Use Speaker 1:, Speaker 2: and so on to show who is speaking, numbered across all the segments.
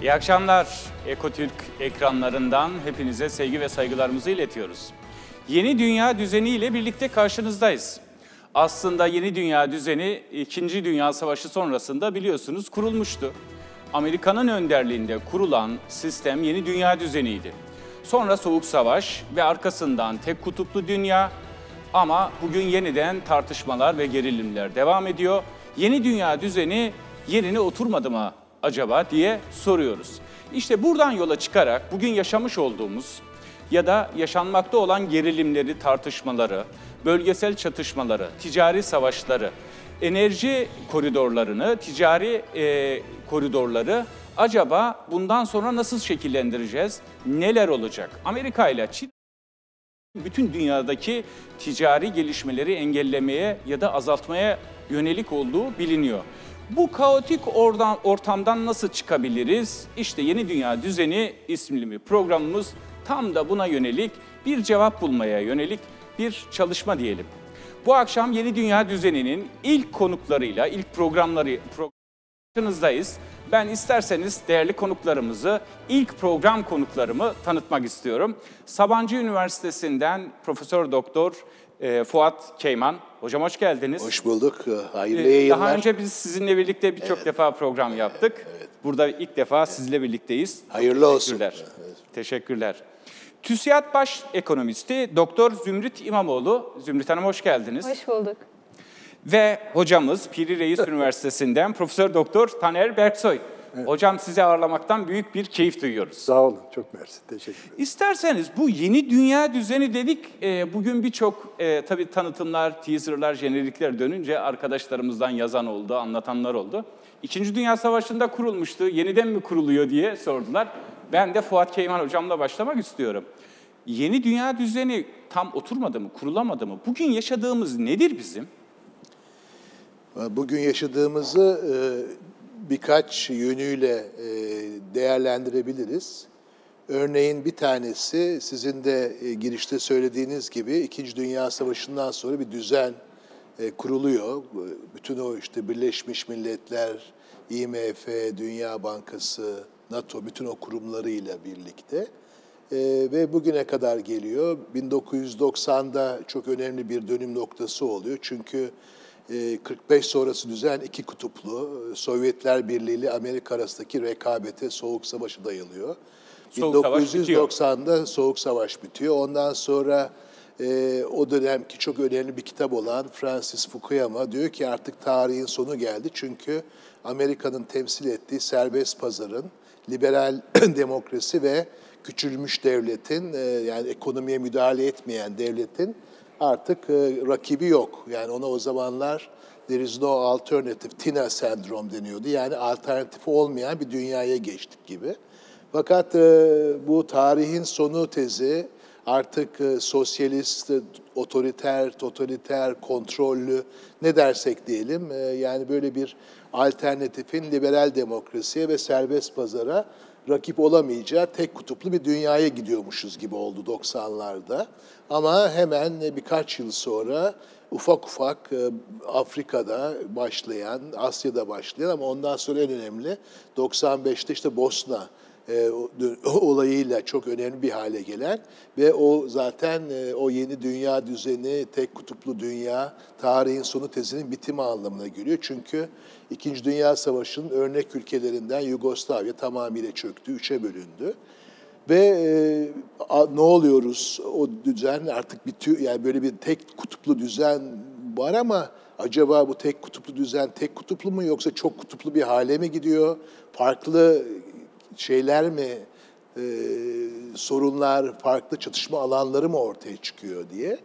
Speaker 1: İyi akşamlar. Ekotürk ekranlarından hepinize sevgi ve saygılarımızı iletiyoruz. Yeni dünya düzeni ile birlikte karşınızdayız. Aslında yeni dünya düzeni 2. Dünya Savaşı sonrasında biliyorsunuz kurulmuştu. Amerika'nın önderliğinde kurulan sistem yeni dünya düzeniydi. Sonra Soğuk Savaş ve arkasından tek kutuplu dünya ama bugün yeniden tartışmalar ve gerilimler devam ediyor. Yeni dünya düzeni yerine oturmadı mı acaba diye soruyoruz. İşte buradan yola çıkarak bugün yaşamış olduğumuz ya da yaşanmakta olan gerilimleri, tartışmaları, bölgesel çatışmaları, ticari savaşları, enerji koridorlarını, ticari e, koridorları acaba bundan sonra nasıl şekillendireceğiz? Neler olacak? Amerika ile Çin bütün dünyadaki ticari gelişmeleri engellemeye ya da azaltmaya yönelik olduğu biliniyor. Bu kaotik oradan, ortamdan nasıl çıkabiliriz? İşte Yeni Dünya Düzeni isimli bir programımız tam da buna yönelik bir cevap bulmaya yönelik bir çalışma diyelim. Bu akşam Yeni Dünya Düzeni'nin ilk konuklarıyla, ilk programları programınızdayız. Ben isterseniz değerli konuklarımızı, ilk program konuklarımı tanıtmak istiyorum. Sabancı Üniversitesi'nden Profesör Doktor e, Fuat Keyman. Hocam hoş geldiniz.
Speaker 2: Hoş bulduk. Hayırlı
Speaker 1: Ee,
Speaker 2: yayınlar.
Speaker 1: Daha önce biz sizinle birlikte birçok defa program yaptık. Burada ilk defa sizle birlikteyiz. Çok
Speaker 2: Hayırlı olsun.
Speaker 1: Teşekkürler. Teşekkürler. TÜSİAD Baş Ekonomisti Doktor Zümrüt İmamoğlu. Zümrüt Hanım hoş geldiniz.
Speaker 3: Hoş bulduk.
Speaker 1: Ve hocamız Piri Reis Üniversitesi'nden Profesör Doktor Taner Berksoy. Hocam sizi ağırlamaktan büyük bir keyif duyuyoruz.
Speaker 4: Sağ olun, çok mersi. Teşekkür ederim.
Speaker 1: İsterseniz bu yeni dünya düzeni dedik. E, bugün birçok e, tabii tanıtımlar, teaserlar, jenerikler dönünce arkadaşlarımızdan yazan oldu, anlatanlar oldu. İkinci Dünya Savaşı'nda kurulmuştu, yeniden mi kuruluyor diye sordular. Ben de Fuat Keyman hocamla başlamak istiyorum. Yeni dünya düzeni tam oturmadı mı, kurulamadı mı? Bugün yaşadığımız nedir bizim?
Speaker 2: Bugün yaşadığımızı e, birkaç yönüyle e, değerlendirebiliriz. Örneğin bir tanesi sizin de e, girişte söylediğiniz gibi İkinci Dünya Savaşı'ndan sonra bir düzen kuruluyor. Bütün o işte Birleşmiş Milletler, IMF, Dünya Bankası, NATO bütün o kurumlarıyla birlikte e, ve bugüne kadar geliyor. 1990'da çok önemli bir dönüm noktası oluyor çünkü e, 45 sonrası düzen iki kutuplu Sovyetler Birliği ile Amerika arasındaki rekabete Soğuk Savaşı dayalıyor.
Speaker 1: Soğuk Savaş bitiyor.
Speaker 2: 1990'da Soğuk Savaş bitiyor. Ondan sonra e, o dönemki çok önemli bir kitap olan Francis Fukuyama diyor ki artık tarihin sonu geldi. Çünkü Amerika'nın temsil ettiği serbest pazarın, liberal demokrasi ve küçülmüş devletin, e, yani ekonomiye müdahale etmeyen devletin artık e, rakibi yok. Yani ona o zamanlar there is no alternative, TINA sendrom deniyordu. Yani alternatifi olmayan bir dünyaya geçtik gibi. Fakat e, bu tarihin sonu tezi artık e, sosyalist, e, otoriter, totaliter, kontrollü ne dersek diyelim. E, yani böyle bir alternatifin liberal demokrasiye ve serbest pazara rakip olamayacağı tek kutuplu bir dünyaya gidiyormuşuz gibi oldu 90'larda. Ama hemen birkaç yıl sonra ufak ufak Afrika'da başlayan, Asya'da başlayan ama ondan sonra en önemli 95'te işte Bosna e, olayıyla çok önemli bir hale gelen ve o zaten e, o yeni dünya düzeni, tek kutuplu dünya, tarihin sonu tezinin bitimi anlamına geliyor. Çünkü İkinci Dünya Savaşı'nın örnek ülkelerinden Yugoslavya tamamıyla çöktü, üçe bölündü. Ve e, a, ne oluyoruz? O düzen artık bitiyor. Yani böyle bir tek kutuplu düzen var ama acaba bu tek kutuplu düzen tek kutuplu mu yoksa çok kutuplu bir hale mi gidiyor? Farklı şeyler mi, e, sorunlar, farklı çatışma alanları mı ortaya çıkıyor diye.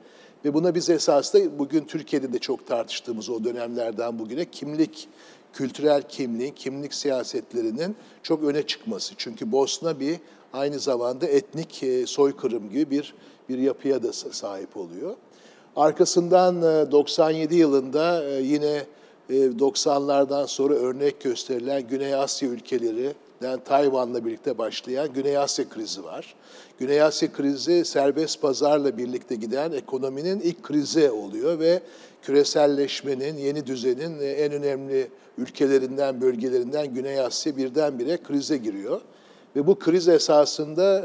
Speaker 2: Ve buna biz esasında bugün Türkiye'de de çok tartıştığımız o dönemlerden bugüne kimlik, kültürel kimliğin, kimlik siyasetlerinin çok öne çıkması. Çünkü Bosna bir aynı zamanda etnik e, soykırım gibi bir bir yapıya da sahip oluyor. Arkasından 97 yılında yine 90'lardan sonra örnek gösterilen Güney Asya ülkeleri, Tayvan'la birlikte başlayan Güney Asya krizi var. Güney Asya krizi serbest pazarla birlikte giden ekonominin ilk krizi oluyor ve küreselleşmenin, yeni düzenin en önemli ülkelerinden, bölgelerinden Güney Asya birdenbire krize giriyor. Ve bu kriz esasında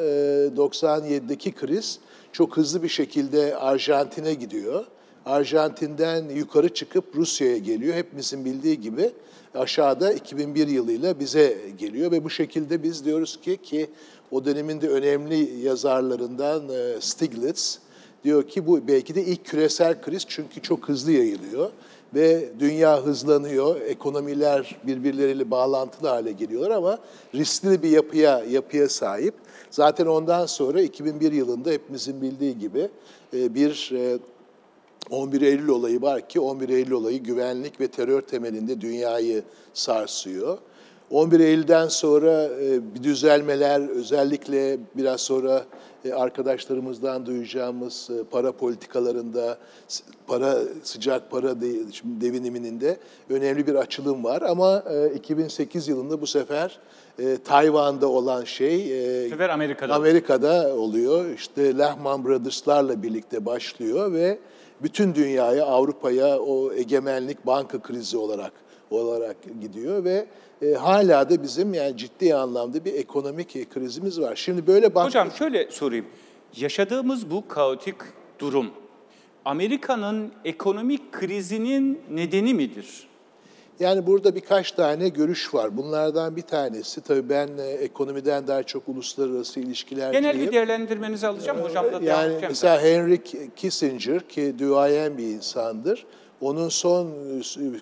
Speaker 2: 97'deki kriz çok hızlı bir şekilde Arjantin'e gidiyor. Arjantin'den yukarı çıkıp Rusya'ya geliyor. Hepimizin bildiği gibi aşağıda 2001 yılıyla bize geliyor ve bu şekilde biz diyoruz ki ki o dönemin de önemli yazarlarından Stiglitz diyor ki bu belki de ilk küresel kriz çünkü çok hızlı yayılıyor ve dünya hızlanıyor, ekonomiler birbirleriyle bağlantılı hale geliyorlar ama riskli bir yapıya yapıya sahip. Zaten ondan sonra 2001 yılında hepimizin bildiği gibi bir 11 Eylül olayı var ki 11 Eylül olayı güvenlik ve terör temelinde dünyayı sarsıyor. 11 Eylül'den sonra bir düzelmeler özellikle biraz sonra arkadaşlarımızdan duyacağımız para politikalarında, para sıcak para deviniminin de önemli bir açılım var. Ama 2008 yılında bu sefer Tayvan'da olan şey
Speaker 1: sefer Amerika'da.
Speaker 2: Amerika'da oluyor. İşte Lehman Brothers'larla birlikte başlıyor ve bütün dünyaya, Avrupa'ya o egemenlik banka krizi olarak olarak gidiyor ve e, hala da bizim yani ciddi anlamda bir ekonomik krizimiz var. Şimdi böyle bak
Speaker 1: Hocam şöyle sorayım. Yaşadığımız bu kaotik durum Amerika'nın ekonomik krizinin nedeni midir?
Speaker 2: Yani burada birkaç tane görüş var. Bunlardan bir tanesi tabii ben e, ekonomiden daha çok uluslararası ilişkiler
Speaker 1: Genel bir değerlendirmenizi alacağım. Hocam da devam
Speaker 2: Yani mesela Henry Kissinger ki duayen bir insandır. Onun son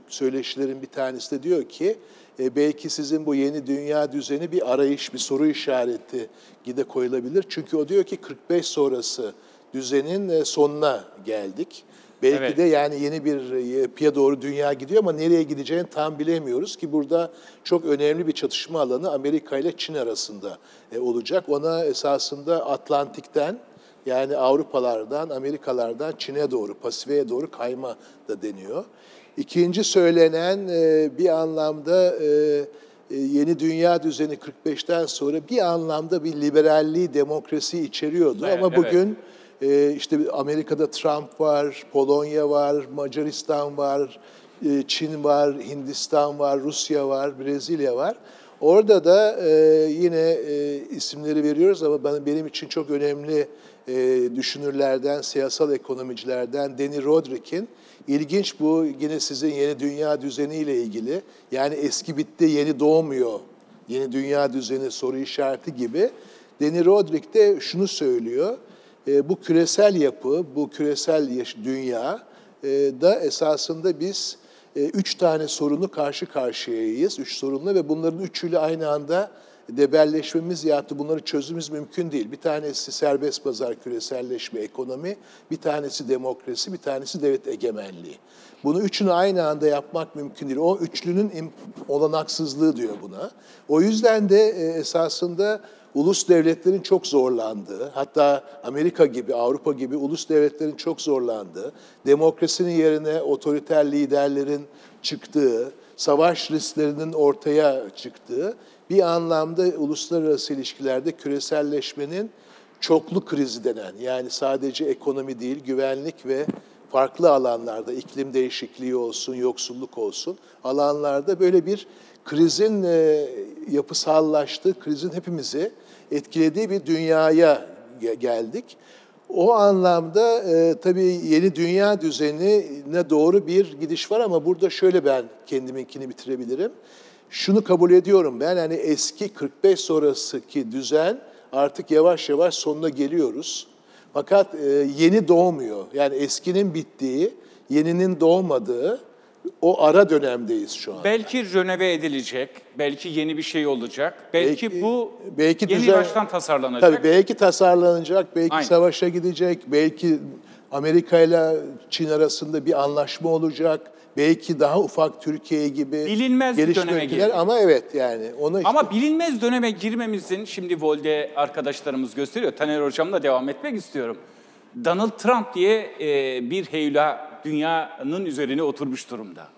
Speaker 2: söyleşilerin bir tanesi de diyor ki e, belki sizin bu yeni dünya düzeni bir arayış, bir soru işareti gide koyulabilir. Çünkü o diyor ki 45 sonrası düzenin e, sonuna geldik. Belki
Speaker 1: Evet.
Speaker 2: de yani yeni bir yapıya doğru dünya gidiyor ama nereye gideceğini tam bilemiyoruz ki burada çok önemli bir çatışma alanı Amerika ile Çin arasında e, olacak. Ona esasında Atlantik'ten yani Avrupalardan, Amerikalardan Çin'e doğru, Pasifik'e doğru kayma da deniyor. İkinci söylenen e, bir anlamda e, e, yeni dünya düzeni 45'ten sonra bir anlamda bir liberalliği, demokrasi içeriyordu.
Speaker 1: Evet,
Speaker 2: Ama
Speaker 1: evet.
Speaker 2: bugün e, işte Amerika'da Trump var, Polonya var, Macaristan var, Çin var, Hindistan var, Rusya var, Brezilya var. Orada da e, yine e, isimleri veriyoruz ama ben, benim için çok önemli e, düşünürlerden, siyasal ekonomicilerden Danny Roderick'in ilginç bu yine sizin yeni dünya düzeniyle ilgili yani eski bitti yeni doğmuyor yeni dünya düzeni soru işareti gibi Danny Roderick de şunu söylüyor e, bu küresel yapı, bu küresel dünya e, da esasında biz e, üç tane sorunu karşı karşıyayız, üç sorunla ve bunların üçüyle aynı anda debelleşmemiz ya da bunları çözümümüz mümkün değil. Bir tanesi serbest pazar, küreselleşme, ekonomi, bir tanesi demokrasi, bir tanesi devlet egemenliği. Bunu üçünü aynı anda yapmak mümkün değil. O üçlünün olanaksızlığı diyor buna. O yüzden de e, esasında ulus devletlerin çok zorlandığı, hatta Amerika gibi, Avrupa gibi ulus devletlerin çok zorlandığı, demokrasinin yerine otoriter liderlerin çıktığı, savaş risklerinin ortaya çıktığı bir anlamda uluslararası ilişkilerde küreselleşmenin çoklu krizi denen, yani sadece ekonomi değil, güvenlik ve farklı alanlarda, iklim değişikliği olsun, yoksulluk olsun, alanlarda böyle bir krizin e, yapısallaştığı, krizin hepimizi etkilediği bir dünyaya ge- geldik. O anlamda e, tabii yeni dünya düzenine doğru bir gidiş var ama burada şöyle ben kendiminkini bitirebilirim. Şunu kabul ediyorum ben hani eski 45 sonrasıki düzen artık yavaş yavaş sonuna geliyoruz. Fakat e, yeni doğmuyor. Yani eskinin bittiği, yeninin doğmadığı o ara dönemdeyiz şu an.
Speaker 1: Belki röneve edilecek, belki yeni bir şey olacak, belki,
Speaker 2: Belki-
Speaker 1: bu
Speaker 2: belki
Speaker 1: yeni
Speaker 2: düzen-
Speaker 1: baştan tasarlanacak.
Speaker 2: Tabii belki tasarlanacak, belki
Speaker 1: Aynen.
Speaker 2: savaşa gidecek, belki Amerika ile Çin arasında bir anlaşma olacak. Belki daha ufak Türkiye gibi
Speaker 1: Bilinmez bir
Speaker 2: gelişme
Speaker 1: döneme
Speaker 2: ülkeler ama evet yani onu işte
Speaker 1: Ama bilinmez döneme girmemizin, şimdi Volde arkadaşlarımız gösteriyor, Taner Hocam'la devam etmek istiyorum. Donald Trump diye e, bir heyula dünyanın üzerine oturmuş durumda.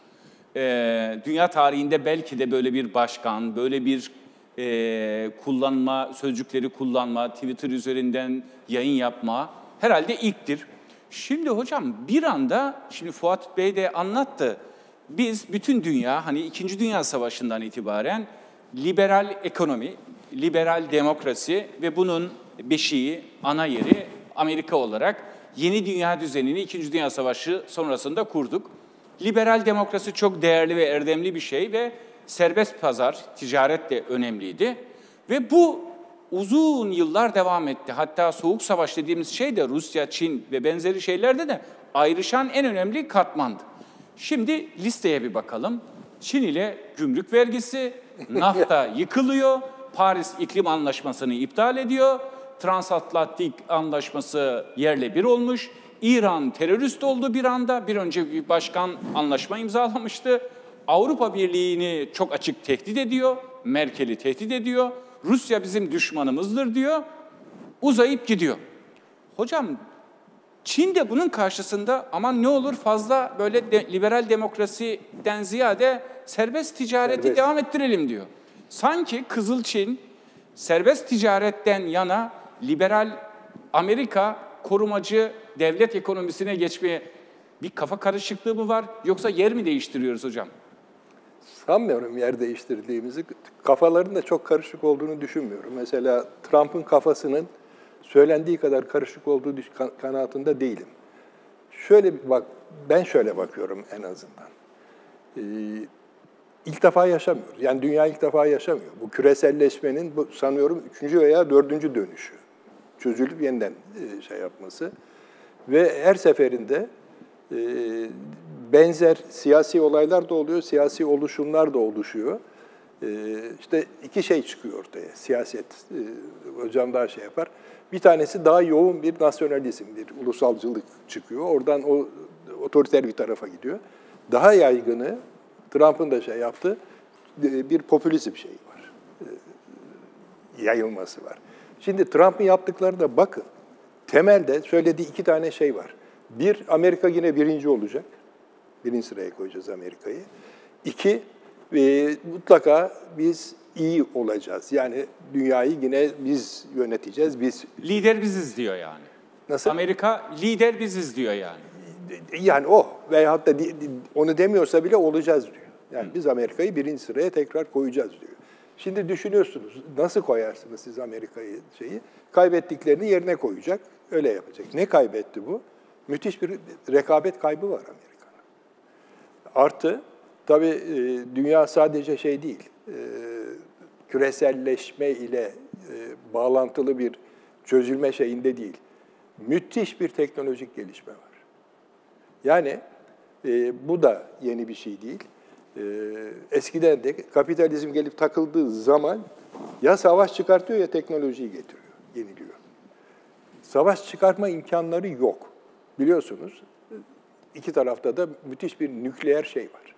Speaker 1: E, dünya tarihinde belki de böyle bir başkan, böyle bir e, kullanma, sözcükleri kullanma, Twitter üzerinden yayın yapma herhalde ilktir. Şimdi hocam bir anda, şimdi Fuat Bey de anlattı, biz bütün dünya, hani İkinci Dünya Savaşı'ndan itibaren liberal ekonomi, liberal demokrasi ve bunun beşiği, ana yeri Amerika olarak yeni dünya düzenini İkinci Dünya Savaşı sonrasında kurduk. Liberal demokrasi çok değerli ve erdemli bir şey ve serbest pazar, ticaret de önemliydi. Ve bu uzun yıllar devam etti. Hatta Soğuk Savaş dediğimiz şey de Rusya, Çin ve benzeri şeylerde de ayrışan en önemli katmandı. Şimdi listeye bir bakalım. Çin ile gümrük vergisi, NAFTA yıkılıyor, Paris İklim Anlaşması'nı iptal ediyor, Transatlantik Anlaşması yerle bir olmuş, İran terörist oldu bir anda, bir önce bir başkan anlaşma imzalamıştı. Avrupa Birliği'ni çok açık tehdit ediyor, Merkel'i tehdit ediyor, Rusya bizim düşmanımızdır diyor, uzayıp gidiyor. Hocam Çin de bunun karşısında aman ne olur fazla böyle de, liberal demokrasiden ziyade serbest ticareti serbest. devam ettirelim diyor. Sanki Kızıl Çin serbest ticaretten yana liberal Amerika korumacı devlet ekonomisine geçmeye bir kafa karışıklığı mı var yoksa yer mi değiştiriyoruz hocam?
Speaker 4: Sanmıyorum yer değiştirdiğimizi. Kafaların da çok karışık olduğunu düşünmüyorum. Mesela Trump'ın kafasının söylendiği kadar karışık olduğu kanaatinde değilim. Şöyle bak, ben şöyle bakıyorum en azından. Ee, ilk defa yaşamıyoruz. Yani dünya ilk defa yaşamıyor. Bu küreselleşmenin bu, sanıyorum üçüncü veya dördüncü dönüşü. Çözülüp yeniden e, şey yapması. Ve her seferinde benzer siyasi olaylar da oluyor, siyasi oluşumlar da oluşuyor. E, işte iki şey çıkıyor ortaya, siyaset. E, hocam daha şey yapar. Bir tanesi daha yoğun bir nasyonalizm, bir ulusalcılık çıkıyor. Oradan o otoriter bir tarafa gidiyor. Daha yaygını, Trump'ın da şey yaptı, bir popülizm şeyi var. E, yayılması var. Şimdi Trump'ın yaptıkları da bakın, temelde söylediği iki tane şey var. Bir, Amerika yine birinci olacak. Birinci sıraya koyacağız Amerika'yı. İki, e, mutlaka biz iyi olacağız. Yani dünyayı yine biz yöneteceğiz. Biz
Speaker 1: lider biziz diyor yani. Nasıl? Amerika lider biziz diyor yani.
Speaker 4: Yani o veyahut da onu demiyorsa bile olacağız diyor. Yani Hı. biz Amerika'yı birinci sıraya tekrar koyacağız diyor. Şimdi düşünüyorsunuz nasıl koyarsınız siz Amerika'yı şeyi? Kaybettiklerini yerine koyacak, öyle yapacak. Ne kaybetti bu? Müthiş bir rekabet kaybı var Amerika'nın. Artı tabii e, dünya sadece şey değil, e, küreselleşme ile e, bağlantılı bir çözülme şeyinde değil. Müthiş bir teknolojik gelişme var. Yani e, bu da yeni bir şey değil. E, eskiden de kapitalizm gelip takıldığı zaman ya savaş çıkartıyor ya teknolojiyi getiriyor, yeniliyor. Savaş çıkartma imkanları yok. Biliyorsunuz iki tarafta da müthiş bir nükleer şey var.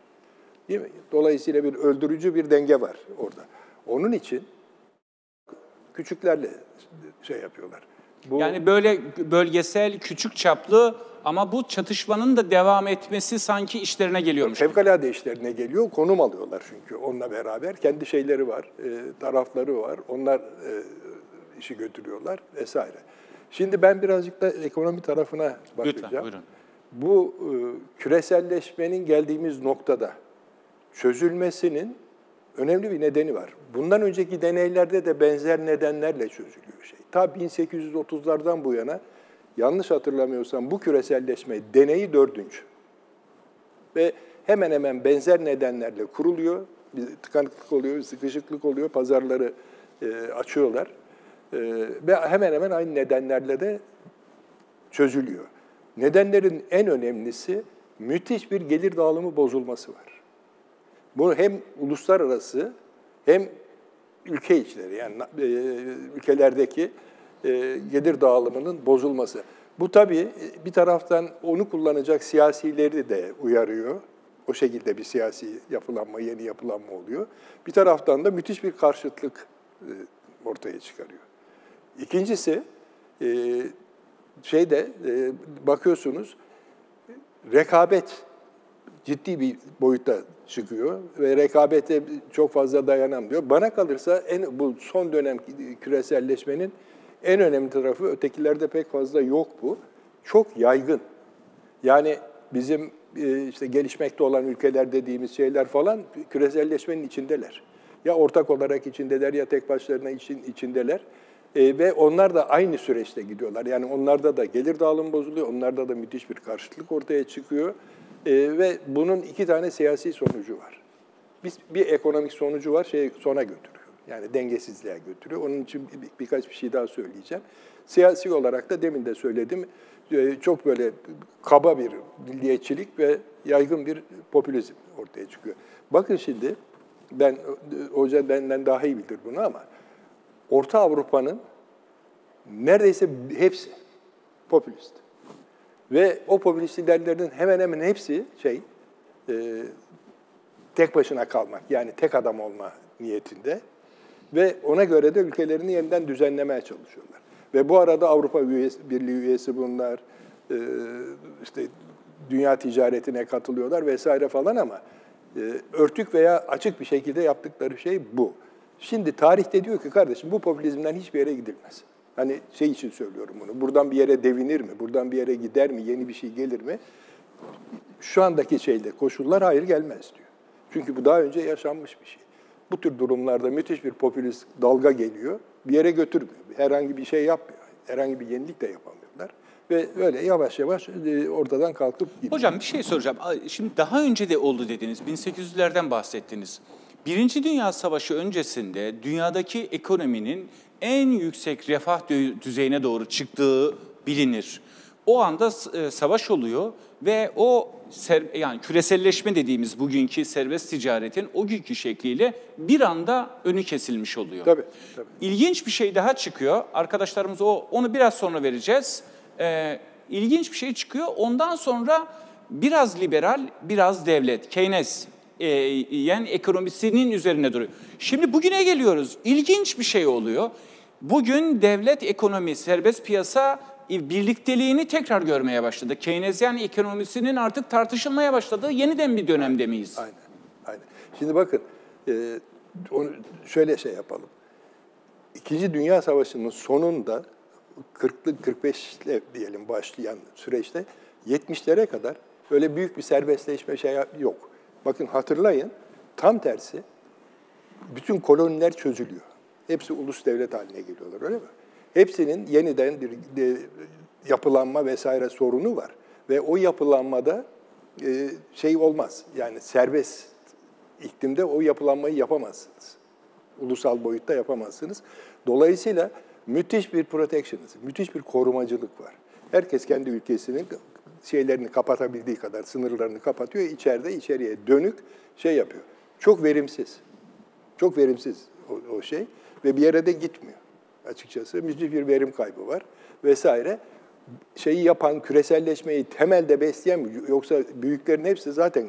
Speaker 4: Değil mi? Dolayısıyla bir öldürücü bir denge var orada. Onun için küçüklerle şey yapıyorlar.
Speaker 1: Bu, yani böyle bölgesel, küçük çaplı ama bu çatışmanın da devam etmesi sanki işlerine geliyormuş.
Speaker 4: Fevkalade işlerine geliyor, konum alıyorlar çünkü onunla beraber. Kendi şeyleri var, e, tarafları var, onlar e, işi götürüyorlar vesaire. Şimdi ben birazcık da ekonomi tarafına bakacağım. Lütfen, buyurun. Bu e, küreselleşmenin geldiğimiz noktada çözülmesinin önemli bir nedeni var. Bundan önceki deneylerde de benzer nedenlerle çözülüyor şey. Ta 1830'lardan bu yana yanlış hatırlamıyorsam bu küreselleşme deneyi dördüncü. Ve hemen hemen benzer nedenlerle kuruluyor. Bir tıkanıklık oluyor, sıkışıklık oluyor, pazarları e, açıyorlar. E, ve hemen hemen aynı nedenlerle de çözülüyor. Nedenlerin en önemlisi müthiş bir gelir dağılımı bozulması var. Bu hem uluslararası hem ülke içleri yani e, ülkelerdeki e, gelir dağılımının bozulması. Bu tabii bir taraftan onu kullanacak siyasileri de uyarıyor. O şekilde bir siyasi yapılanma, yeni yapılanma oluyor. Bir taraftan da müthiş bir karşıtlık e, ortaya çıkarıyor. İkincisi, şeyde bakıyorsunuz rekabet ciddi bir boyutta çıkıyor ve rekabete çok fazla dayanamıyor. Bana kalırsa en bu son dönem küreselleşmenin en önemli tarafı ötekilerde pek fazla yok bu. Çok yaygın. Yani bizim e, işte gelişmekte olan ülkeler dediğimiz şeyler falan küreselleşmenin içindeler. Ya ortak olarak içindeler ya tek başlarına için içindeler. E, ve onlar da aynı süreçte gidiyorlar. Yani onlarda da gelir dağılımı bozuluyor, onlarda da müthiş bir karşıtlık ortaya çıkıyor. E, ve bunun iki tane siyasi sonucu var. Bir, bir ekonomik sonucu var, şey sona götürüyor. Yani dengesizliğe götürüyor. Onun için bir, birkaç bir şey daha söyleyeceğim. Siyasi olarak da demin de söyledim, e, çok böyle kaba bir milliyetçilik ve yaygın bir popülizm ortaya çıkıyor. Bakın şimdi, ben hoca benden daha iyi bilir bunu ama Orta Avrupa'nın neredeyse hepsi popülist. Ve o popülist liderlerin hemen hemen hepsi şey, e, tek başına kalmak, yani tek adam olma niyetinde. Ve ona göre de ülkelerini yeniden düzenlemeye çalışıyorlar. Ve bu arada Avrupa Birliği üyesi bunlar, e, işte dünya ticaretine katılıyorlar vesaire falan ama e, örtük veya açık bir şekilde yaptıkları şey bu. Şimdi tarihte diyor ki kardeşim bu popülizmden hiçbir yere gidilmez. Hani şey için söylüyorum bunu. Buradan bir yere devinir mi? Buradan bir yere gider mi? Yeni bir şey gelir mi? Şu andaki şeyde koşullar hayır gelmez diyor. Çünkü bu daha önce yaşanmış bir şey. Bu tür durumlarda müthiş bir popülist dalga geliyor. Bir yere götürmüyor. Herhangi bir şey yapmıyor. Herhangi bir yenilik de yapamıyorlar. Ve öyle yavaş yavaş e, ortadan kalkıp gidiyor.
Speaker 1: Hocam bir şey soracağım. Şimdi daha önce de oldu dediniz. 1800'lerden bahsettiniz. Birinci Dünya Savaşı öncesinde dünyadaki ekonominin en yüksek refah düzeyine doğru çıktığı bilinir. O anda e, savaş oluyor ve o yani küreselleşme dediğimiz bugünkü serbest ticaretin o günkü şekliyle bir anda önü kesilmiş oluyor.
Speaker 4: Tabii, tabii.
Speaker 1: İlginç bir şey daha çıkıyor. Arkadaşlarımız o onu biraz sonra vereceğiz. Ee, ilginç bir şey çıkıyor. Ondan sonra biraz liberal, biraz devlet. Keynes e, yen ekonomisinin üzerine duruyor. Şimdi bugüne geliyoruz. İlginç bir şey oluyor. Bugün devlet ekonomi, serbest piyasa e, birlikteliğini tekrar görmeye başladı. Keynesyen ekonomisinin artık tartışılmaya başladığı yeniden bir dönemde miyiz?
Speaker 4: Aynen, aynen. Şimdi bakın, e, onu şöyle şey yapalım. İkinci Dünya Savaşı'nın sonunda 40'lı 45'le diyelim başlayan süreçte 70'lere kadar öyle büyük bir serbestleşme şey yok. Bakın hatırlayın, tam tersi bütün koloniler çözülüyor. Hepsi ulus devlet haline geliyorlar öyle mi? Hepsinin yeniden bir yapılanma vesaire sorunu var. Ve o yapılanmada e, şey olmaz. Yani serbest iklimde o yapılanmayı yapamazsınız. Ulusal boyutta yapamazsınız. Dolayısıyla müthiş bir protectionism, müthiş bir korumacılık var. Herkes kendi ülkesinin şeylerini kapatabildiği kadar sınırlarını kapatıyor. İçeride içeriye dönük şey yapıyor. Çok verimsiz. Çok verimsiz o, o şey ve bir yere de gitmiyor açıkçası. Müthiş bir verim kaybı var vesaire. Şeyi yapan, küreselleşmeyi temelde besleyen yoksa büyüklerin hepsi zaten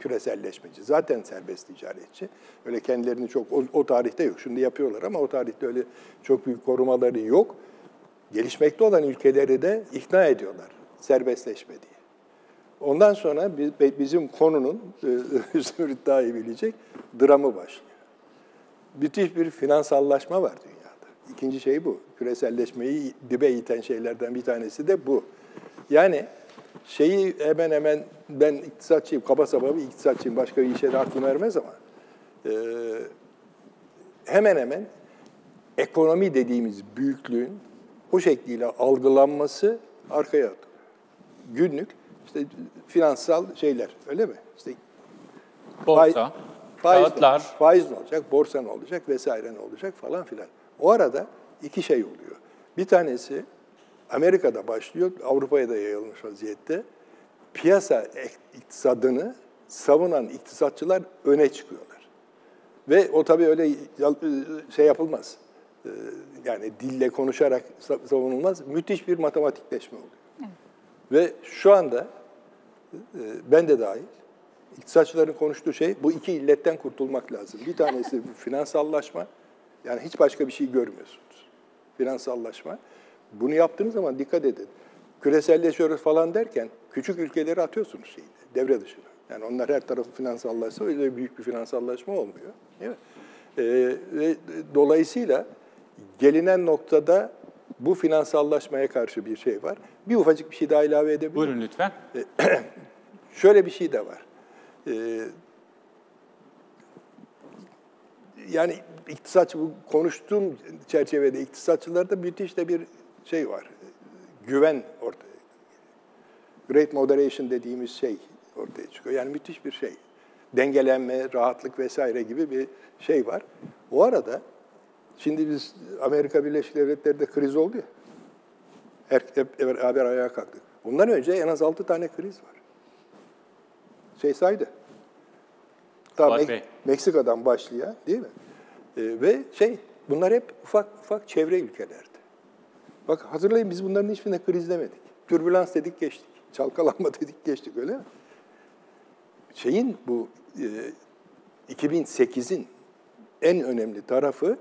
Speaker 4: küreselleşmeci, zaten serbest ticaretçi. Öyle kendilerini çok, o, o tarihte yok. Şimdi yapıyorlar ama o tarihte öyle çok büyük korumaları yok. Gelişmekte olan ülkeleri de ikna ediyorlar serbestleşme diye. Ondan sonra bizim konunun, Zümrüt daha iyi bilecek, dramı başlıyor. Müthiş bir finansallaşma var dünyada. İkinci şey bu. Küreselleşmeyi dibe iten şeylerden bir tanesi de bu. Yani şeyi hemen hemen ben iktisatçıyım, kaba saba bir iktisatçıyım, başka bir işe de aklım ermez ama e, hemen hemen ekonomi dediğimiz büyüklüğün o şekliyle algılanması arkaya atıyor. Günlük işte finansal şeyler öyle mi? İşte
Speaker 1: Borsa,
Speaker 4: faiz,
Speaker 1: kağıtlar.
Speaker 4: Faiz ne olacak, borsa ne olacak vesaire ne olacak falan filan. O arada iki şey oluyor. Bir tanesi Amerika'da başlıyor, Avrupa'ya da yayılmış vaziyette. Piyasa iktisadını savunan iktisatçılar öne çıkıyorlar. Ve o tabii öyle şey yapılmaz. Ee, yani dille konuşarak savunulmaz. Müthiş bir matematikleşme oluyor. Ve şu anda e, ben de dahil iktisatçıların konuştuğu şey bu iki illetten kurtulmak lazım. Bir tanesi finansallaşma. Yani hiç başka bir şey görmüyorsunuz. Finansallaşma. Bunu yaptığınız zaman dikkat edin. Küreselleşiyoruz falan derken küçük ülkeleri atıyorsunuz şeyde, devre dışına. Yani onlar her tarafı finansallaşsa öyle büyük bir finansallaşma olmuyor. Değil mi? Ee, ve dolayısıyla gelinen noktada bu finansallaşmaya karşı bir şey var. Bir ufacık bir şey daha ilave edebilir miyim?
Speaker 1: Buyurun lütfen.
Speaker 4: Şöyle bir şey de var. Ee, yani iktisatçı, bu konuştuğum çerçevede iktisatçılarda müthiş de bir şey var. Güven ortaya. Great moderation dediğimiz şey ortaya çıkıyor. Yani müthiş bir şey. Dengelenme, rahatlık vesaire gibi bir şey var. O arada şimdi biz Amerika Birleşik Devletleri'de kriz oldu ya. Her, hep beraber ayağa kalktık. Ondan önce en az altı tane kriz var. Şey saydı. Ta
Speaker 1: Fuat
Speaker 4: Mek-. Meksika'dan başlayan değil mi? Ee, ve şey bunlar hep ufak ufak çevre ülkelerdi. Bak hatırlayın biz bunların hiçbirine kriz demedik. Türbülans dedik geçtik. Çalkalanma dedik geçtik öyle mi? Şeyin bu e, 2008'in en önemli tarafı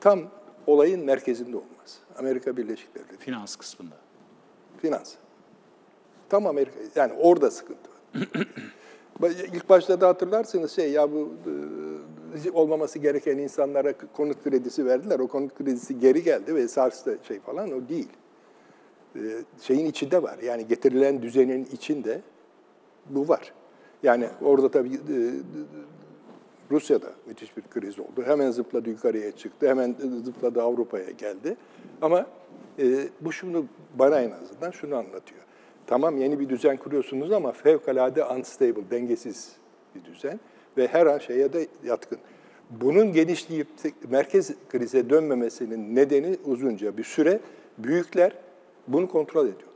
Speaker 4: tam olayın merkezinde olmaz. Amerika Birleşik Devletleri.
Speaker 1: Finans kısmında.
Speaker 4: Finans. Tam Amerika. Yani orada sıkıntı var. İlk başta da hatırlarsınız şey ya bu e, olmaması gereken insanlara konut kredisi verdiler. O konut kredisi geri geldi ve sarstı şey falan o değil. E, Şeyin içinde var. Yani getirilen düzenin içinde bu var. Yani orada tabii e, Rusya'da müthiş bir kriz oldu. Hemen zıpladı yukarıya çıktı. Hemen zıpladı Avrupa'ya geldi. Ama e, bu şunu bana en azından şunu anlatıyor. Tamam yeni bir düzen kuruyorsunuz ama fevkalade unstable, dengesiz bir düzen ve her an şeye de yatkın. Bunun genişleyip merkez krize dönmemesinin nedeni uzunca bir süre büyükler bunu kontrol ediyorlar.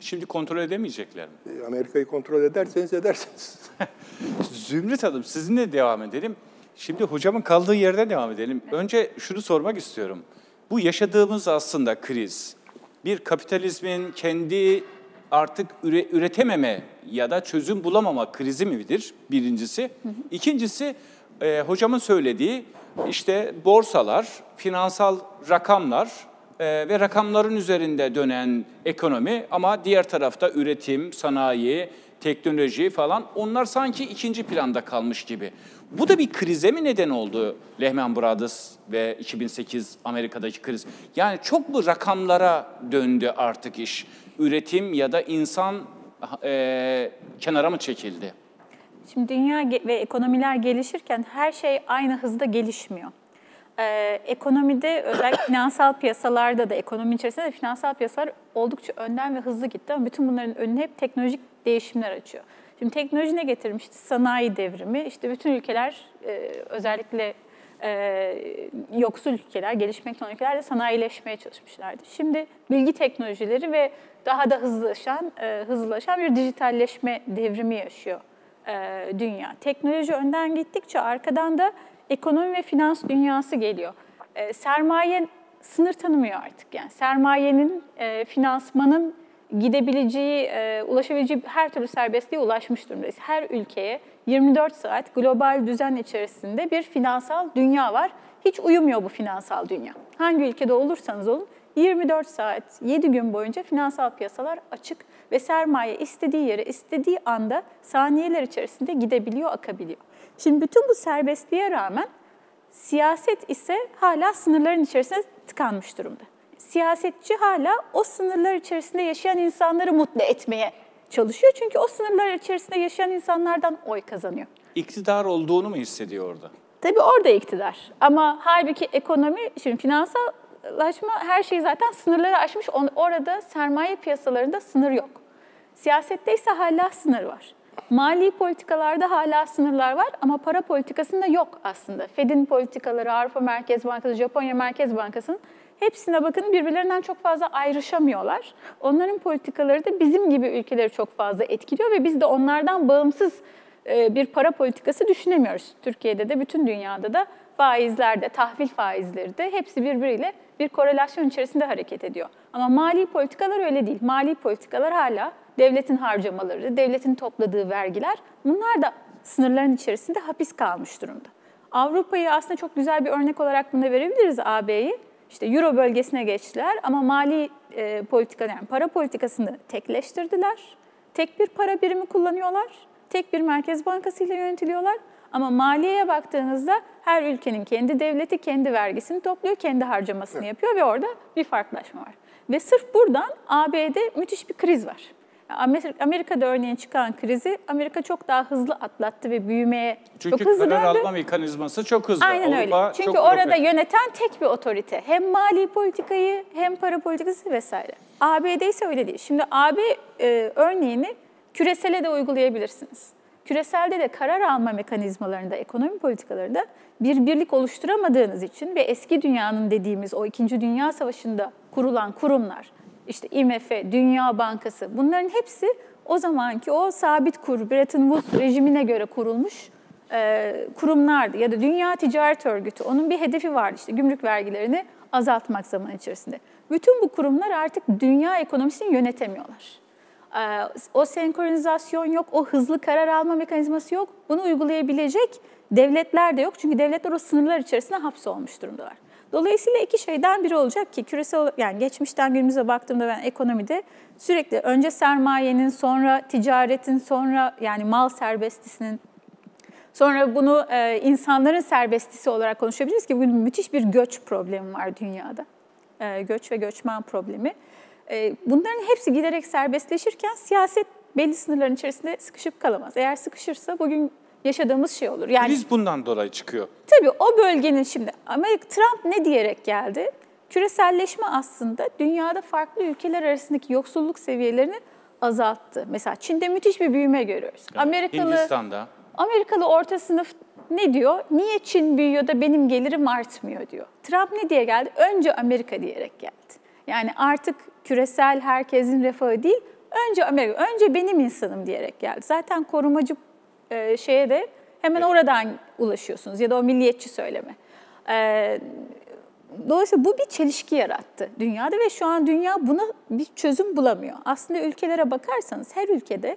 Speaker 1: Şimdi kontrol edemeyecekler mi?
Speaker 4: E, Amerika'yı kontrol ederseniz edersiniz.
Speaker 1: Zümrüt Hanım sizinle devam edelim. Şimdi hocamın kaldığı yerden devam edelim. Önce şunu sormak istiyorum. Bu yaşadığımız aslında kriz bir kapitalizmin kendi artık üre- üretememe ya da çözüm bulamama krizi midir? Birincisi. İkincisi e, hocamın söylediği işte borsalar, finansal rakamlar e, ve rakamların üzerinde dönen ekonomi ama diğer tarafta üretim, sanayi, teknoloji falan onlar sanki ikinci planda kalmış gibi. Bu da bir krize mi neden oldu Lehman Brothers ve 2008 Amerika'daki kriz? Yani çok mu rakamlara döndü artık iş? Üretim ya da insan e, kenara mı çekildi?
Speaker 3: Şimdi dünya ve ekonomiler gelişirken her şey aynı hızda gelişmiyor. Ee, ekonomide özellikle finansal piyasalarda da ekonomi içerisinde de finansal piyasalar oldukça önden ve hızlı gitti ama bütün bunların önüne hep teknolojik değişimler açıyor. Şimdi teknoloji ne getirmişti? Sanayi devrimi. İşte bütün ülkeler e, özellikle e, yoksul ülkeler, gelişmekte olan ülkeler de sanayileşmeye çalışmışlardı. Şimdi bilgi teknolojileri ve daha da hızlılaşan, e, hızlılaşan bir dijitalleşme devrimi yaşıyor e, dünya. Teknoloji önden gittikçe arkadan da ekonomi ve finans dünyası geliyor. E, sermaye sınır tanımıyor artık. Yani sermayenin, e, finansmanın gidebileceği, e, ulaşabileceği her türlü serbestliğe ulaşmış durumdayız. Her ülkeye 24 saat global düzen içerisinde bir finansal dünya var. Hiç uyumuyor bu finansal dünya. Hangi ülkede olursanız olun 24 saat, 7 gün boyunca finansal piyasalar açık ve sermaye istediği yere, istediği anda saniyeler içerisinde gidebiliyor, akabiliyor. Şimdi bütün bu serbestliğe rağmen siyaset ise hala sınırların içerisinde tıkanmış durumda. Siyasetçi hala o sınırlar içerisinde yaşayan insanları mutlu etmeye çalışıyor. Çünkü o sınırlar içerisinde yaşayan insanlardan oy kazanıyor.
Speaker 1: İktidar olduğunu mu hissediyor orada?
Speaker 3: Tabii orada iktidar. Ama halbuki ekonomi, şimdi finansallaşma her şeyi zaten sınırları aşmış. Orada sermaye piyasalarında sınır yok. Siyasette ise hala sınır var. Mali politikalarda hala sınırlar var ama para politikasında yok aslında. Fed'in politikaları, Avrupa Merkez Bankası, Japonya Merkez Bankası'nın hepsine bakın birbirlerinden çok fazla ayrışamıyorlar. Onların politikaları da bizim gibi ülkeleri çok fazla etkiliyor ve biz de onlardan bağımsız e, bir para politikası düşünemiyoruz. Türkiye'de de bütün dünyada da faizlerde, tahvil faizleri de hepsi birbiriyle bir korelasyon içerisinde hareket ediyor. Ama mali politikalar öyle değil. Mali politikalar hala devletin harcamaları, devletin topladığı vergiler bunlar da sınırların içerisinde hapis kalmış durumda. Avrupa'yı aslında çok güzel bir örnek olarak buna verebiliriz AB'yi. İşte Euro bölgesine geçtiler ama mali e, politika yani para politikasını tekleştirdiler. Tek bir para birimi kullanıyorlar. tek bir merkez bankasıyla yönetiliyorlar. Ama maliyeye baktığınızda her ülkenin kendi devleti kendi vergisini topluyor, kendi harcamasını yapıyor ve orada bir farklılaşma var. Ve sırf buradan AB'de müthiş bir kriz var. Amerika'da örneğin çıkan krizi Amerika çok daha hızlı atlattı ve büyümeye
Speaker 1: Çünkü
Speaker 3: çok hızlı
Speaker 1: karar
Speaker 3: döndü.
Speaker 1: alma mekanizması çok hızlı.
Speaker 3: Aynen
Speaker 1: Avrupa
Speaker 3: öyle. Çünkü orada
Speaker 1: bürokratik.
Speaker 3: yöneten tek bir otorite. Hem mali politikayı hem para politikası vesaire. ABD ise öyle değil. Şimdi AB e, örneğini küresele de uygulayabilirsiniz. Küreselde de karar alma mekanizmalarında, ekonomi politikalarında bir birlik oluşturamadığınız için ve eski dünyanın dediğimiz o İkinci Dünya Savaşı'nda kurulan kurumlar, işte IMF, Dünya Bankası bunların hepsi o zamanki o sabit kur, Bretton Woods rejimine göre kurulmuş e, kurumlardı. Ya da Dünya Ticaret Örgütü, onun bir hedefi vardı işte gümrük vergilerini azaltmak zaman içerisinde. Bütün bu kurumlar artık dünya ekonomisini yönetemiyorlar. E, o senkronizasyon yok, o hızlı karar alma mekanizması yok. Bunu uygulayabilecek devletler de yok. Çünkü devletler o sınırlar içerisinde hapsolmuş durumdalar. Dolayısıyla iki şeyden biri olacak ki küresel yani geçmişten günümüze baktığımda ben ekonomide sürekli önce sermayenin, sonra ticaretin, sonra yani mal serbestisinin Sonra bunu e, insanların serbestisi olarak konuşabiliriz ki bugün müthiş bir göç problemi var dünyada. E, göç ve göçmen problemi. E, bunların hepsi giderek serbestleşirken siyaset belli sınırların içerisinde sıkışıp kalamaz. Eğer sıkışırsa bugün yaşadığımız şey olur. Yani
Speaker 1: Kriz bundan dolayı çıkıyor.
Speaker 3: Tabii o bölgenin şimdi Amerika Trump ne diyerek geldi? Küreselleşme aslında dünyada farklı ülkeler arasındaki yoksulluk seviyelerini azalttı. Mesela Çin'de müthiş bir büyüme görüyoruz. Amerikalı
Speaker 1: Hindistan'da.
Speaker 3: Amerikalı orta sınıf ne diyor? Niye Çin büyüyor da benim gelirim artmıyor diyor. Trump ne diye geldi? Önce Amerika diyerek geldi. Yani artık küresel herkesin refahı değil, önce Amerika, önce benim insanım diyerek geldi. Zaten korumacı e, şeye de hemen oradan ulaşıyorsunuz ya da o milliyetçi söyleme. E, Dolayısıyla bu bir çelişki yarattı dünyada ve şu an dünya buna bir çözüm bulamıyor. Aslında ülkelere bakarsanız her ülkede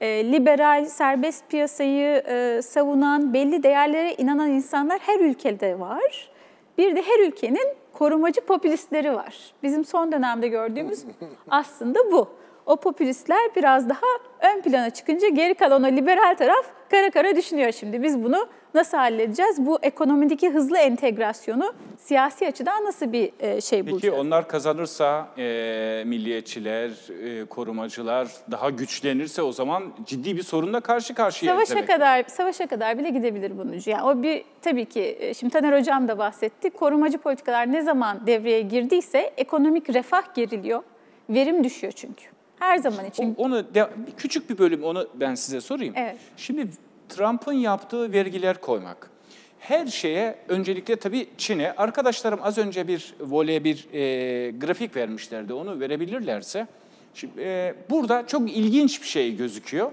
Speaker 3: e, liberal, serbest piyasayı e, savunan, belli değerlere inanan insanlar her ülkede var. Bir de her ülkenin korumacı popülistleri var. Bizim son dönemde gördüğümüz aslında bu. O popülistler biraz daha ön plana çıkınca geri kalan o liberal taraf kara kara düşünüyor şimdi. Biz bunu nasıl halledeceğiz? Bu ekonomideki hızlı entegrasyonu siyasi açıdan nasıl bir e, şey
Speaker 1: Peki
Speaker 3: bulacağız?
Speaker 1: onlar kazanırsa e, milliyetçiler, e, korumacılar daha güçlenirse o zaman ciddi bir sorunla karşı karşıyayız
Speaker 3: Savaşa
Speaker 1: demek.
Speaker 3: kadar savaşa kadar bile gidebilir bunun ucu. Yani o bir tabii ki e, şimdi Taner hocam da bahsetti. Korumacı politikalar ne zaman devreye girdiyse ekonomik refah geriliyor. Verim düşüyor çünkü. Her zaman için.
Speaker 1: O- Onu de- küçük bir bölüm onu ben size sorayım.
Speaker 3: Evet.
Speaker 1: Şimdi Trump'ın yaptığı vergiler koymak. Her şeye öncelikle tabii Çin'e. Arkadaşlarım az önce bir voley bir e, grafik vermişlerdi. Onu verebilirlerse. Şimdi, e, burada çok ilginç bir şey gözüküyor.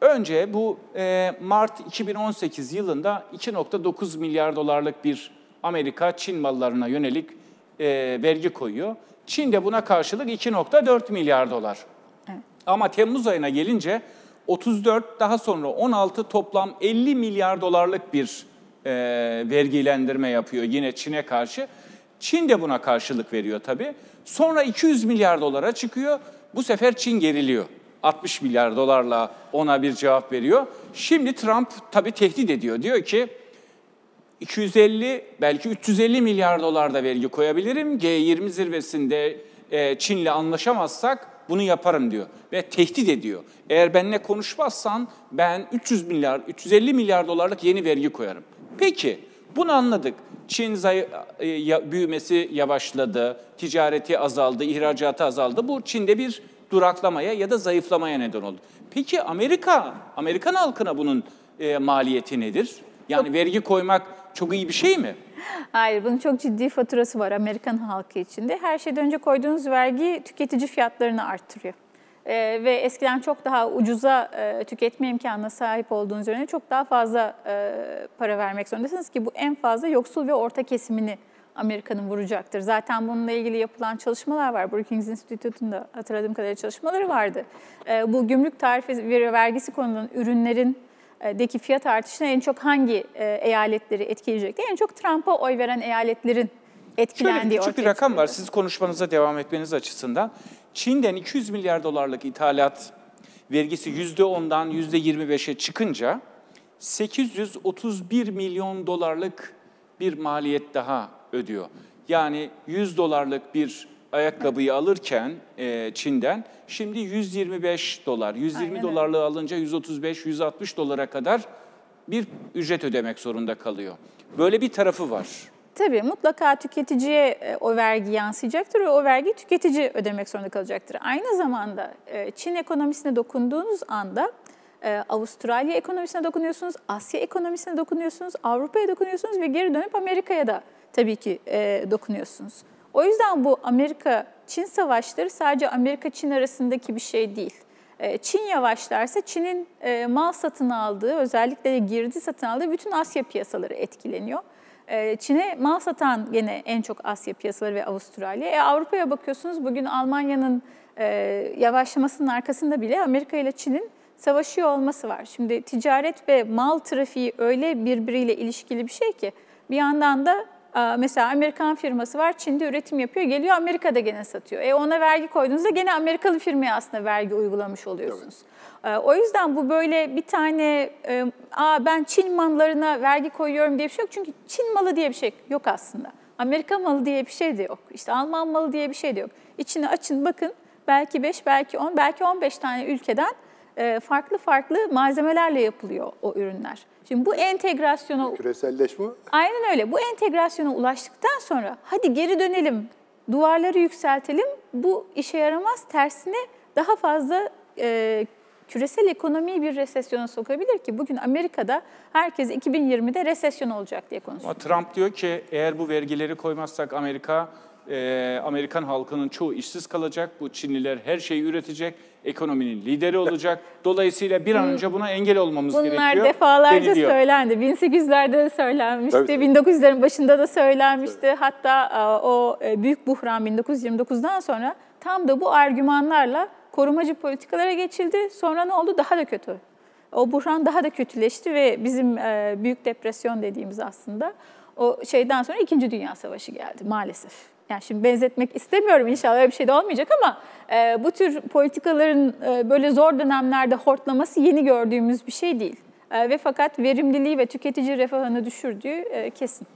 Speaker 1: Önce bu e, Mart 2018 yılında 2.9 milyar dolarlık bir Amerika Çin mallarına yönelik e, vergi koyuyor. Çin de buna karşılık 2.4 milyar dolar. Ama Temmuz ayına gelince 34 daha sonra 16 toplam 50 milyar dolarlık bir e, vergilendirme yapıyor yine Çin'e karşı. Çin de buna karşılık veriyor tabii. Sonra 200 milyar dolara çıkıyor. Bu sefer Çin geriliyor. 60 milyar dolarla ona bir cevap veriyor. Şimdi Trump tabii tehdit ediyor. Diyor ki 250 belki 350 milyar dolar da vergi koyabilirim. G20 zirvesinde e, Çin'le anlaşamazsak bunu yaparım diyor ve tehdit ediyor. Eğer benimle konuşmazsan ben 300 milyar 350 milyar dolarlık yeni vergi koyarım. Peki bunu anladık. Çin zayı, e, büyümesi yavaşladı, ticareti azaldı, ihracatı azaldı. Bu Çin'de bir duraklamaya ya da zayıflamaya neden oldu. Peki Amerika, Amerikan halkına bunun e, maliyeti nedir? Yani vergi koymak çok iyi bir şey mi?
Speaker 3: Hayır, bunun çok ciddi faturası var Amerikan halkı içinde. Her şeyden önce koyduğunuz vergi tüketici fiyatlarını arttırıyor. Ee, ve eskiden çok daha ucuza e, tüketme imkanına sahip olduğunuz üzerine çok daha fazla e, para vermek zorundasınız ki bu en fazla yoksul ve orta kesimini Amerika'nın vuracaktır. Zaten bununla ilgili yapılan çalışmalar var. Brookings Institute'un hatırladığım kadarıyla çalışmaları vardı. Ee, bu gümrük tarifi ve vergisi konulan ürünlerin e, deki fiyat artışına en çok hangi e, eyaletleri etkileyecekti? En çok Trump'a oy veren eyaletlerin etkilendiği
Speaker 1: Şöyle küçük bir rakam var
Speaker 3: çıkıyordu.
Speaker 1: siz konuşmanıza devam etmeniz açısından. Çin'den 200 milyar dolarlık ithalat vergisi %10'dan %25'e çıkınca 831 milyon dolarlık bir maliyet daha ödüyor. Yani 100 dolarlık bir ayakkabıyı alırken e, Çin'den şimdi 125 dolar, 120
Speaker 3: Aynen
Speaker 1: dolarlığı alınca 135-160 dolara kadar bir ücret ödemek zorunda kalıyor. Böyle bir tarafı var.
Speaker 3: Tabii mutlaka tüketiciye e, o vergi yansıyacaktır ve o vergi tüketici ödemek zorunda kalacaktır. Aynı zamanda e, Çin ekonomisine dokunduğunuz anda e, Avustralya ekonomisine dokunuyorsunuz, Asya ekonomisine dokunuyorsunuz, Avrupa'ya dokunuyorsunuz ve geri dönüp Amerika'ya da tabii ki dokunuyorsunuz. O yüzden bu Amerika-Çin savaşları sadece Amerika-Çin arasındaki bir şey değil. Çin yavaşlarsa Çin'in mal satın aldığı, özellikle de girdi satın aldığı bütün Asya piyasaları etkileniyor. Ee, Çin'e mal satan gene en çok Asya piyasaları ve Avustralya. E, Avrupa'ya bakıyorsunuz bugün Almanya'nın e, yavaşlamasının arkasında bile Amerika ile Çin'in savaşıyor olması var. Şimdi ticaret ve mal trafiği öyle birbiriyle ilişkili bir şey ki bir yandan da mesela Amerikan firması var Çin'de üretim yapıyor geliyor Amerika'da gene satıyor. E ona vergi koyduğunuzda gene Amerikalı firmaya aslında vergi uygulamış oluyorsunuz. Evet. Ee, o yüzden bu böyle bir tane, e, Aa, ben Çin mallarına vergi koyuyorum diye bir şey yok. Çünkü Çin malı diye bir şey yok aslında. Amerika malı diye bir şey de yok. İşte Alman malı diye bir şey de yok. İçini açın bakın belki 5, belki 10, belki 15 tane ülkeden e, farklı farklı malzemelerle yapılıyor o ürünler. Şimdi bu entegrasyona...
Speaker 4: Küreselleşme?
Speaker 3: Aynen öyle. Bu entegrasyona ulaştıktan sonra hadi geri dönelim, duvarları yükseltelim. Bu işe yaramaz. Tersine daha fazla e, küresel ekonomiyi bir resesyona sokabilir ki bugün Amerika'da herkes 2020'de resesyon olacak diye konuşuyor.
Speaker 1: Ama Trump diyor ki eğer bu vergileri koymazsak Amerika e, Amerikan halkının çoğu işsiz kalacak. Bu Çinliler her şeyi üretecek, ekonominin lideri olacak. Dolayısıyla bir an önce buna engel olmamız
Speaker 3: Bunlar
Speaker 1: gerekiyor.
Speaker 3: Bunlar defalarca deniliyor. söylendi. 1800'lerde de söylenmişti, Tabii. 1900'lerin başında da söylenmişti. Tabii. Hatta e, o e, büyük buhran 1929'dan sonra tam da bu argümanlarla korumacı politikalara geçildi. Sonra ne oldu? Daha da kötü. O buhran daha da kötüleşti ve bizim e, büyük depresyon dediğimiz aslında o şeyden sonra İkinci Dünya Savaşı geldi maalesef. Yani şimdi benzetmek istemiyorum inşallah öyle bir şey de olmayacak ama e, bu tür politikaların e, böyle zor dönemlerde hortlaması yeni gördüğümüz bir şey değil. E, ve fakat verimliliği ve tüketici refahını düşürdüğü e, kesin.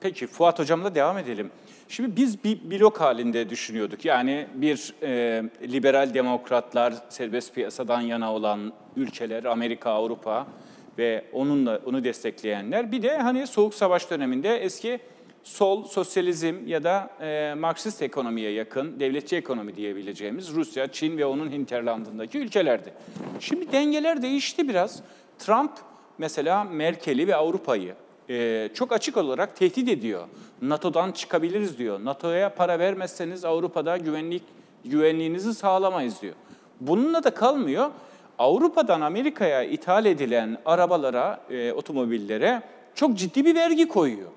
Speaker 1: Peki Fuat Hocam'la devam edelim. Şimdi biz bir blok halinde düşünüyorduk. Yani bir e, liberal demokratlar, serbest piyasadan yana olan ülkeler, Amerika, Avrupa ve onunla onu destekleyenler. Bir de hani Soğuk Savaş döneminde eski sol, sosyalizm ya da e, Marksist ekonomiye yakın, devletçi ekonomi diyebileceğimiz Rusya, Çin ve onun hinterlandındaki ülkelerdi. Şimdi dengeler değişti biraz. Trump mesela Merkel'i ve Avrupa'yı e, çok açık olarak tehdit ediyor. NATO'dan çıkabiliriz diyor. NATO'ya para vermezseniz Avrupa'da güvenlik güvenliğinizi sağlamayız diyor. Bununla da kalmıyor. Avrupa'dan Amerika'ya ithal edilen arabalara, e, otomobillere çok ciddi bir vergi koyuyor.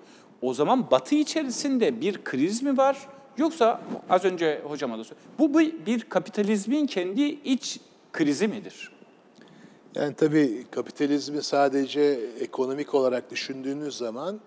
Speaker 1: O zaman Batı içerisinde bir kriz mi var? Yoksa az önce hocama da söyledi. Bu bir kapitalizmin kendi iç krizi midir?
Speaker 2: Yani tabii kapitalizmi sadece ekonomik olarak düşündüğünüz zaman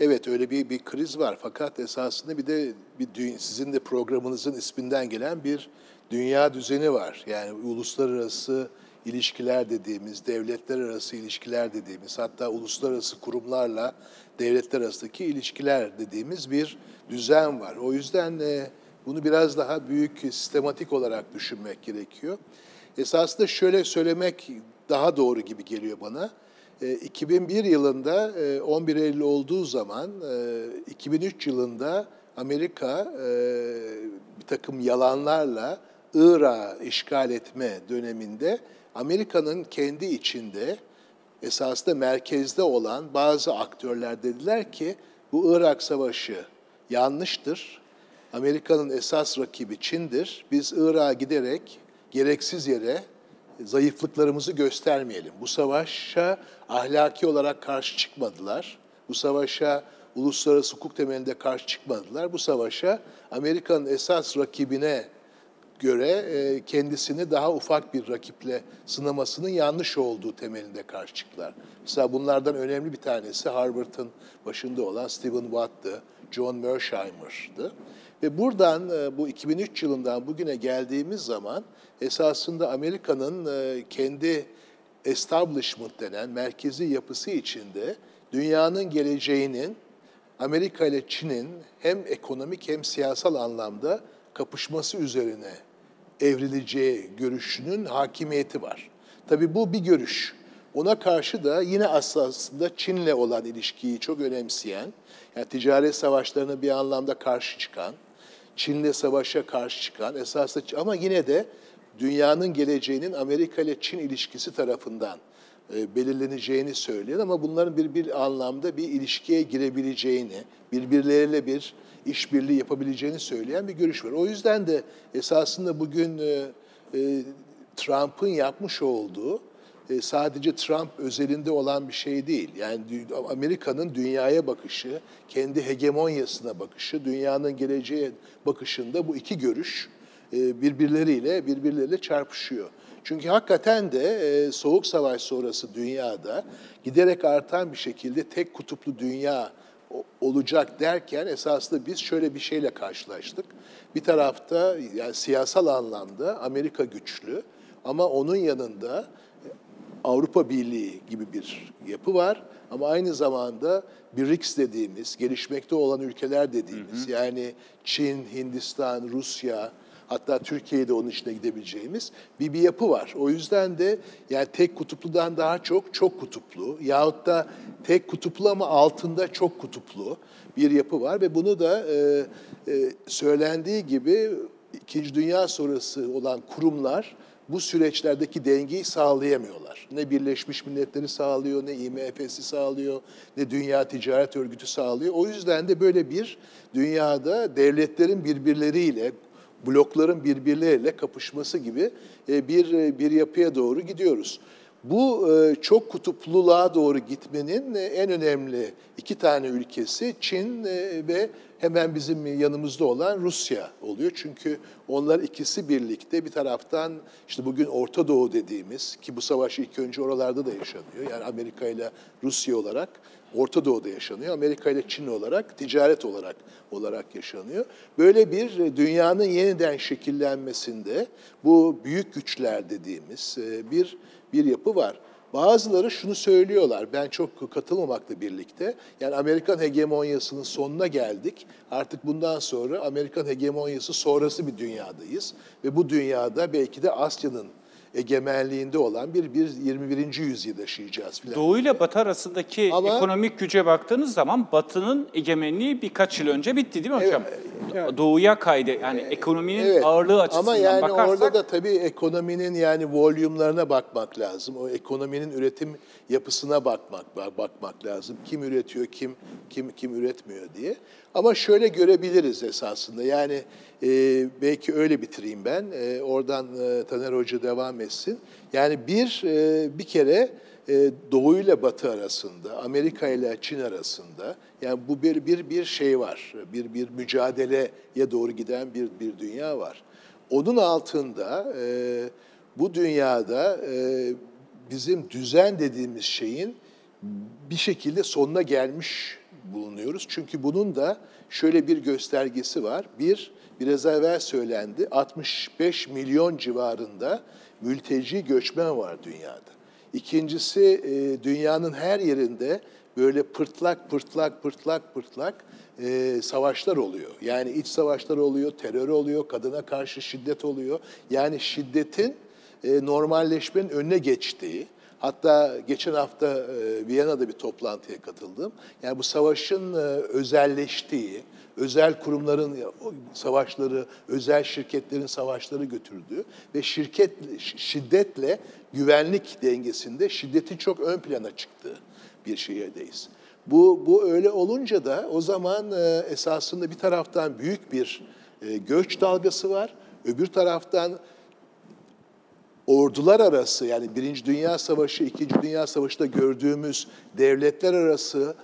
Speaker 2: evet öyle bir bir kriz var. Fakat esasında bir de bir sizin de programınızın isminden gelen bir dünya düzeni var. Yani uluslararası ilişkiler dediğimiz, devletler arası ilişkiler dediğimiz, hatta uluslararası kurumlarla devletler arasındaki ilişkiler dediğimiz bir düzen var. O yüzden e, bunu biraz daha büyük, sistematik olarak düşünmek gerekiyor. Esasında şöyle söylemek daha doğru gibi geliyor bana. 2001 e, yılında 11 e, Eylül olduğu zaman 2003 yılında Amerika bir takım yalanlarla Irak'ı işgal etme döneminde Amerika'nın kendi içinde esasında merkezde olan bazı aktörler dediler ki bu Irak Savaşı yanlıştır. Amerika'nın esas rakibi Çin'dir. Biz Irak'a giderek gereksiz yere zayıflıklarımızı göstermeyelim. Bu savaşa ahlaki olarak karşı çıkmadılar. Bu savaşa uluslararası hukuk temelinde karşı çıkmadılar. Bu savaşa Amerika'nın esas rakibine göre e, kendisini daha ufak bir rakiple sınamasının yanlış olduğu temelinde karşı çıktılar. Mesela bunlardan önemli bir tanesi Harvard'ın başında olan Stephen Watt'tı. John Mersheimer'dı. Ve buradan e, bu 2003 yılından bugüne geldiğimiz zaman esasında Amerika'nın e, kendi establishment denen merkezi yapısı içinde dünyanın geleceğinin Amerika ile Çin'in hem ekonomik hem siyasal anlamda kapışması üzerine evrileceği görüşünün hakimiyeti var. Tabii bu bir görüş. Ona karşı da yine aslında Çin'le olan ilişkiyi çok önemseyen, yani ticaret savaşlarına bir anlamda karşı çıkan, Çin'le savaşa karşı çıkan esasında ama yine de dünyanın geleceğinin Amerika ile Çin ilişkisi tarafından belirleneceğini söyleyen ama bunların bir bir anlamda bir ilişkiye girebileceğini, birbirleriyle bir işbirliği yapabileceğini söyleyen bir görüş var. O yüzden de esasında bugün e, e, Trump'ın yapmış olduğu e, sadece Trump özelinde olan bir şey değil. Yani Amerika'nın dünyaya bakışı, kendi hegemonyasına bakışı, dünyanın geleceğe bakışında bu iki görüş e, birbirleriyle birbirleriyle çarpışıyor. Çünkü hakikaten de e, Soğuk Savaş sonrası dünyada giderek artan bir şekilde tek kutuplu dünya olacak derken esasında biz şöyle bir şeyle karşılaştık. Bir tarafta yani siyasal anlamda Amerika güçlü ama onun yanında Avrupa Birliği gibi bir yapı var. Ama aynı zamanda BRICS dediğimiz, gelişmekte olan ülkeler dediğimiz, hı hı. yani Çin, Hindistan, Rusya, hatta Türkiye'de onun içine gidebileceğimiz bir, bir yapı var. O yüzden de yani tek kutupludan daha çok çok kutuplu yahut da tek kutuplu ama altında çok kutuplu bir yapı var ve bunu da e, e, söylendiği gibi İkinci Dünya sonrası olan kurumlar bu süreçlerdeki dengeyi sağlayamıyorlar. Ne Birleşmiş Milletleri sağlıyor, ne IMF'si sağlıyor, ne Dünya Ticaret Örgütü sağlıyor. O yüzden de böyle bir dünyada devletlerin birbirleriyle, blokların birbirleriyle kapışması gibi e, bir e, bir yapıya doğru gidiyoruz. Bu e, çok kutupluluğa doğru gitmenin en önemli iki tane ülkesi Çin ve hemen bizim yanımızda olan Rusya oluyor. Çünkü onlar ikisi birlikte bir taraftan işte bugün Orta Doğu dediğimiz ki bu savaş ilk önce oralarda da yaşanıyor. Yani Amerika ile Rusya olarak Orta Doğu'da yaşanıyor. Amerika ile Çin olarak, ticaret olarak olarak yaşanıyor. Böyle bir dünyanın yeniden şekillenmesinde bu büyük güçler dediğimiz e, bir bir yapı var. Bazıları şunu söylüyorlar, ben çok katılmamakla birlikte, yani Amerikan hegemonyasının sonuna geldik. Artık bundan sonra Amerikan hegemonyası sonrası bir dünyadayız. Ve bu dünyada belki de Asya'nın egemenliğinde olan bir, bir 21. yüzyıl yaşayacağız filan.
Speaker 1: Doğu ile Batı arasındaki Ama, ekonomik güce baktığınız zaman Batı'nın egemenliği birkaç yıl önce bitti değil mi hocam? Evet, yani, Doğuya kaydı. Yani ekonominin evet, ağırlığı açısından
Speaker 2: Ama yani
Speaker 1: bakarsak...
Speaker 2: orada da tabii ekonominin yani volümlerine bakmak lazım. O ekonominin üretim yapısına bakmak bakmak lazım. Kim üretiyor, kim kim kim üretmiyor diye. Ama şöyle görebiliriz esasında. Yani e, belki öyle bitireyim ben. E, oradan e, Taner Hoca devam etsin. Yani bir e, bir kere e, Doğu ile Batı arasında, Amerika ile Çin arasında yani bu bir bir bir şey var. Bir bir mücadeleye doğru giden bir bir dünya var. Onun altında e, bu dünyada e, bizim düzen dediğimiz şeyin bir şekilde sonuna gelmiş bulunuyoruz. Çünkü bunun da şöyle bir göstergesi var. Bir, biraz evvel söylendi, 65 milyon civarında mülteci göçmen var dünyada. İkincisi, e, dünyanın her yerinde böyle pırtlak pırtlak pırtlak pırtlak e, savaşlar oluyor. Yani iç savaşlar oluyor, terör oluyor, kadına karşı şiddet oluyor. Yani şiddetin e, normalleşmenin önüne geçtiği, Hatta geçen hafta e, Viyana'da bir toplantıya katıldım. Yani bu savaşın e, özelleştiği, özel kurumların savaşları, özel şirketlerin savaşları götürdüğü ve şirket şiddetle güvenlik dengesinde şiddetin çok ön plana çıktığı bir şeydeyiz. Bu, bu öyle olunca da o zaman e, esasında bir taraftan büyük bir göç dalgası var, öbür taraftan ordular arası yani Birinci Dünya Savaşı, İkinci Dünya Savaşı'da gördüğümüz devletler arası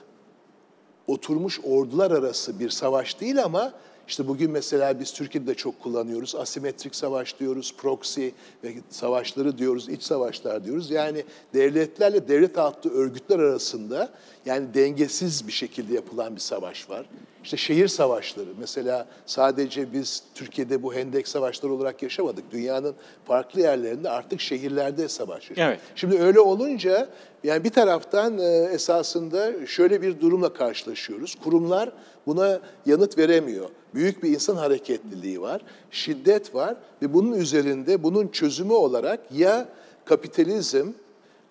Speaker 2: oturmuş ordular arası bir savaş değil ama İşte bugün mesela biz Türkiye'de de çok kullanıyoruz. Asimetrik savaş diyoruz, proxy ve savaşları diyoruz, iç savaşlar diyoruz. Yani devletlerle devlet altı örgütler arasında yani dengesiz bir şekilde yapılan bir savaş var. İşte şehir savaşları mesela sadece biz Türkiye'de bu hendek savaşları olarak yaşamadık. Dünyanın farklı yerlerinde artık şehirlerde savaş yaşıyor.
Speaker 1: Evet.
Speaker 2: Şimdi öyle olunca yani bir taraftan e, esasında şöyle bir durumla karşılaşıyoruz. Kurumlar buna yanıt veremiyor. Büyük bir insan hareketliliği var, şiddet var ve bunun üzerinde bunun çözümü olarak ya kapitalizm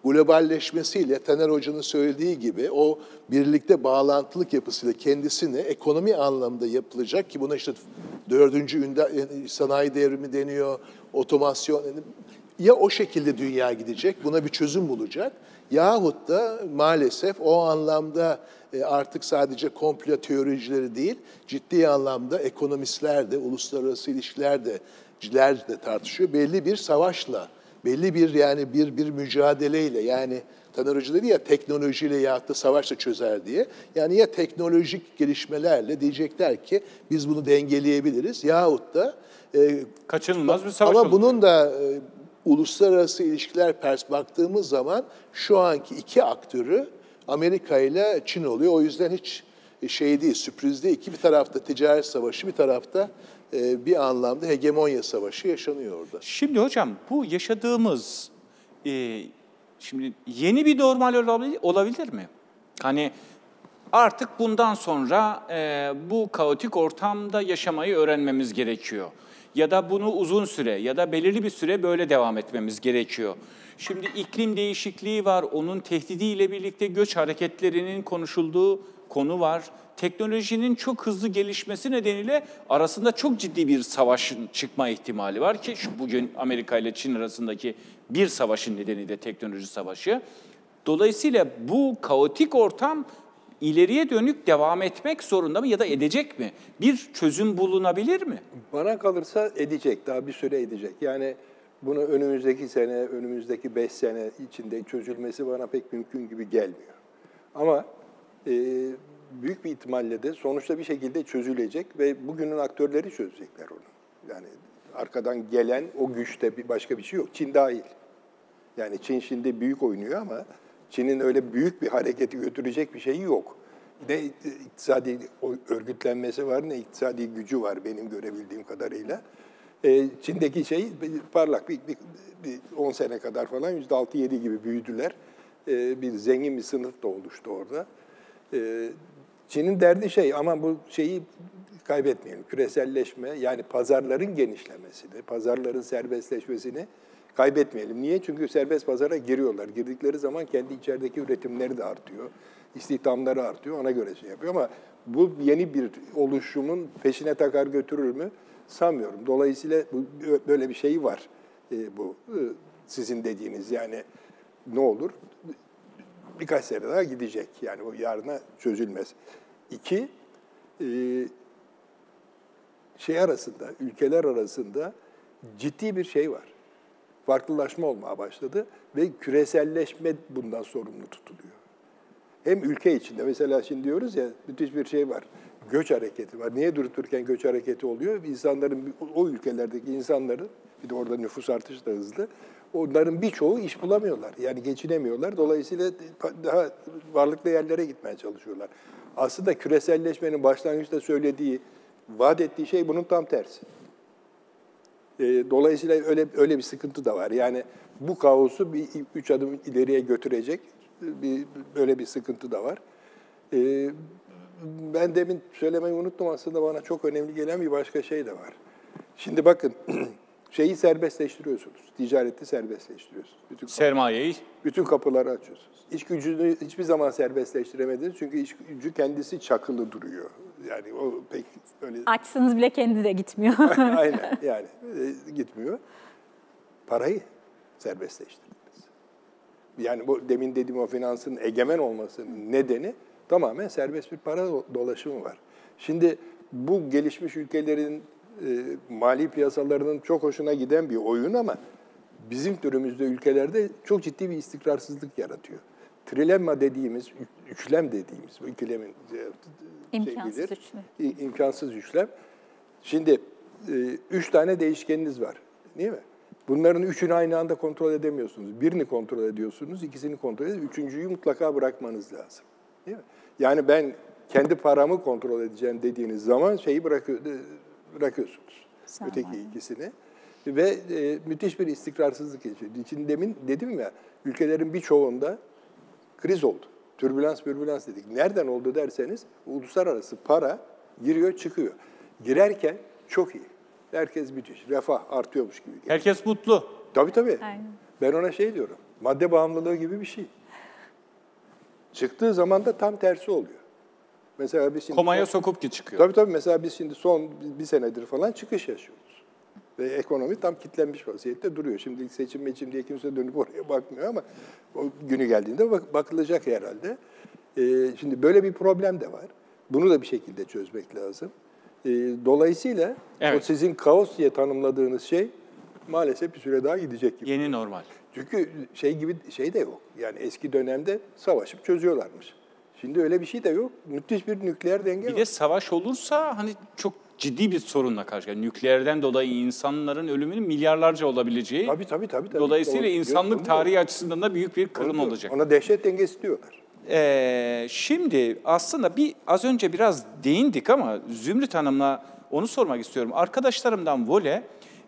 Speaker 2: globalleşmesiyle Taner Hoca'nın söylediği gibi o birlikte bağlantılık yapısıyla kendisini ekonomi anlamda yapılacak ki buna işte dördüncü ünde- sanayi devrimi deniyor, otomasyon ya o şekilde dünya gidecek, buna bir çözüm bulacak yahut da maalesef o anlamda e, artık sadece komplo teoricileri değil, ciddi anlamda ekonomistler de, uluslararası ilişkiler de, de tartışıyor. Belli bir savaşla, belli bir yani bir bir mücadeleyle yani Taner Hoca dedi ya teknolojiyle ya da savaşla çözer diye. Yani ya teknolojik gelişmelerle diyecekler ki biz bunu dengeleyebiliriz yahut da e,
Speaker 1: Kaçınılmaz bir savaş
Speaker 2: ama
Speaker 1: olacak.
Speaker 2: bunun da e, uluslararası ilişkiler pers baktığımız zaman şu anki iki aktörü Amerika ile Çin oluyor. O yüzden hiç şey değil, sürpriz değil ki bir tarafta ticaret savaşı, bir tarafta e, bir anlamda hegemonya savaşı yaşanıyor orada.
Speaker 1: Şimdi hocam bu yaşadığımız e, şimdi yeni bir normal olabilir, olabilir mi? Hani artık bundan sonra e, bu kaotik ortamda yaşamayı öğrenmemiz gerekiyor. Ya da bunu uzun süre ya da belirli bir süre böyle devam etmemiz gerekiyor. Şimdi iklim değişikliği var, onun tehdidiyle birlikte göç hareketlerinin konuşulduğu konu var. Teknolojinin çok hızlı gelişmesi nedeniyle arasında çok ciddi bir savaşın çıkma ihtimali var ki şu bugün Amerika ile Çin arasındaki bir savaşın nedeni de teknoloji savaşı. Dolayısıyla bu kaotik ortam ileriye dönük devam etmek zorunda mı ya da edecek mi? Bir çözüm bulunabilir mi?
Speaker 4: Bana kalırsa edecek, daha bir süre edecek. Yani bunu önümüzdeki sene, önümüzdeki beş sene içinde çözülmesi bana pek mümkün gibi gelmiyor. Ama e, büyük bir ihtimalle de sonuçta bir şekilde çözülecek ve bugünün aktörleri çözecekler onu. Yani arkadan gelen o güçte bir başka bir şey yok. Çin dahil. Yani Çin şimdi büyük oynuyor ama Çin'in öyle büyük bir hareketi götürecek bir şeyi yok. Ne iktisadi örgütlenmesi var ne iktisadi gücü var benim görebildiğim kadarıyla. Ee, Çin'deki şey parlak bir, bir, bir 10 sene kadar falan yüzde altı yedi gibi büyüdüler. Ee, bir zengin bir sınıf da oluştu orada. Çin'in derdi şey ama bu şeyi kaybetmeyelim. Küreselleşme yani pazarların genişlemesini, pazarların serbestleşmesini kaybetmeyelim. Niye? Çünkü serbest pazara giriyorlar. Girdikleri zaman kendi içerideki üretimleri de artıyor. istihdamları artıyor. Ona göre şey yapıyor ama bu yeni bir oluşumun peşine takar götürür mü? Sanmıyorum. Dolayısıyla bu, böyle bir şey var. E, bu e, sizin dediğiniz yani ne olur? Birkaç sene daha gidecek. Yani o yarına çözülmez. İki, e, şey arasında, ülkeler arasında ciddi bir şey var. Farklılaşma olmaya başladı ve küreselleşme bundan sorumlu tutuluyor. Hem ülke içinde, mesela şimdi diyoruz ya müthiş bir şey var. Göç hareketi var. Niye durup dururken göç hareketi oluyor? İnsanların, o ülkelerdeki insanların, bir de orada nüfus artışı da hızlı, onların birçoğu iş bulamıyorlar. Yani geçinemiyorlar. Dolayısıyla daha varlıklı yerlere gitmeye çalışıyorlar. Aslında küreselleşmenin başlangıçta söylediği, vaat ettiği şey bunun tam tersi. Dolayısıyla öyle öyle bir sıkıntı da var. Yani bu kaosu bir üç adım ileriye götürecek bir böyle bir sıkıntı da var. Ben demin söylemeyi unuttum aslında bana çok önemli gelen bir başka şey de var. Şimdi bakın şeyi serbestleştiriyorsunuz. Ticareti serbestleştiriyorsunuz. Bütün
Speaker 1: Sermayeyi.
Speaker 4: Bütün kapıları açıyorsunuz. İş gücünü hiçbir zaman serbestleştiremediniz çünkü iş gücü kendisi çakılı duruyor. Yani o pek öyle...
Speaker 3: Açsanız bile kendi de gitmiyor.
Speaker 4: Aynen yani e, gitmiyor. Parayı serbestleştirdiniz. Yani bu demin dediğim o finansın egemen olmasının nedeni tamamen serbest bir para dolaşımı var. Şimdi bu gelişmiş ülkelerin mali piyasalarının çok hoşuna giden bir oyun ama bizim türümüzde ülkelerde çok ciddi bir istikrarsızlık yaratıyor. Trilemma dediğimiz, üçlem dediğimiz, bu ikilemin
Speaker 3: İmkansız
Speaker 4: bilir,
Speaker 3: üçlem.
Speaker 4: imkansız üçlem. Şimdi e, üç tane değişkeniniz var değil mi? Bunların üçünü aynı anda kontrol edemiyorsunuz. Birini kontrol ediyorsunuz, ikisini kontrol ediyorsunuz. Üçüncüyü mutlaka bırakmanız lazım. Değil mi? Yani ben kendi paramı kontrol edeceğim dediğiniz zaman şeyi bırakıyor, e, bırakıyorsunuz.
Speaker 3: Sermaye.
Speaker 4: Öteki ikisini. Ve e, müthiş bir istikrarsızlık geçiyor. Şimdi demin dedim ya, ülkelerin birçoğunda kriz oldu. Türbülans, türbülans dedik. Nereden oldu derseniz, uluslararası para giriyor, çıkıyor. Girerken çok iyi. Herkes müthiş. Refah artıyormuş gibi. geliyor.
Speaker 1: Herkes mutlu.
Speaker 4: Tabii tabii.
Speaker 3: Aynen.
Speaker 4: Ben ona şey diyorum, madde bağımlılığı gibi bir şey. Çıktığı zaman da tam tersi oluyor. Mesela biz şimdi...
Speaker 1: Komaya sokup ki çıkıyor.
Speaker 4: Tabii tabii. Mesela biz şimdi son bir senedir falan çıkış yaşıyoruz. Ve ekonomi tam kitlenmiş vaziyette duruyor. Şimdi seçim meçim diye kimse dönüp oraya bakmıyor ama o günü geldiğinde bak- bakılacak herhalde. Ee, şimdi böyle bir problem de var. Bunu da bir şekilde çözmek lazım. Ee, dolayısıyla
Speaker 1: Evet.
Speaker 4: o sizin kaos diye tanımladığınız şey maalesef bir süre daha gidecek gibi.
Speaker 1: Yeni normal.
Speaker 4: Çünkü şey gibi şey de yok. Yani eski dönemde savaşıp çözüyorlarmış. Şimdi öyle bir şey de yok. Müthiş bir nükleer denge
Speaker 1: Bir
Speaker 4: var.
Speaker 1: de savaş olursa hani çok ciddi bir sorunla karşı. Yani nükleerden dolayı insanların ölümünün milyarlarca olabileceği.
Speaker 4: Tabii tabii tabii. tabii.
Speaker 1: Dolayısıyla
Speaker 4: Doğru.
Speaker 1: insanlık tarihi açısından da büyük bir kırım
Speaker 4: Doğru.
Speaker 1: olacak.
Speaker 4: Ona dehşet dengesi diyorlar.
Speaker 1: Ee, şimdi aslında bir az önce biraz değindik ama Zümrüt Hanım'la onu sormak istiyorum. Arkadaşlarımdan Vole,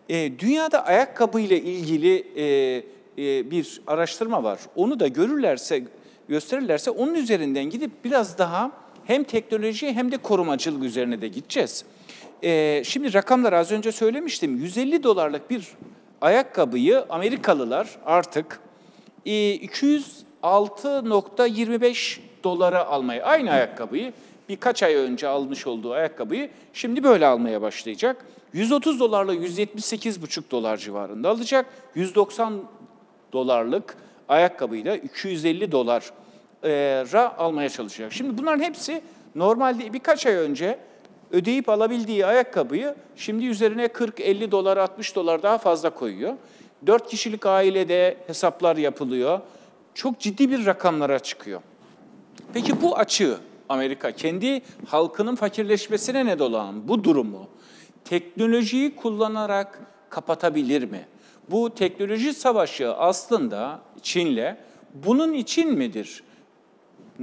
Speaker 1: e, dünyada ayakkabı ile ilgili e, e, bir araştırma var. Onu da görürlerse, gösterirlerse onun üzerinden gidip biraz daha hem teknoloji hem de korumacılık üzerine de gideceğiz. E, şimdi rakamları az önce söylemiştim. 150 dolarlık bir ayakkabıyı Amerikalılar artık e, 206.25 dolara almayı, aynı ayakkabıyı birkaç ay önce almış olduğu ayakkabıyı şimdi böyle almaya başlayacak. 130 dolarla 178,5 dolar civarında alacak. 190 dolarlık ayakkabıyla 250 dolara almaya çalışacak. Şimdi bunların hepsi normalde birkaç ay önce ödeyip alabildiği ayakkabıyı şimdi üzerine 40-50 dolar, 60 dolar daha fazla koyuyor. 4 kişilik ailede hesaplar yapılıyor. Çok ciddi bir rakamlara çıkıyor. Peki bu açığı Amerika kendi halkının fakirleşmesine ne olan bu durumu teknolojiyi kullanarak kapatabilir mi? Bu teknoloji savaşı aslında Çin'le bunun için midir?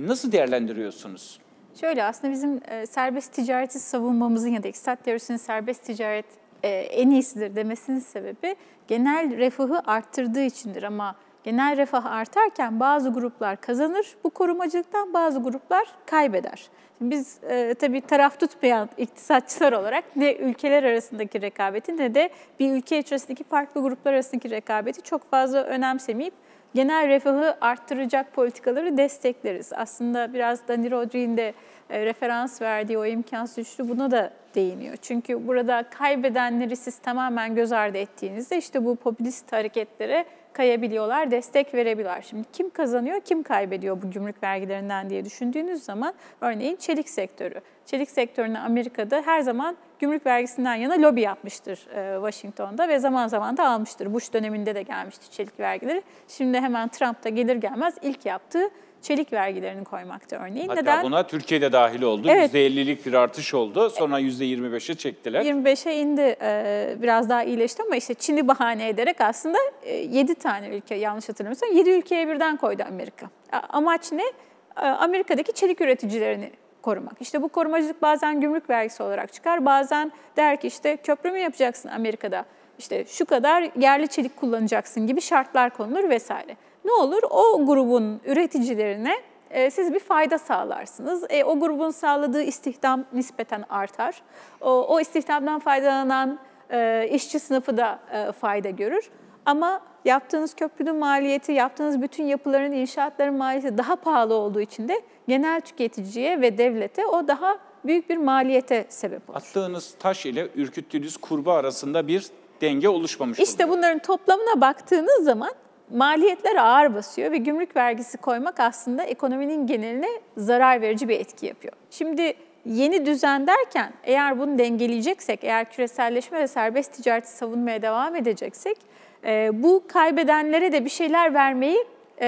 Speaker 1: Nasıl değerlendiriyorsunuz?
Speaker 3: Şöyle aslında bizim e, serbest ticareti savunmamızın ya da iktisat teorisinin serbest ticaret e, en iyisidir demesinin sebebi genel refahı arttırdığı içindir ama genel refah artarken bazı gruplar kazanır bu korumacılıktan bazı gruplar kaybeder. Şimdi biz e, tabii taraf tutmayan iktisatçılar olarak ne ülkeler arasındaki rekabeti ne de bir ülke içerisindeki farklı gruplar arasındaki rekabeti çok fazla önemsemeyip genel refahı arttıracak politikaları destekleriz. Aslında biraz Dani Rodri'nin de referans verdiği o imkansız üçlü buna da değiniyor. Çünkü burada kaybedenleri siz tamamen göz ardı ettiğinizde işte bu popülist hareketlere kayabiliyorlar, destek verebiliyorlar. Şimdi kim kazanıyor, kim kaybediyor bu gümrük vergilerinden diye düşündüğünüz zaman örneğin çelik sektörü. Çelik sektörüne Amerika'da her zaman gümrük vergisinden yana lobi yapmıştır e, Washington'da ve zaman zaman da almıştır. Bush döneminde de gelmişti çelik vergileri. Şimdi hemen Trump da gelir gelmez ilk yaptığı çelik vergilerini koymaktı örneğin.
Speaker 1: Hatta
Speaker 3: Neden?
Speaker 1: buna Türkiye'de dahil oldu.
Speaker 3: Evet.
Speaker 1: %50'lik bir artış oldu. Sonra %25'e çektiler.
Speaker 3: 25'e indi e, biraz daha iyileşti ama işte Çin'i bahane ederek aslında 7 tane ülke yanlış hatırlamıyorsam 7 ülkeye birden koydu Amerika. Amaç ne? E, Amerika'daki çelik üreticilerini korumak. İşte bu korumacılık bazen gümrük vergisi olarak çıkar. Bazen der ki işte köprü mü yapacaksın Amerika'da? İşte şu kadar yerli çelik kullanacaksın gibi şartlar konulur vesaire. Ne olur o grubun üreticilerine e, siz bir fayda sağlarsınız. E, o grubun sağladığı istihdam nispeten artar. O, o istihdamdan faydalanan e, işçi sınıfı da e, fayda görür. Ama yaptığınız köprünün maliyeti, yaptığınız bütün yapıların, inşaatların maliyeti daha pahalı olduğu için de genel tüketiciye ve devlete o daha büyük bir maliyete sebep olur.
Speaker 1: Attığınız taş ile ürküttüğünüz kurbağa arasında bir denge oluşmamış
Speaker 3: İşte
Speaker 1: oluyor.
Speaker 3: bunların toplamına baktığınız zaman maliyetler ağır basıyor ve gümrük vergisi koymak aslında ekonominin geneline zarar verici bir etki yapıyor. Şimdi yeni düzen derken eğer bunu dengeleyeceksek, eğer küreselleşme ve serbest ticareti savunmaya devam edeceksek e, bu kaybedenlere de bir şeyler vermeyi e,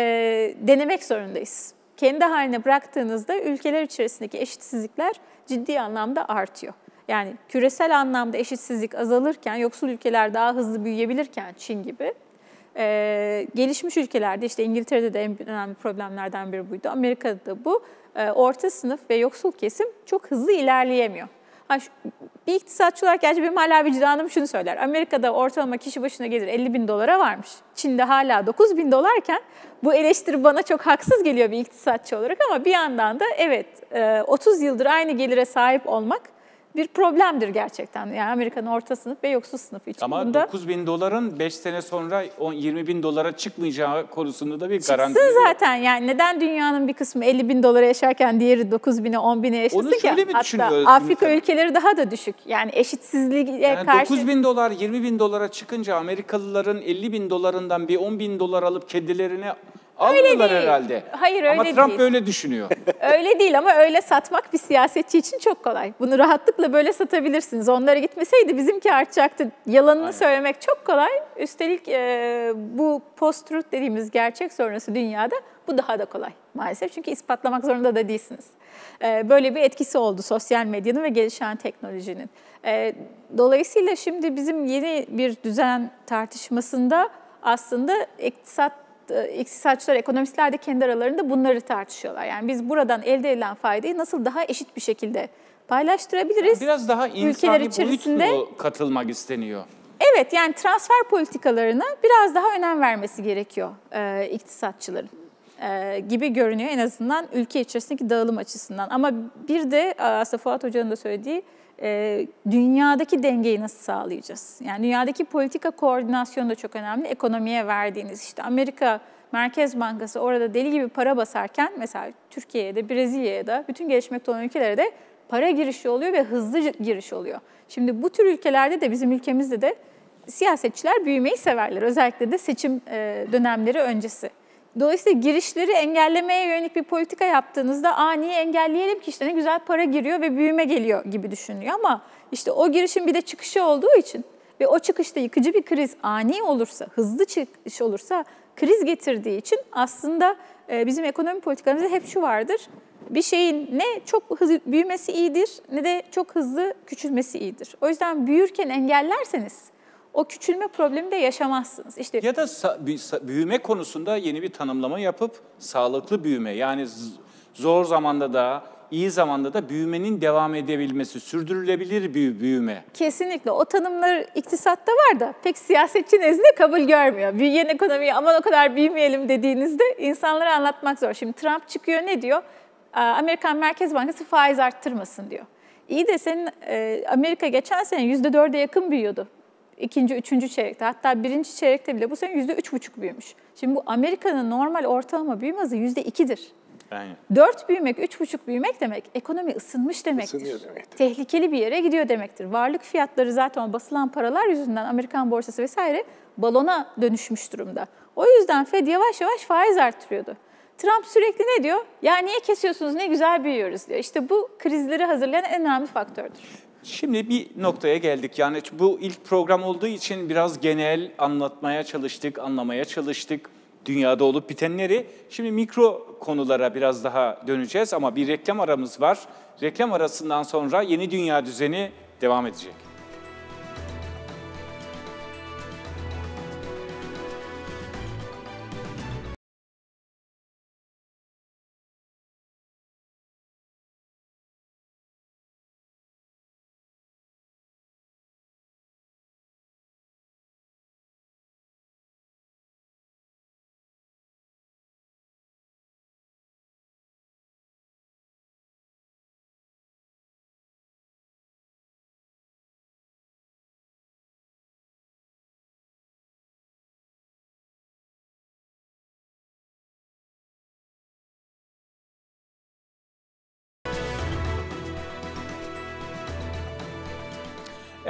Speaker 3: denemek zorundayız. Kendi haline bıraktığınızda ülkeler içerisindeki eşitsizlikler ciddi anlamda artıyor. Yani küresel anlamda eşitsizlik azalırken, yoksul ülkeler daha hızlı büyüyebilirken Çin gibi, e, gelişmiş ülkelerde işte İngiltere'de de en önemli problemlerden biri buydu. Amerika'da da bu. E, orta sınıf ve yoksul kesim çok hızlı ilerleyemiyor. Ha, şu, bir iktisatçı olarak gerçi benim hala vicdanım şunu söyler. Amerika'da ortalama kişi başına gelir 50 bin dolara varmış. Çin'de hala 9 bin dolarken bu eleştiri bana çok haksız geliyor bir iktisatçı olarak ama bir yandan da evet 30 yıldır aynı gelire sahip olmak bir problemdir gerçekten. Yani Amerika'nın orta sınıf ve yoksul sınıfı için.
Speaker 1: Ama
Speaker 3: Bunda
Speaker 1: 9 bin doların 5 sene sonra 10, 20 bin dolara çıkmayacağı konusunda da bir
Speaker 3: çıksın
Speaker 1: garanti yok.
Speaker 3: zaten. Yani neden dünyanın bir kısmı 50 bin dolara yaşarken diğeri 9 bine 10 bine yaşasın
Speaker 1: Onu
Speaker 3: ki?
Speaker 1: şöyle mi
Speaker 3: Hatta Afrika
Speaker 1: Ümit
Speaker 3: ülkeleri daha da düşük. Yani eşitsizliğe
Speaker 1: Yani
Speaker 3: karşı...
Speaker 1: 9 bin dolar, 20 bin dolara çıkınca Amerikalıların 50 bin dolarından bir 10 bin dolar alıp kedilerine almıyorlar
Speaker 3: değil.
Speaker 1: herhalde.
Speaker 3: Hayır,
Speaker 1: Ama
Speaker 3: öyle
Speaker 1: Trump
Speaker 3: değil.
Speaker 1: böyle düşünüyor.
Speaker 3: Öyle değil ama öyle satmak bir siyasetçi için çok kolay. Bunu rahatlıkla böyle satabilirsiniz. Onlara gitmeseydi bizimki artacaktı. Yalanını söylemek çok kolay. Üstelik e, bu post-truth dediğimiz gerçek sonrası dünyada bu daha da kolay maalesef. Çünkü ispatlamak zorunda da değilsiniz. E, böyle bir etkisi oldu sosyal medyanın ve gelişen teknolojinin. E, dolayısıyla şimdi bizim yeni bir düzen tartışmasında aslında iktisat iktisatçılar, ekonomistler de kendi aralarında bunları tartışıyorlar. Yani biz buradan elde edilen faydayı nasıl daha eşit bir şekilde paylaştırabiliriz?
Speaker 1: Biraz daha insani
Speaker 3: içerisinde
Speaker 1: katılmak isteniyor?
Speaker 3: Evet yani transfer politikalarına biraz daha önem vermesi gerekiyor e, iktisatçıların e, gibi görünüyor en azından ülke içerisindeki dağılım açısından. Ama bir de aslında Fuat Hoca'nın da söylediği dünyadaki dengeyi nasıl sağlayacağız? Yani dünyadaki politika koordinasyonu da çok önemli. Ekonomiye verdiğiniz işte Amerika Merkez Bankası orada deli gibi para basarken mesela Türkiye'ye de Brezilya'ya da bütün gelişmekte olan ülkelere de para girişi oluyor ve hızlı giriş oluyor. Şimdi bu tür ülkelerde de bizim ülkemizde de siyasetçiler büyümeyi severler. Özellikle de seçim dönemleri öncesi. Dolayısıyla girişleri engellemeye yönelik bir politika yaptığınızda Aa, niye engelleyelim ki işte ne güzel para giriyor ve büyüme geliyor gibi düşünüyor. Ama işte o girişin bir de çıkışı olduğu için ve o çıkışta yıkıcı bir kriz ani olursa, hızlı çıkış olursa kriz getirdiği için aslında e, bizim ekonomi politikamızda hep şu vardır. Bir şeyin ne çok hızlı büyümesi iyidir ne de çok hızlı küçülmesi iyidir. O yüzden büyürken engellerseniz o küçülme problemi de yaşamazsınız. İşte
Speaker 1: Ya da büyüme konusunda yeni bir tanımlama yapıp sağlıklı büyüme yani zor zamanda da iyi zamanda da büyümenin devam edebilmesi, sürdürülebilir bir büyüme.
Speaker 3: Kesinlikle. O tanımlar iktisatta var da pek siyasetçi nezdinde kabul görmüyor. Büyüyen ekonomiyi aman o kadar büyümeyelim dediğinizde insanlara anlatmak zor. Şimdi Trump çıkıyor ne diyor? Amerikan Merkez Bankası faiz arttırmasın diyor. İyi de senin e, Amerika geçen sene %4'e yakın büyüyordu. İkinci, üçüncü çeyrekte hatta birinci çeyrekte bile bu sene yüzde üç buçuk büyümüş. Şimdi bu Amerika'nın normal ortalama büyüme hızı yüzde ikidir.
Speaker 1: Yani.
Speaker 3: 4 büyümek, 3,5 büyümek demek ekonomi ısınmış demektir.
Speaker 4: Isınıyor demektir.
Speaker 3: Tehlikeli bir yere gidiyor demektir. Varlık fiyatları zaten o basılan paralar yüzünden Amerikan borsası vesaire balona dönüşmüş durumda. O yüzden Fed yavaş yavaş faiz arttırıyordu. Trump sürekli ne diyor? Ya niye kesiyorsunuz ne güzel büyüyoruz diyor. İşte bu krizleri hazırlayan en önemli faktördür.
Speaker 1: Şimdi bir noktaya geldik. Yani bu ilk program olduğu için biraz genel anlatmaya çalıştık, anlamaya çalıştık dünyada olup bitenleri. Şimdi mikro konulara biraz daha döneceğiz ama bir reklam aramız var. Reklam arasından sonra yeni dünya düzeni devam edecek.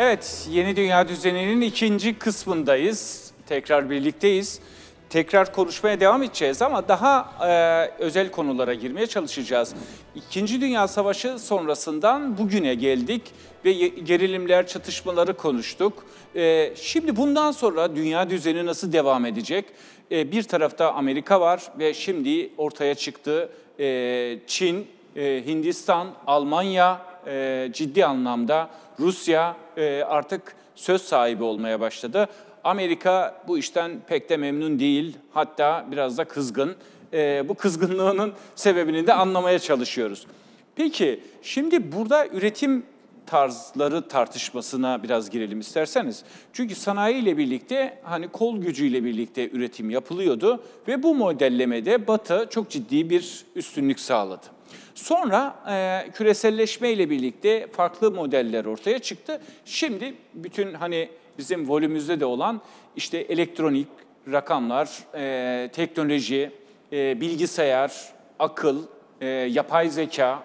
Speaker 1: Evet, Yeni Dünya Düzeni'nin ikinci kısmındayız. Tekrar birlikteyiz. Tekrar konuşmaya devam edeceğiz ama daha e, özel konulara girmeye çalışacağız. İkinci Dünya Savaşı sonrasından bugüne geldik ve gerilimler, çatışmaları konuştuk. E, şimdi bundan sonra dünya düzeni nasıl devam edecek? E, bir tarafta Amerika var ve şimdi ortaya çıktı e, Çin, e, Hindistan, Almanya, e, ciddi anlamda Rusya e, artık söz sahibi olmaya başladı. Amerika bu işten pek de memnun değil, hatta biraz da kızgın. E, bu kızgınlığının sebebini de anlamaya çalışıyoruz. Peki, şimdi burada üretim tarzları tartışmasına biraz girelim isterseniz. Çünkü sanayi ile birlikte hani kol gücüyle birlikte üretim yapılıyordu ve bu modellemede Batı çok ciddi bir üstünlük sağladı. Sonra e, küreselleşme ile birlikte farklı modeller ortaya çıktı. Şimdi bütün hani bizim volümümüzde de olan işte elektronik, rakamlar, e, teknoloji, e, bilgisayar, akıl, e, yapay zeka,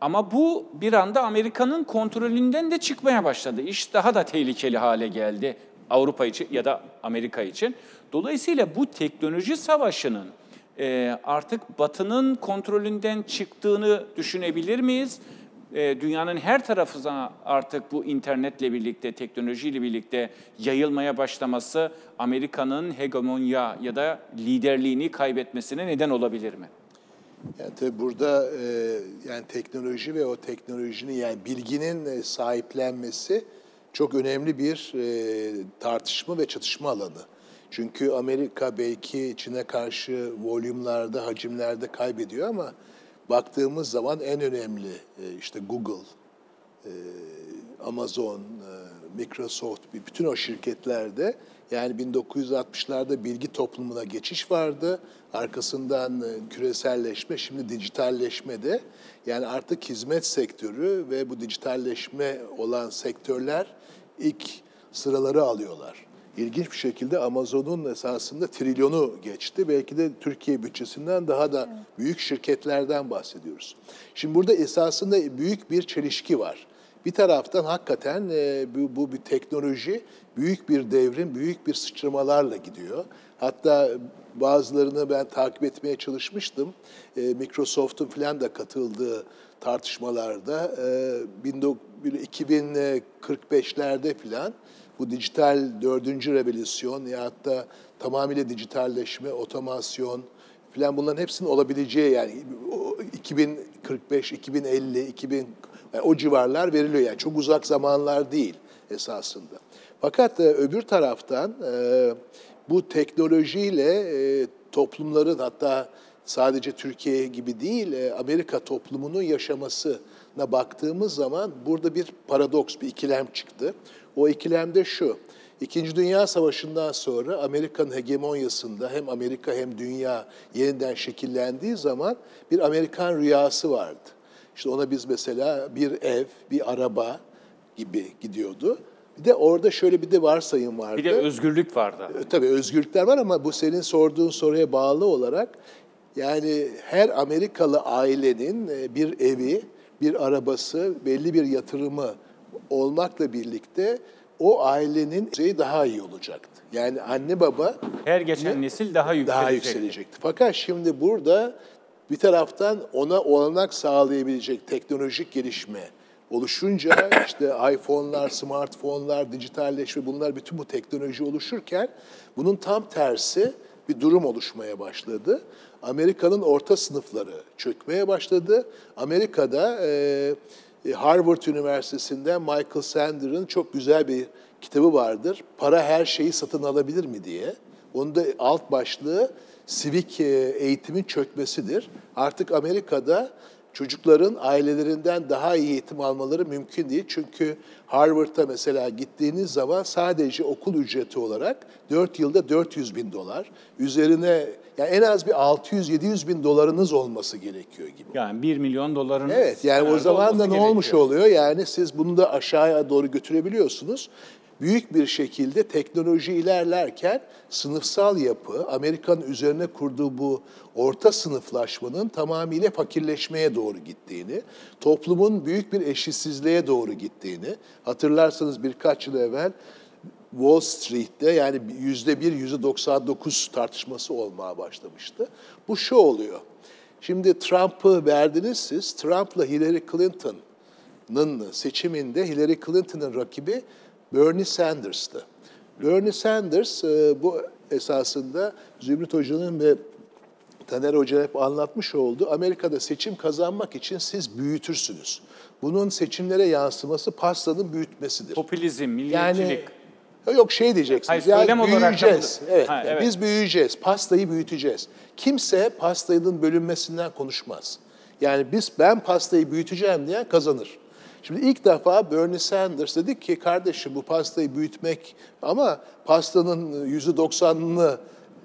Speaker 1: ama bu bir anda Amerika'nın kontrolünden de çıkmaya başladı. İş daha da tehlikeli hale geldi Avrupa için ya da Amerika için. Dolayısıyla bu teknoloji savaşının e, artık Batı'nın kontrolünden çıktığını düşünebilir miyiz? E, dünyanın her tarafına artık bu internetle birlikte, teknolojiyle birlikte yayılmaya başlaması Amerika'nın hegemonya ya da liderliğini kaybetmesine neden olabilir mi?
Speaker 2: Yani tabii burada e, yani teknoloji ve o teknolojinin yani bilginin e, sahiplenmesi çok önemli bir e, tartışma ve çatışma alanı. Çünkü Amerika belki Çin'e karşı volümlerde, hacimlerde kaybediyor ama baktığımız zaman en önemli işte Google, Amazon, Microsoft, bütün o şirketlerde yani 1960'larda bilgi toplumuna geçiş vardı. Arkasından e, küreselleşme, şimdi dijitalleşme de. Yani artık hizmet sektörü ve bu dijitalleşme olan sektörler ilk sıraları alıyorlar. İlginç bir şekilde Amazon'un esasında trilyonu geçti. Belki de Türkiye bütçesinden daha da büyük şirketlerden bahsediyoruz. Şimdi burada esasında büyük bir çelişki var. Bir taraftan hakikaten e, bu, bu bir teknoloji büyük bir devrim, büyük bir sıçramalarla gidiyor. Hatta bazılarını ben takip etmeye çalışmıştım. E, Microsoft'un falan da katıldığı tartışmalarda e, 2045'lerde falan bu dijital dördüncü revolüsyon ya hatta tamamıyla dijitalleşme, otomasyon falan bunların hepsinin olabileceği yani 2045, 2050, 2000 yani o civarlar veriliyor yani çok uzak zamanlar değil esasında. Fakat e, öbür taraftan e, bu teknolojiyle e, toplumların hatta sadece Türkiye gibi değil Amerika toplumunun yaşamasına baktığımız zaman burada bir paradoks, bir ikilem çıktı. O ikilem de şu. İkinci Dünya Savaşı'ndan sonra Amerika'nın hegemonyasında hem Amerika hem dünya yeniden şekillendiği zaman bir Amerikan rüyası vardı. İşte ona biz mesela bir ev, bir araba gibi gidiyordu. Bir de orada şöyle bir de varsayım vardı.
Speaker 1: Bir de özgürlük vardı.
Speaker 2: E, tabii özgürlükler var ama bu senin sorduğun soruya bağlı olarak yani her Amerikalı ailenin e, bir evi, bir arabası, belli bir yatırımı olmakla birlikte o ailenin düzeyi daha iyi olacaktı. Yani anne baba
Speaker 1: her geçen nesil daha yükselecekti.
Speaker 2: Daha yükselecekti. Fakat şimdi burada bir taraftan ona olanak sağlayabilecek teknolojik gelişme oluşunca işte iPhone'lar, smartphone'lar, dijitalleşme bunlar bütün bu teknoloji oluşurken bunun tam tersi bir durum oluşmaya başladı. Amerika'nın orta sınıfları çökmeye başladı. Amerika'da e, Harvard Üniversitesi'nden Michael Sander'ın çok güzel bir kitabı vardır. Para her şeyi satın alabilir mi diye. Onun da alt başlığı sivik e, eğitimin çökmesidir. Artık Amerika'da çocukların ailelerinden daha iyi eğitim almaları mümkün değil. Çünkü Harvard'a mesela gittiğiniz zaman sadece okul ücreti olarak 4 yılda 400 bin dolar. Üzerine yani en az bir 600-700 bin dolarınız olması gerekiyor gibi.
Speaker 1: Yani 1 milyon doların
Speaker 2: Evet yani o zaman da ne gerekiyor. olmuş oluyor? Yani siz bunu da aşağıya doğru götürebiliyorsunuz büyük bir şekilde teknoloji ilerlerken sınıfsal yapı, Amerika'nın üzerine kurduğu bu orta sınıflaşmanın tamamıyla fakirleşmeye doğru gittiğini, toplumun büyük bir eşitsizliğe doğru gittiğini, hatırlarsanız birkaç yıl evvel Wall Street'te yani yüzde bir, yüzde 99 tartışması olmaya başlamıştı. Bu şu oluyor. Şimdi Trump'ı verdiniz siz. Trump'la Hillary Clinton'ın seçiminde Hillary Clinton'ın rakibi Bernie Sanders'tı. Bernie Sanders e, bu esasında Zümrüt Hoca'nın ve Taner Hoca hep anlatmış oldu. Amerika'da seçim kazanmak için siz büyütürsünüz. Bunun seçimlere yansıması pastanın büyütmesidir.
Speaker 1: Popülizm, milliyetçilik.
Speaker 2: Yani yok şey diyeceksiniz.
Speaker 1: Hayır,
Speaker 2: ya
Speaker 1: söylem olarak da
Speaker 2: büyüyeceğiz. Evet,
Speaker 1: Ha, evet.
Speaker 2: Biz büyüyeceğiz. Pastayı büyüteceğiz. Kimse pastanın bölünmesinden konuşmaz. Yani biz ben pastayı büyüteceğim diye kazanır. Şimdi ilk defa Bernie Sanders dedi ki kardeşim bu pastayı büyütmek ama pastanın yüzde doksanını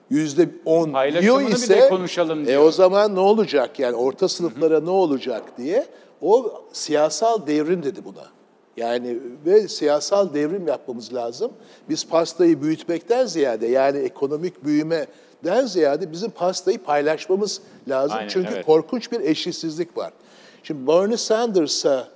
Speaker 2: yüzde on yiyor
Speaker 1: bir
Speaker 2: ise
Speaker 1: de konuşalım
Speaker 2: e
Speaker 1: diyor.
Speaker 2: o zaman ne olacak yani orta sınıflara ne olacak diye o siyasal devrim dedi buna. Yani ve siyasal devrim yapmamız lazım. Biz pastayı büyütmekten ziyade yani ekonomik büyümeden ziyade bizim pastayı paylaşmamız lazım.
Speaker 1: Aynen,
Speaker 2: Çünkü
Speaker 1: evet.
Speaker 2: korkunç bir eşitsizlik var. Şimdi Bernie Sanders'ın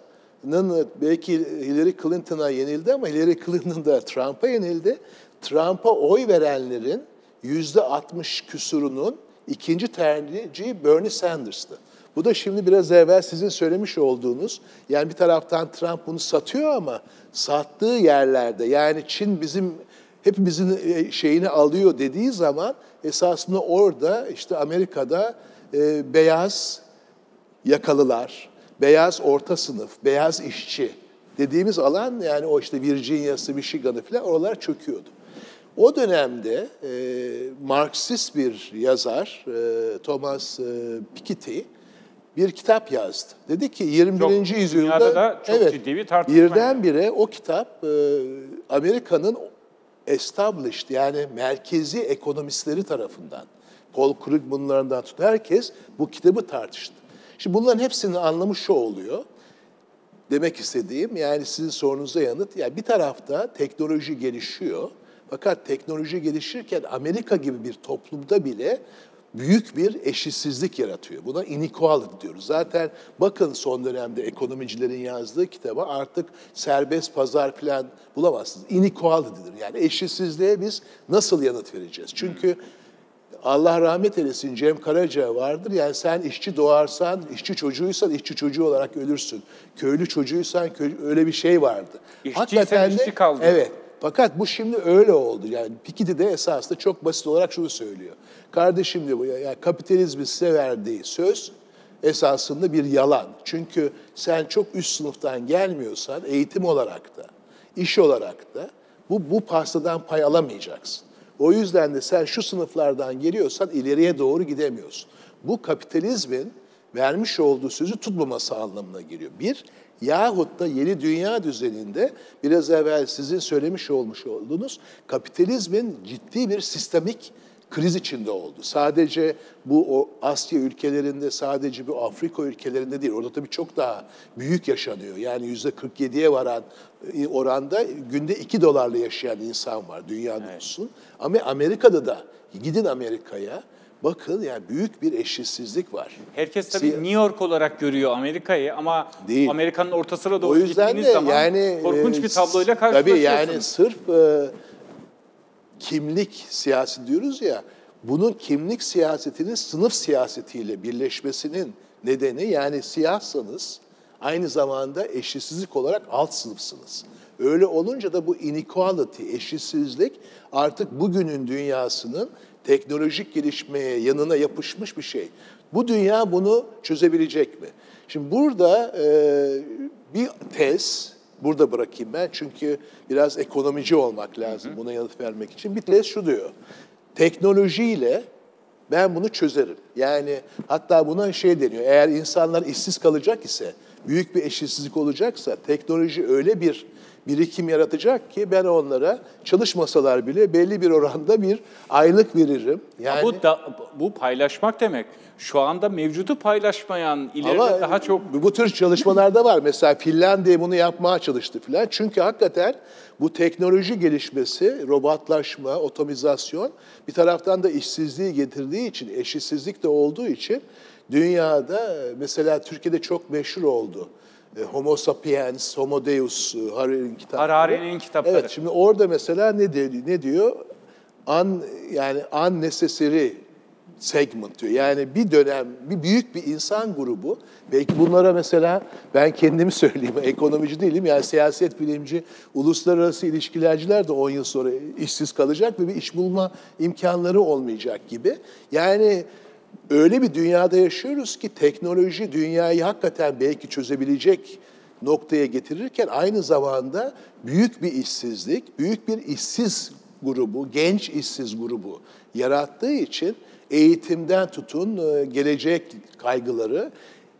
Speaker 2: belki Hillary Clinton'a yenildi ama Hillary Clinton da Trump'a yenildi. Trump'a oy verenlerin yüzde 60 küsurunun ikinci tercihi Bernie Sanders'tı. Bu da şimdi biraz evvel sizin söylemiş olduğunuz, yani bir taraftan Trump bunu satıyor ama sattığı yerlerde, yani Çin bizim hepimizin e, şeyini alıyor dediği zaman esasında orada işte Amerika'da e, beyaz yakalılar, beyaz orta sınıf, beyaz işçi dediğimiz alan yani o işte Virginia'sı, Michigan'ı falan oralar çöküyordu. O dönemde e, Marksist bir yazar e, Thomas e, Piketty bir kitap yazdı. Dedi ki 21.
Speaker 1: Çok-
Speaker 2: yüzyılda
Speaker 1: da çok ciddi bir tartışma
Speaker 2: birdenbire o kitap e, Amerika'nın established yani merkezi ekonomistleri tarafından Paul Krugman'larından tut herkes bu kitabı tartıştı. Şimdi bunların hepsini anlamış şu oluyor. Demek istediğim yani sizin sorunuza yanıt. Yani bir tarafta teknoloji gelişiyor. Fakat teknoloji gelişirken Amerika gibi bir toplumda bile büyük bir eşitsizlik yaratıyor. Buna inequality diyoruz. Zaten bakın son dönemde ekonomicilerin yazdığı kitaba artık serbest pazar falan bulamazsınız. Inequality'dir. Yani eşitsizliğe biz nasıl yanıt vereceğiz? Çünkü Allah rahmet eylesin Cem Karaca vardır. Yani sen işçi doğarsan, işçi çocuğuysan işçi çocuğu olarak ölürsün. Köylü çocuğuysan köy, öyle bir şey vardı.
Speaker 1: İşçiysen işçi kal diyor.
Speaker 2: Evet. Fakat bu şimdi öyle oldu. Yani Piketty de esasında çok basit olarak şunu söylüyor. Kardeşim diyor bu ya yani kapitalizmin size verdiği söz esasında bir yalan. Çünkü sen çok üst sınıftan gelmiyorsan eğitim olarak da, iş olarak da bu, bu pastadan pay alamayacaksın. O yüzden de sen şu sınıflardan geliyorsan ileriye doğru gidemiyorsun. Bu kapitalizmin vermiş olduğu sözü tutmaması anlamına geliyor. Bir, yahut da yeni dünya düzeninde biraz evvel sizin söylemiş olmuş olduğunuz kapitalizmin ciddi bir sistemik kriz içinde oldu. Sadece bu o Asya ülkelerinde, sadece bu Afrika ülkelerinde değil. Orada tabii çok daha büyük yaşanıyor. Yani yüzde 47'ye varan e, oranda günde 2 dolarla yaşayan insan var dünya nüfusun. Ama Amerika'da da gidin Amerika'ya bakın yani büyük bir eşitsizlik var.
Speaker 1: Herkes tabii New York olarak görüyor Amerika'yı ama
Speaker 2: Değil.
Speaker 1: Amerika'nın ortasına
Speaker 2: O
Speaker 1: doğru
Speaker 2: yüzden
Speaker 1: gittiğiniz
Speaker 2: de
Speaker 1: zaman
Speaker 2: yani
Speaker 1: korkunç
Speaker 2: e,
Speaker 1: bir tabloyla
Speaker 2: Tabii
Speaker 1: karşılaşıyorsunuz.
Speaker 2: yani sırf e, kimlik siyasi diyoruz ya, bunun kimlik siyasetinin sınıf siyasetiyle birleşmesinin nedeni yani siyahsanız aynı zamanda eşitsizlik olarak alt sınıfsınız. Öyle olunca da bu inequality, eşitsizlik artık bugünün dünyasının teknolojik gelişmeye yanına yapışmış bir şey. Bu dünya bunu çözebilecek mi? Şimdi burada e, bir tez, burada bırakayım ben çünkü biraz ekonomici olmak lazım buna yanıt vermek için. Bir tez şu diyor, teknolojiyle ben bunu çözerim. Yani hatta buna şey deniyor, eğer insanlar işsiz kalacak ise, büyük bir eşitsizlik olacaksa teknoloji öyle bir birikim yaratacak ki ben onlara çalışmasalar bile belli bir oranda bir aylık veririm. Yani
Speaker 1: Bu da, bu paylaşmak demek. Şu anda mevcudu paylaşmayan, ileride
Speaker 2: Ama
Speaker 1: daha çok
Speaker 2: bu tür çalışmalarda var. Mesela Finlandiya bunu yapmaya çalıştı filan. Çünkü hakikaten bu teknoloji gelişmesi, robotlaşma, otomizasyon bir taraftan da işsizliği getirdiği için, eşitsizlik de olduğu için dünyada mesela Türkiye'de çok meşhur oldu. E, Homo sapiens, Homo deus, e, Harari'nin kitapları.
Speaker 1: Harari'nin kitapları.
Speaker 2: Evet, şimdi orada mesela ne diyor? Ne diyor? An yani unnecessary segment diyor. Yani bir dönem, bir büyük bir insan grubu, belki bunlara mesela ben kendimi söyleyeyim, ekonomici değilim, yani siyaset bilimci, uluslararası ilişkilerciler de 10 yıl sonra işsiz kalacak ve bir iş bulma imkanları olmayacak gibi. Yani öyle bir dünyada yaşıyoruz ki teknoloji dünyayı hakikaten belki çözebilecek noktaya getirirken aynı zamanda büyük bir işsizlik, büyük bir işsiz grubu, genç işsiz grubu yarattığı için eğitimden tutun e, gelecek kaygıları,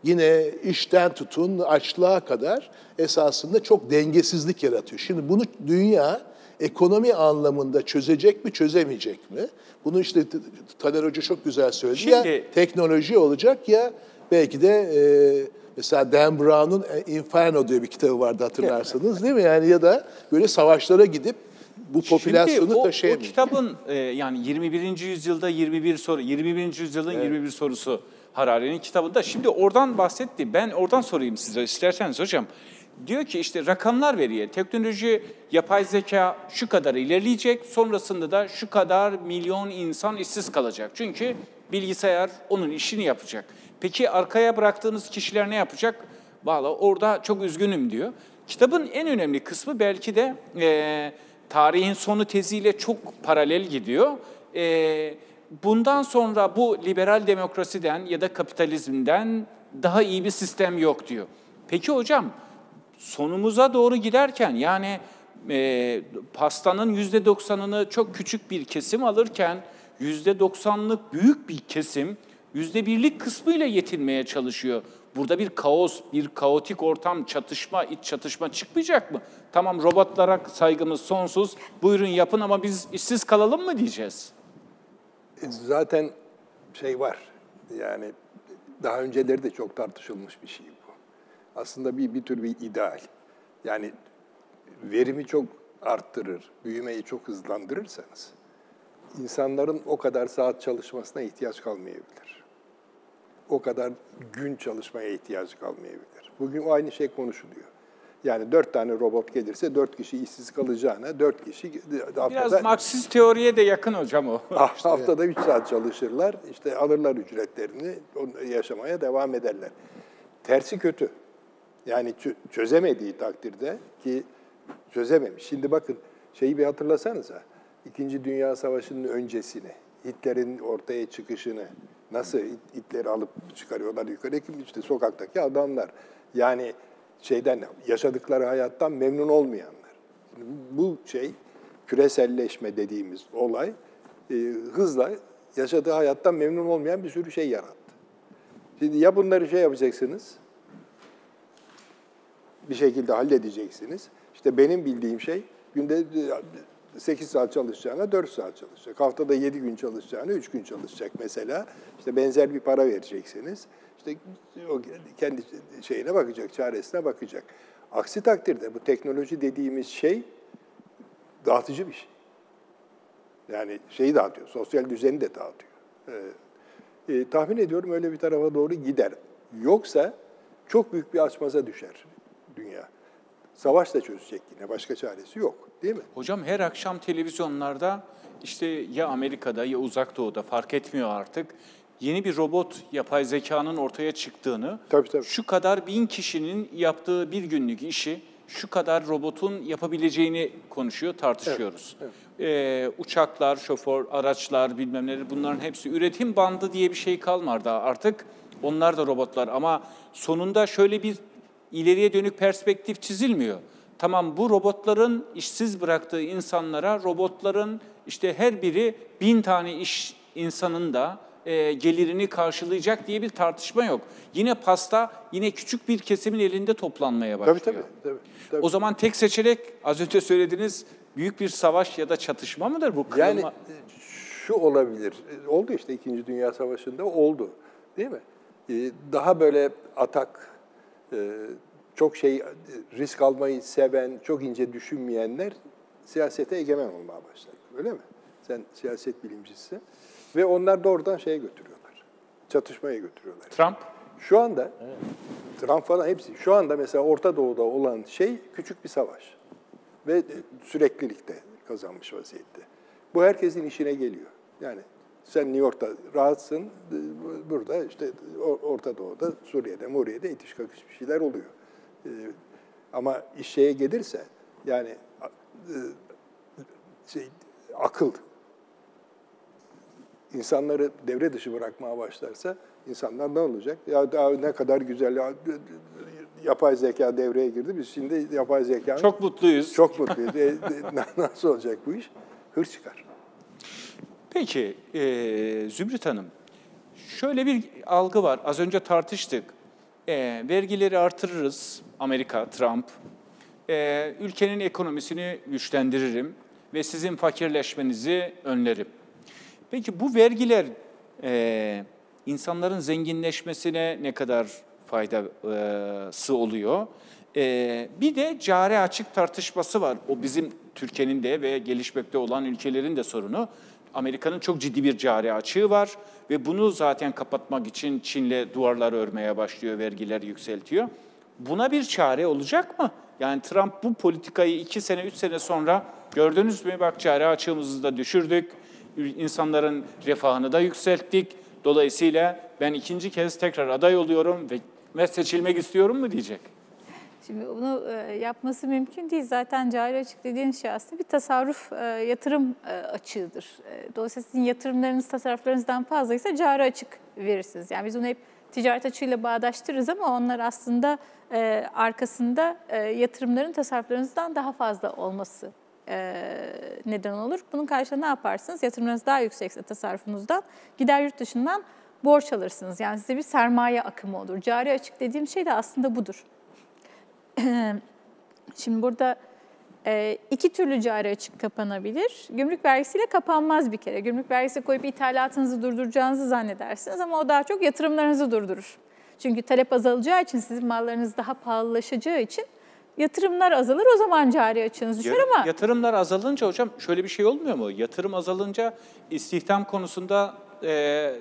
Speaker 2: yine işten tutun açlığa kadar esasında çok dengesizlik yaratıyor. Şimdi bunu dünya ekonomi anlamında çözecek mi, çözemeyecek mi? Bunu işte Taner Hoca çok güzel söyledi. Şimdi, ya teknoloji olacak ya belki de e, mesela Dan Brown'un e, Inferno diye bir kitabı vardı hatırlarsanız değil mi? Yani ya da böyle savaşlara gidip bu popülasyonu Şimdi o,
Speaker 1: o kitabın e, yani 21. yüzyılda 21 soru, 21. yüzyılın evet. 21 sorusu Harari'nin kitabında. Şimdi oradan bahsetti. Ben oradan sorayım size isterseniz hocam. Diyor ki işte rakamlar veriyor. Teknoloji, yapay zeka şu kadar ilerleyecek. Sonrasında da şu kadar milyon insan işsiz kalacak. Çünkü bilgisayar onun işini yapacak. Peki arkaya bıraktığınız kişiler ne yapacak? Valla orada çok üzgünüm diyor. Kitabın en önemli kısmı belki de e, tarihin sonu teziyle çok paralel gidiyor. E, bundan sonra bu liberal demokrasiden ya da kapitalizmden daha iyi bir sistem yok diyor. Peki hocam sonumuza doğru giderken yani e, pastanın yüzde doksanını çok küçük bir kesim alırken yüzde doksanlık büyük bir kesim yüzde birlik kısmıyla yetinmeye çalışıyor. Burada bir kaos, bir kaotik ortam, çatışma, iç çatışma çıkmayacak mı? Tamam robotlara saygımız sonsuz, buyurun yapın ama biz işsiz kalalım mı diyeceğiz?
Speaker 4: E, zaten şey var, yani daha önceleri de çok tartışılmış bir şey. Aslında bir, bir tür bir ideal. Yani verimi çok arttırır, büyümeyi çok hızlandırırsanız insanların o kadar saat çalışmasına ihtiyaç kalmayabilir. O kadar gün çalışmaya ihtiyaç kalmayabilir. Bugün aynı şey konuşuluyor. Yani dört tane robot gelirse dört kişi işsiz kalacağına dört kişi
Speaker 1: haftada... Biraz Marksist teoriye de yakın hocam o.
Speaker 4: haftada üç saat çalışırlar, işte alırlar ücretlerini, yaşamaya devam ederler. Tersi kötü. Yani çözemediği takdirde ki çözememiş. Şimdi bakın şeyi bir hatırlasanıza. İkinci Dünya Savaşı'nın öncesini, Hitler'in ortaya çıkışını, nasıl Hitler'i alıp çıkarıyorlar yukarı? İşte sokaktaki adamlar. Yani şeyden, yaşadıkları hayattan memnun olmayanlar. Bu şey, küreselleşme dediğimiz olay, e, hızla yaşadığı hayattan memnun olmayan bir sürü şey yarattı. Şimdi ya bunları şey yapacaksınız, bir şekilde halledeceksiniz. İşte benim bildiğim şey, günde 8 saat çalışacağına 4 saat çalışacak. Haftada 7 gün çalışacağına 3 gün çalışacak mesela. İşte benzer bir para vereceksiniz. İşte o kendi şeyine bakacak, çaresine bakacak. Aksi takdirde bu teknoloji dediğimiz şey dağıtıcı bir şey. Yani şeyi dağıtıyor, sosyal düzeni de dağıtıyor. Ee, e, tahmin ediyorum öyle bir tarafa doğru gider. Yoksa çok büyük bir açmaza düşer dünya. Savaş da çözecek yine, başka çaresi yok. Değil mi?
Speaker 1: Hocam her akşam televizyonlarda işte ya Amerika'da ya Uzak Doğu'da fark etmiyor artık yeni bir robot yapay zekanın ortaya çıktığını,
Speaker 4: tabii, tabii.
Speaker 1: şu kadar bin kişinin yaptığı bir günlük işi şu kadar robotun yapabileceğini konuşuyor, tartışıyoruz. Evet, evet. Ee, uçaklar, şoför, araçlar bilmem neler bunların hepsi üretim bandı diye bir şey kalmadı artık. Onlar da robotlar ama sonunda şöyle bir ileriye dönük perspektif çizilmiyor. Tamam bu robotların işsiz bıraktığı insanlara robotların işte her biri bin tane iş insanın da e, gelirini karşılayacak diye bir tartışma yok. Yine pasta yine küçük bir kesimin elinde toplanmaya başlıyor.
Speaker 4: Tabii tabii. tabii, tabii.
Speaker 1: O zaman tek seçenek az önce söylediğiniz büyük bir savaş ya da çatışma mıdır bu kırılma? Yani
Speaker 4: şu olabilir. Oldu işte İkinci Dünya Savaşı'nda oldu. Değil mi? Ee, daha böyle atak, e, çok şey risk almayı seven, çok ince düşünmeyenler siyasete egemen olmaya başladı. Öyle mi? Sen siyaset bilimcisi. Ve onlar da oradan şeye götürüyorlar. Çatışmaya götürüyorlar.
Speaker 1: Trump?
Speaker 4: Şu anda, evet. Trump falan hepsi. Şu anda mesela Orta Doğu'da olan şey küçük bir savaş. Ve süreklilikte kazanmış vaziyette. Bu herkesin işine geliyor. Yani sen New York'ta rahatsın, burada işte Orta Doğu'da, Suriye'de, Muriye'de itiş kakış bir şeyler oluyor. Ee, ama iş şeye gelirse, yani e, şey, akıl, insanları devre dışı bırakmaya başlarsa insanlar ne olacak? Ya daha ne kadar güzel ya, yapay zeka devreye girdi. Biz şimdi yapay zeka
Speaker 1: Çok mutluyuz.
Speaker 4: çok mutluyuz. E, e, nasıl olacak bu iş? Hırs çıkar.
Speaker 1: Peki e, Zümrüt Hanım, şöyle bir algı var. Az önce tartıştık. E, vergileri artırırız, Amerika, Trump. E, ülkenin ekonomisini güçlendiririm ve sizin fakirleşmenizi önlerim. Peki bu vergiler e, insanların zenginleşmesine ne kadar faydası oluyor? E, bir de cari açık tartışması var. O bizim Türkiye'nin de ve gelişmekte olan ülkelerin de sorunu. Amerika'nın çok ciddi bir cari açığı var ve bunu zaten kapatmak için Çin'le duvarlar örmeye başlıyor, vergiler yükseltiyor. Buna bir çare olacak mı? Yani Trump bu politikayı iki sene, üç sene sonra gördünüz mü? Bak cari açığımızı da düşürdük, insanların refahını da yükselttik. Dolayısıyla ben ikinci kez tekrar aday oluyorum ve seçilmek istiyorum mu diyecek.
Speaker 3: Şimdi bunu e, yapması mümkün değil. Zaten cari açık dediğiniz şey aslında bir tasarruf, e, yatırım e, açığıdır. Dolayısıyla sizin yatırımlarınız tasarruflarınızdan fazlaysa cari açık verirsiniz. Yani biz bunu hep ticaret açığıyla bağdaştırırız ama onlar aslında arkasında yatırımların tasarruflarınızdan daha fazla olması e, neden olur. Bunun karşılığında ne yaparsınız? Yatırımlarınız daha yüksekse tasarrufunuzdan gider yurt dışından borç alırsınız. Yani size bir sermaye akımı olur. Cari açık dediğim şey de aslında budur. Şimdi burada e, iki türlü cari açık kapanabilir. Gümrük vergisiyle kapanmaz bir kere. Gümrük vergisi koyup ithalatınızı durduracağınızı zannedersiniz ama o daha çok yatırımlarınızı durdurur. Çünkü talep azalacağı için, sizin mallarınız daha pahalılaşacağı için yatırımlar azalır. O zaman cari açığınız düşer ama...
Speaker 1: Yatırımlar azalınca hocam şöyle bir şey olmuyor mu? Yatırım azalınca istihdam konusunda e,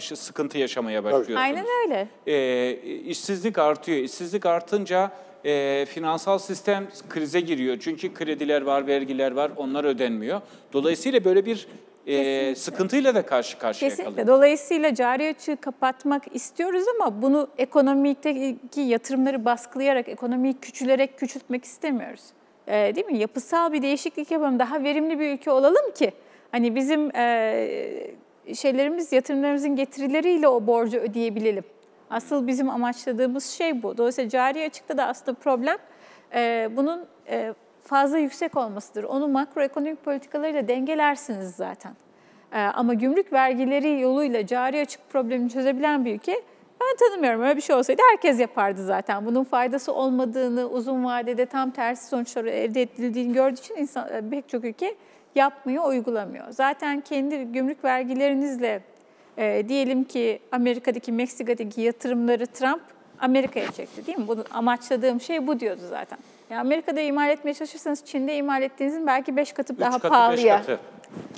Speaker 1: sıkıntı yaşamaya başlıyorsunuz.
Speaker 3: Aynen öyle.
Speaker 1: E, işsizlik artıyor. İşsizlik artınca e, finansal sistem krize giriyor. Çünkü krediler var, vergiler var, onlar ödenmiyor. Dolayısıyla böyle bir e, sıkıntıyla da karşı karşıya
Speaker 3: Kesinlikle.
Speaker 1: kalıyoruz.
Speaker 3: Dolayısıyla cari açığı kapatmak istiyoruz ama bunu ekonomideki yatırımları baskılayarak, ekonomiyi küçülerek küçültmek istemiyoruz. E, değil mi? Yapısal bir değişiklik yapalım, daha verimli bir ülke olalım ki hani bizim e, şeylerimiz, yatırımlarımızın getirileriyle o borcu ödeyebilelim. Asıl bizim amaçladığımız şey bu. Dolayısıyla cari açıkta da aslında problem e, bunun e, fazla yüksek olmasıdır. Onu makroekonomik politikalarıyla dengelersiniz zaten. E, ama gümrük vergileri yoluyla cari açık problemini çözebilen bir ülke ben tanımıyorum. Öyle bir şey olsaydı herkes yapardı zaten. Bunun faydası olmadığını, uzun vadede tam tersi sonuçları elde edildiğini gördüğü için insan, pek çok ülke yapmıyor, uygulamıyor. Zaten kendi gümrük vergilerinizle e, diyelim ki Amerika'daki, Meksika'daki yatırımları Trump Amerika'ya çekti değil mi? Bunu amaçladığım şey bu diyordu zaten. Yani Amerika'da imal etmeye çalışırsanız Çin'de imal ettiğinizin belki beş katı daha
Speaker 1: katı,
Speaker 3: pahalıya
Speaker 1: katı.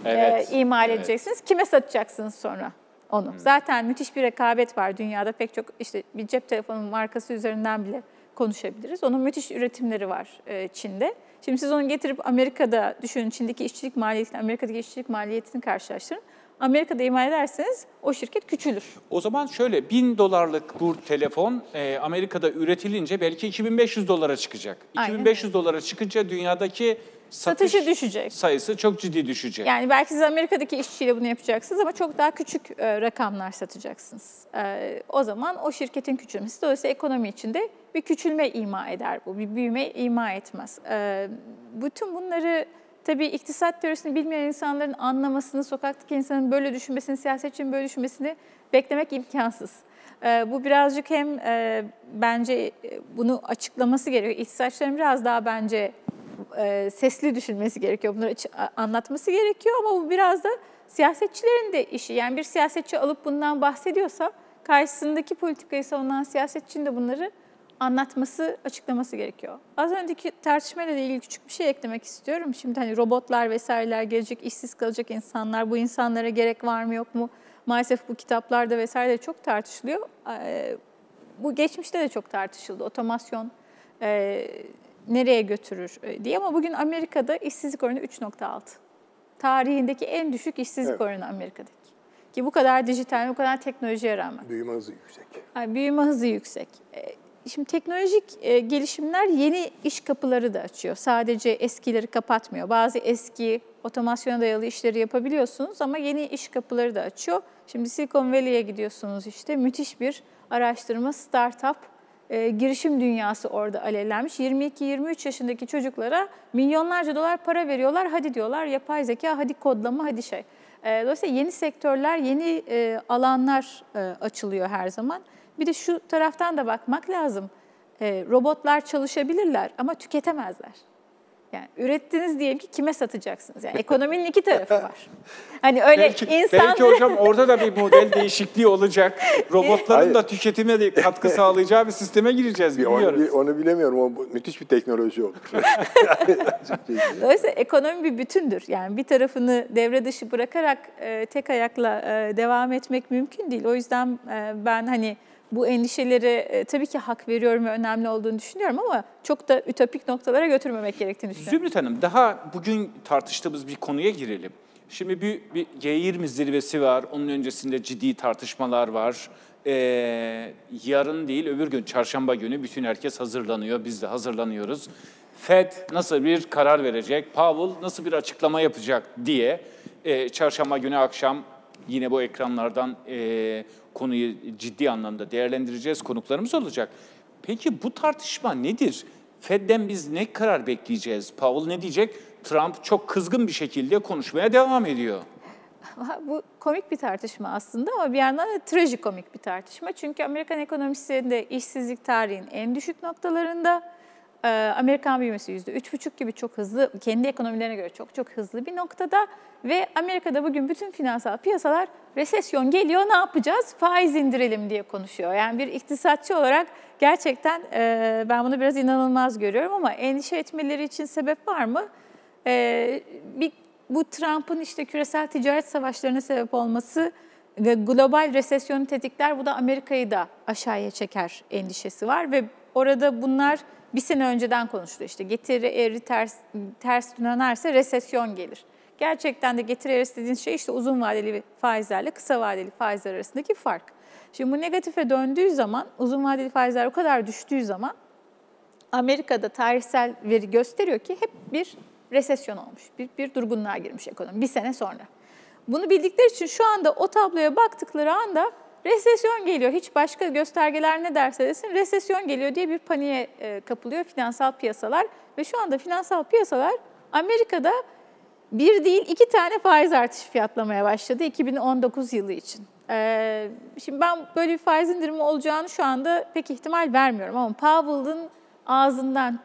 Speaker 1: Evet.
Speaker 3: e, imal
Speaker 1: evet.
Speaker 3: edeceksiniz. Kime satacaksınız sonra onu? Zaten müthiş bir rekabet var dünyada. Pek çok işte bir cep telefonu markası üzerinden bile konuşabiliriz. Onun müthiş üretimleri var e, Çin'de. Şimdi siz onu getirip Amerika'da düşünün Çin'deki işçilik maliyetini, Amerika'daki işçilik maliyetini karşılaştırın. Amerika'da imal ederseniz o şirket küçülür.
Speaker 1: O zaman şöyle 1000 dolarlık bu telefon e, Amerika'da üretilince belki 2500 dolara çıkacak.
Speaker 3: Aynen
Speaker 1: 2500 dolara çıkınca dünyadaki satış
Speaker 3: Satışı düşecek.
Speaker 1: sayısı çok ciddi düşecek.
Speaker 3: Yani belki siz Amerika'daki işçiyle bunu yapacaksınız ama çok daha küçük e, rakamlar satacaksınız. E, o zaman o şirketin küçülmesi dolayısıyla ekonomi içinde bir küçülme ima eder bu, bir büyüme ima etmez. E, bütün bunları tabii iktisat teorisini bilmeyen insanların anlamasını, sokaktaki insanın böyle düşünmesini, siyasetçinin böyle düşünmesini beklemek imkansız. E, bu birazcık hem e, bence e, bunu açıklaması gerekiyor. İktisatçıların biraz daha bence e, sesli düşünmesi gerekiyor. Bunları anlatması gerekiyor ama bu biraz da siyasetçilerin de işi. Yani bir siyasetçi alıp bundan bahsediyorsa karşısındaki politikayı savunan siyasetçinin de bunları anlatması, açıklaması gerekiyor. Az önceki tartışmayla ilgili küçük bir şey eklemek istiyorum. Şimdi hani robotlar vesaireler gelecek, işsiz kalacak insanlar, bu insanlara gerek var mı yok mu? Maalesef bu kitaplarda vesaire de çok tartışılıyor. Ee, Bu geçmişte de çok tartışıldı. Otomasyon e, nereye götürür e, diye ama bugün Amerika'da işsizlik oranı 3.6. Tarihindeki en düşük işsizlik
Speaker 4: Evet.
Speaker 3: oranı Amerika'daki. Ki bu kadar dijital, bu kadar teknolojiye rağmen.
Speaker 4: Büyüme hızı yüksek.
Speaker 3: Yani büyüme hızı yüksek. Şimdi teknolojik e, gelişimler yeni iş kapıları da açıyor. Sadece eskileri kapatmıyor. Bazı eski otomasyona dayalı işleri yapabiliyorsunuz ama yeni iş kapıları da açıyor. Şimdi Silicon Valley'e gidiyorsunuz işte müthiş bir araştırma, startup, e, girişim dünyası orada alevlenmiş. 22-23 yaşındaki çocuklara milyonlarca dolar para veriyorlar. Hadi diyorlar yapay zeka, hadi kodlama, hadi şey. E, dolayısıyla yeni sektörler, yeni e, alanlar e, açılıyor her zaman. Bir de şu taraftan da bakmak lazım. E, robotlar çalışabilirler ama tüketemezler. Yani ürettiniz diyelim ki kime satacaksınız? Yani ekonominin iki tarafı var. Hani öyle
Speaker 1: Belki,
Speaker 3: insan
Speaker 1: belki hocam orada da bir model değişikliği olacak. Robotların
Speaker 4: Hayır.
Speaker 1: da tüketime de katkı sağlayacağı bir sisteme gireceğiz
Speaker 4: onu,
Speaker 1: biliyoruz.
Speaker 4: bi- onu bilemiyorum. O müthiş bir teknoloji olur.
Speaker 3: Dolayısıyla ekonomi bir bütündür. Yani bir tarafını devre dışı bırakarak e, tek ayakla e, devam etmek mümkün değil. O yüzden e, ben hani bu endişeleri e, tabii ki hak veriyorum ve önemli olduğunu düşünüyorum ama çok da ütopik noktalara götürmemek gerektiğini düşünüyorum.
Speaker 1: Zümrüt Hanım daha bugün tartıştığımız bir konuya girelim. Şimdi bir, bir G20 zirvesi var. Onun öncesinde ciddi tartışmalar var. Ee, yarın değil öbür gün çarşamba günü bütün herkes hazırlanıyor. Biz de hazırlanıyoruz. Fed nasıl bir karar verecek? Powell nasıl bir açıklama yapacak diye e, çarşamba günü akşam yine bu ekranlardan e, konuyu ciddi anlamda değerlendireceğiz. Konuklarımız olacak. Peki bu tartışma nedir? Fed'den biz ne karar bekleyeceğiz? Powell ne diyecek? Trump çok kızgın bir şekilde konuşmaya devam ediyor.
Speaker 3: Bu komik bir tartışma aslında ama bir yandan da trajikomik bir tartışma. Çünkü Amerikan ekonomisinde işsizlik tarihin en düşük noktalarında. Ee, Amerikan büyümesi yüzde üç buçuk gibi çok hızlı, kendi ekonomilerine göre çok çok hızlı bir noktada. Ve Amerika'da bugün bütün finansal piyasalar resesyon geliyor ne yapacağız? Faiz indirelim diye konuşuyor. Yani bir iktisatçı olarak gerçekten e, ben bunu biraz inanılmaz görüyorum ama endişe etmeleri için sebep var mı? Ee, bir bu Trump'ın işte küresel ticaret savaşlarına sebep olması ve global resesyonu tetikler. Bu da Amerika'yı da aşağıya çeker endişesi var ve orada bunlar bir sene önceden konuşuluyor. İşte getiri eğri ters, ters dönerse resesyon gelir. Gerçekten de getiri eğrisi dediğiniz şey işte uzun vadeli faizlerle kısa vadeli faizler arasındaki fark. Şimdi bu negatife döndüğü zaman, uzun vadeli faizler o kadar düştüğü zaman Amerika'da tarihsel veri gösteriyor ki hep bir resesyon olmuş, bir, bir durgunluğa girmiş ekonomi bir sene sonra. Bunu bildikleri için şu anda o tabloya baktıkları anda resesyon geliyor. Hiç başka göstergeler ne derse desin resesyon geliyor diye bir paniğe e, kapılıyor finansal piyasalar. Ve şu anda finansal piyasalar Amerika'da bir değil iki tane faiz artışı fiyatlamaya başladı 2019 yılı için. Ee, şimdi ben böyle bir faiz indirimi olacağını şu anda pek ihtimal vermiyorum ama Powell'ın ağzından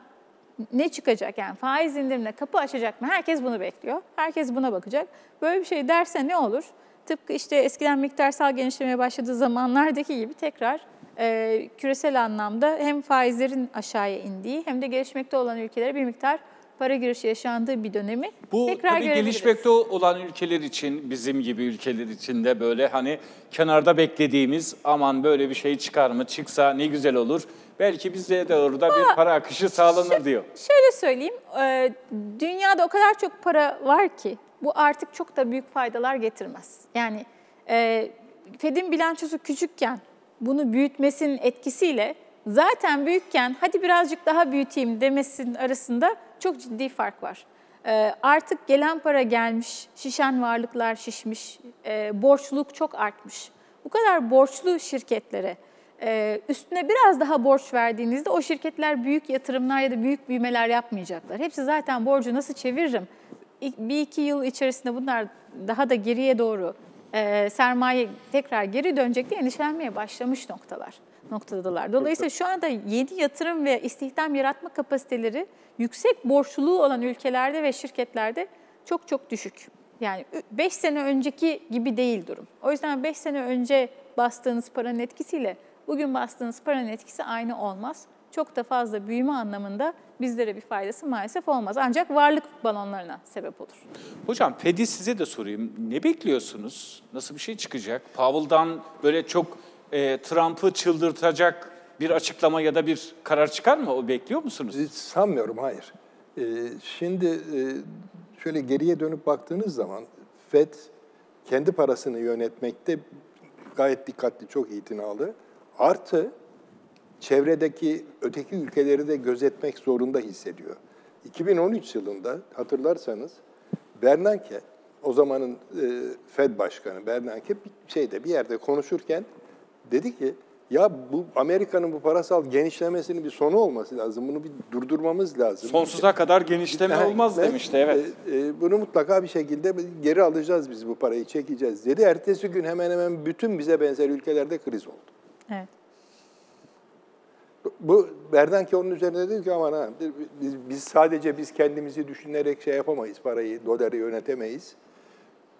Speaker 3: ne çıkacak yani faiz indirimine kapı açacak mı? Herkes bunu bekliyor. Herkes buna bakacak. Böyle bir şey derse ne olur? Tıpkı işte eskiden miktarsal genişlemeye başladığı zamanlardaki gibi tekrar e, küresel anlamda hem faizlerin aşağıya indiği hem de gelişmekte olan ülkelere bir miktar para girişi yaşandığı bir dönemi
Speaker 1: Bu
Speaker 3: tekrar
Speaker 1: tabii gelişmekte olan ülkeler için, bizim gibi ülkeler için de böyle hani kenarda beklediğimiz aman böyle bir şey çıkar mı, çıksa ne güzel olur. Belki bize de orada bir para akışı sağlanır diyor.
Speaker 3: Şöyle söyleyeyim, e, dünyada o kadar çok para var ki bu artık çok da büyük faydalar getirmez. Yani e, Fed'in bilançosu küçükken bunu büyütmesinin etkisiyle zaten büyükken hadi birazcık daha büyüteyim demesinin arasında çok ciddi fark var. E, artık gelen para gelmiş, şişen varlıklar şişmiş, e, borçluluk çok artmış. Bu kadar borçlu şirketlere ee, üstüne biraz daha borç verdiğinizde o şirketler büyük yatırımlar ya da büyük büyümeler yapmayacaklar. Hepsi zaten borcu nasıl çeviririm? Bir iki yıl içerisinde bunlar daha da geriye doğru e, sermaye tekrar geri dönecek diye endişelenmeye başlamış noktalar noktadalar. Dolayısıyla şu anda yeni yatırım ve istihdam yaratma kapasiteleri yüksek borçluluğu olan ülkelerde ve şirketlerde çok çok düşük. Yani 5 sene önceki gibi değil durum. O yüzden 5 sene önce bastığınız paranın etkisiyle bugün bastığınız paranın etkisi aynı olmaz. Çok da fazla büyüme anlamında bizlere bir faydası maalesef olmaz. Ancak varlık balonlarına sebep olur.
Speaker 1: Hocam Fed'i size de sorayım. Ne bekliyorsunuz? Nasıl bir şey çıkacak? Powell'dan böyle çok e, Trump'ı çıldırtacak bir açıklama ya da bir karar çıkar mı? O bekliyor musunuz?
Speaker 4: Hiç Sanmıyorum, hayır. Ee, şimdi e, şöyle geriye dönüp baktığınız zaman FED kendi parasını yönetmekte gayet dikkatli, çok itinalı. Artı çevredeki öteki ülkeleri de gözetmek zorunda hissediyor. 2013 yılında hatırlarsanız Bernanke, o zamanın e, Fed Başkanı Bernanke bir şeyde bir yerde konuşurken dedi ki ya bu Amerika'nın bu parasal genişlemesinin bir sonu olması lazım. Bunu bir durdurmamız lazım.
Speaker 1: Sonsuza kadar genişleme
Speaker 4: Ha,
Speaker 1: olmaz demişti evet.
Speaker 4: e, e, bunu mutlaka bir şekilde geri alacağız biz bu parayı, çekeceğiz dedi. Ertesi gün hemen hemen bütün bize benzer ülkelerde kriz oldu.
Speaker 3: Evet.
Speaker 4: Bu Bernanke onun üzerine dedi ki aman ha biz, biz sadece biz kendimizi düşünerek şey yapamayız parayı, doları yönetemeyiz.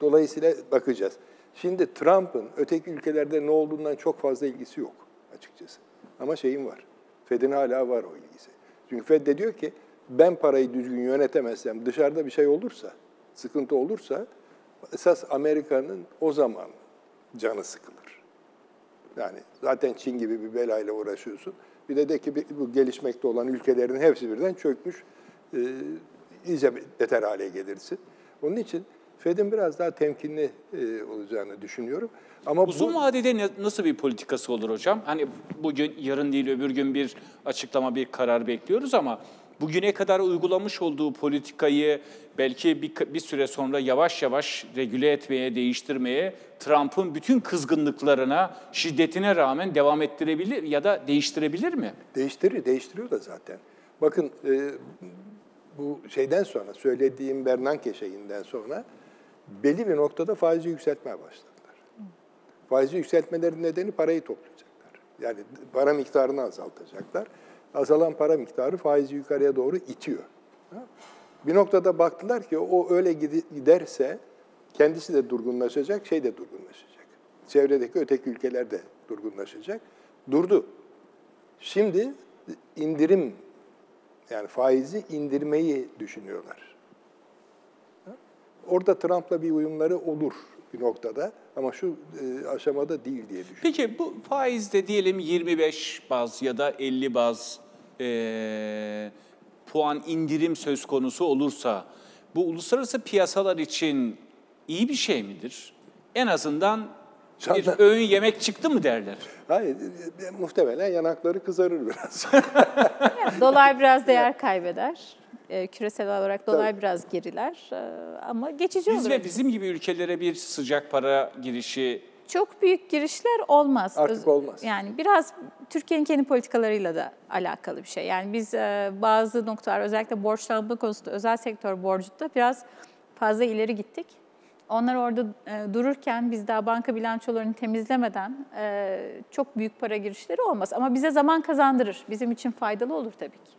Speaker 4: Dolayısıyla bakacağız. Şimdi Trump'ın öteki ülkelerde ne olduğundan çok fazla ilgisi yok açıkçası. Ama şeyin var. Fed'in hala var o ilgisi. Çünkü Fed de diyor ki ben parayı düzgün yönetemezsem, dışarıda bir şey olursa, sıkıntı olursa esas Amerika'nın o zaman canı sıkılır. Yani zaten Çin gibi bir belayla uğraşıyorsun. Bir de de ki bu gelişmekte olan ülkelerin hepsi birden çökmüş. E, iyice beter hale gelirsin. Onun için Fed'in biraz daha temkinli e, olacağını düşünüyorum. Ama
Speaker 1: Uzun
Speaker 4: bu,
Speaker 1: vadede ne- nasıl bir politikası olur hocam? Hani bugün, yarın değil öbür gün bir açıklama, bir karar bekliyoruz ama bugüne kadar uygulamış olduğu politikayı belki bir, bir süre sonra yavaş yavaş regüle etmeye, değiştirmeye, Trump'ın bütün kızgınlıklarına, şiddetine rağmen devam ettirebilir ya da değiştirebilir mi?
Speaker 4: Değiştirir, değiştiriyor da zaten. Bakın e, bu şeyden sonra, söylediğim Bernanke şeyinden sonra belli bir noktada faizi yükseltmeye başladılar. Faizi yükseltmelerinin nedeni parayı toplayacaklar. Yani para miktarını azaltacaklar. Azalan para miktarı faizi yukarıya doğru itiyor. Bir noktada baktılar ki o öyle giderse kendisi de durgunlaşacak, şey de durgunlaşacak. Çevredeki öteki ülkeler de durgunlaşacak. Durdu. Şimdi indirim yani faizi indirmeyi düşünüyorlar. Orada Trump'la bir uyumları olur bir noktada ama şu e, aşamada değil diye düşünüyorum.
Speaker 1: Peki bu faizde diyelim 25 baz ya da 50 baz eee, puan indirim söz konusu olursa bu uluslararası piyasalar için iyi bir şey midir? En azından bir
Speaker 4: Zaten-
Speaker 1: öğün yemek çıktı mı derler.
Speaker 4: Hayır, e, e, muhtemelen yanakları kızarır biraz.
Speaker 3: Dolar biraz değer kaybeder. Ee, küresel olarak dolar biraz geriler. Ee, ama geçici
Speaker 1: Biz
Speaker 3: olur.
Speaker 1: ve bizim gibi ülkelere bir sıcak para girişi
Speaker 3: Çok büyük girişler olmaz.
Speaker 4: Artık olmaz.
Speaker 3: Yani biraz Türkiye'nin kendi politikalarıyla da alakalı bir şey. Yani biz e, bazı noktalar özellikle borçlanma konusunda özel sektör borcunda biraz fazla ileri gittik. Onlar orada e, dururken biz daha banka bilançolarını temizlemeden e, çok büyük para girişleri olmaz. Ama bize zaman kazandırır. Bizim için faydalı olur tabii ki.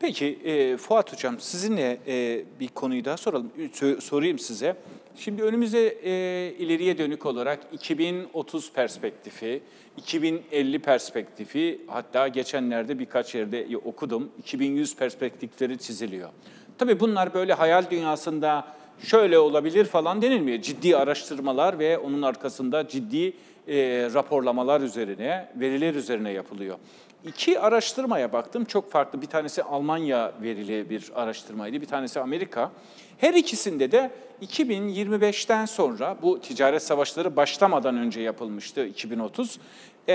Speaker 1: Peki e, Fuat Hocam sizinle e, bir konuyu daha soralım. Sorayım size. Şimdi önümüze e, ileriye dönük olarak 2030 perspektifi, 2050 perspektifi, hatta geçenlerde birkaç yerde okudum, 2100 perspektifleri çiziliyor. Tabii bunlar böyle hayal dünyasında şöyle olabilir falan denilmiyor. Ciddi araştırmalar ve onun arkasında ciddi e, raporlamalar üzerine, veriler üzerine yapılıyor. İki araştırmaya baktım. Çok farklı. Bir tanesi Almanya verili bir araştırmaydı. Bir tanesi Amerika. Her ikisinde de 2025'ten sonra bu ticaret savaşları başlamadan önce yapılmıştı 2030. Ee,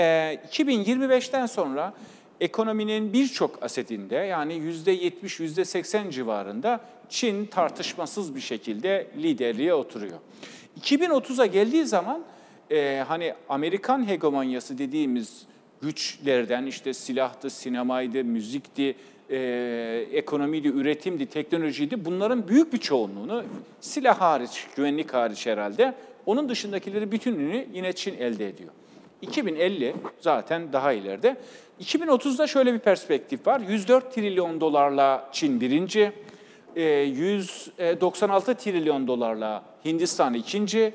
Speaker 1: 2025'ten sonra ekonominin birçok asetinde yani %70, %80 civarında Çin tartışmasız bir şekilde liderliğe oturuyor. 2030'a geldiği zaman e, hani Amerikan hegemonyası dediğimiz güçlerden işte silahtı, sinemaydı, müzikti, e, ekonomiydi, üretimdi, teknolojiydi bunların büyük bir çoğunluğunu silah hariç, güvenlik hariç herhalde onun dışındakileri bütününü yine Çin elde ediyor. 2050 zaten daha ileride. 2030'da şöyle bir perspektif var. 104 trilyon dolarla Çin birinci, e, 196 trilyon dolarla Hindistan ikinci,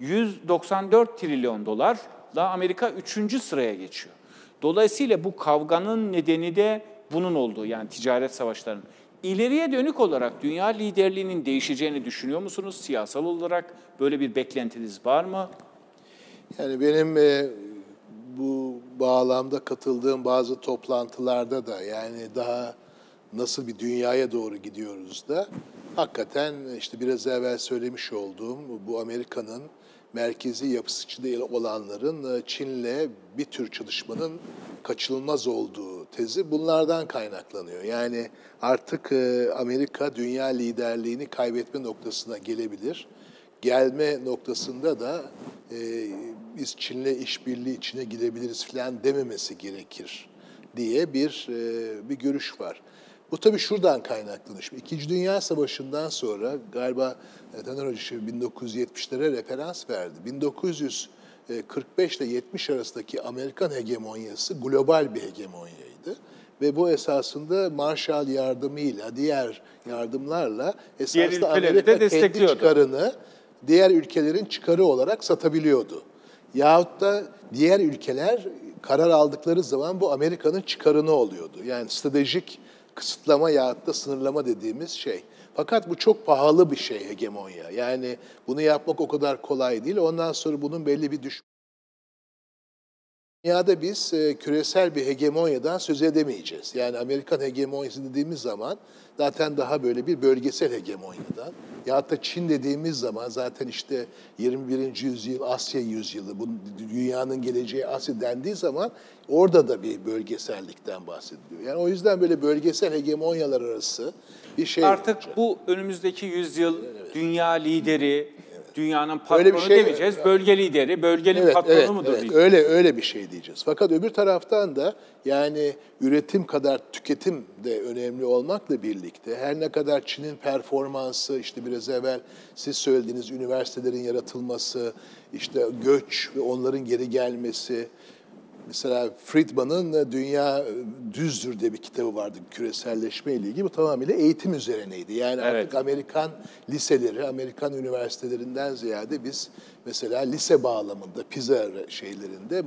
Speaker 1: 194 trilyon dolarla Amerika üçüncü sıraya geçiyor. Dolayısıyla bu kavganın nedeni de bunun olduğu yani ticaret savaşlarının. İleriye dönük olarak dünya liderliğinin değişeceğini düşünüyor musunuz? Siyasal olarak böyle bir beklentiniz var mı?
Speaker 2: Yani benim e, bu bağlamda katıldığım bazı toplantılarda da yani daha nasıl bir dünyaya doğru gidiyoruz da hakikaten işte biraz evvel söylemiş olduğum bu Amerika'nın merkezi yapısı içinde olanların Çin'le bir tür çalışmanın kaçınılmaz olduğu tezi bunlardan kaynaklanıyor. Yani artık Amerika dünya liderliğini kaybetme noktasına gelebilir. Gelme noktasında da e, biz Çin'le işbirliği içine gidebiliriz falan dememesi gerekir diye bir e, bir görüş var. Bu tabii şuradan kaynaklanıyor. Şimdi İkinci Dünya Savaşı'ndan sonra galiba e, Taner Hoca 1970'lere referans verdi. 1945 ile 70 arasındaki Amerikan hegemonyası global bir hegemonyaydı. Ve bu esasında Marshall yardımıyla, diğer yardımlarla esasında Amerika kendi çıkarını diğer ülkelerin çıkarı olarak satabiliyordu. Yahut da diğer ülkeler karar aldıkları zaman bu Amerika'nın çıkarını oluyordu. Yani stratejik kısıtlama yahut da sınırlama dediğimiz şey. Fakat bu çok pahalı bir şey hegemonya. Yani bunu yapmak o kadar kolay değil. Ondan sonra bunun belli bir düş Dünyada biz e, küresel bir hegemonyadan söz edemeyeceğiz. Yani Amerikan hegemonyası dediğimiz zaman zaten daha böyle bir bölgesel hegemonyadan. Ya da Çin dediğimiz zaman zaten işte 21. yüzyıl, Asya yüzyılı, bu dünyanın geleceği Asya dendiği zaman orada da bir bölgesellikten bahsediliyor. Yani o yüzden böyle bölgesel hegemonyalar arası bir şey.
Speaker 1: Artık olacak. bu önümüzdeki yüzyıl evet. dünya lideri, dünyanın patronu öyle bir şey, demeyeceğiz. Bölge lideri, bölgenin evet, patronu
Speaker 2: evet,
Speaker 1: mudur
Speaker 2: evet, diyeceğiz. Öyle öyle bir şey diyeceğiz. Fakat öbür taraftan da yani üretim kadar tüketim de önemli olmakla birlikte her ne kadar Çin'in performansı işte biraz evvel siz söylediğiniz üniversitelerin yaratılması, işte göç ve onların geri gelmesi, Mesela Friedman'ın Dünya Düzdür diye bir kitabı vardı küreselleşme ile ilgili. Bu tamamıyla eğitim üzerineydi. Yani evet. artık Amerikan liseleri, Amerikan üniversitelerinden ziyade biz mesela lise bağlamında, PISA şeylerinde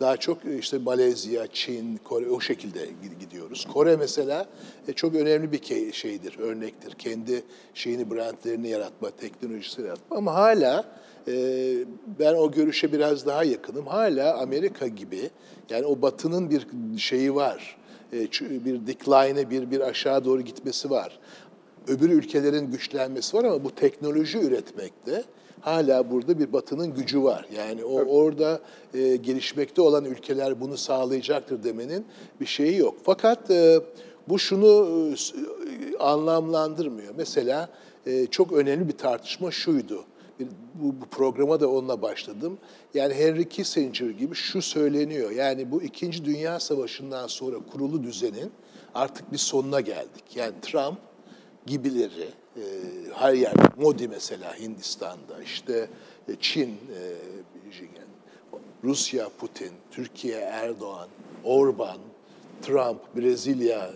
Speaker 2: daha çok işte Malezya, Çin, Kore o şekilde gidiyoruz. Kore mesela e, çok önemli bir şeydir, örnektir. Kendi şeyini, brandlerini yaratma, teknolojisi yaratma ama hala ben o görüşe biraz daha yakınım. Hala Amerika gibi yani o batının bir şeyi var. Ee, bir decline'e, bir, bir aşağı doğru gitmesi var. Öbür ülkelerin güçlenmesi var ama bu teknoloji üretmekte hala burada bir batının gücü var. Yani o orada e, gelişmekte olan ülkeler bunu sağlayacaktır demenin bir şeyi yok. Fakat e, bu şunu e, anlamlandırmıyor. Mesela e, çok önemli bir tartışma şuydu bu, bu programa da onunla başladım. Yani Henry Kissinger gibi şu söyleniyor. Yani bu İkinci Dünya Savaşı'ndan sonra kurulu düzenin artık bir sonuna geldik. Yani Trump gibileri e, her yerde, Modi mesela Hindistan'da, işte e, Çin, e, Rusya, Putin, Türkiye, Erdoğan, Orban, Trump, Brezilya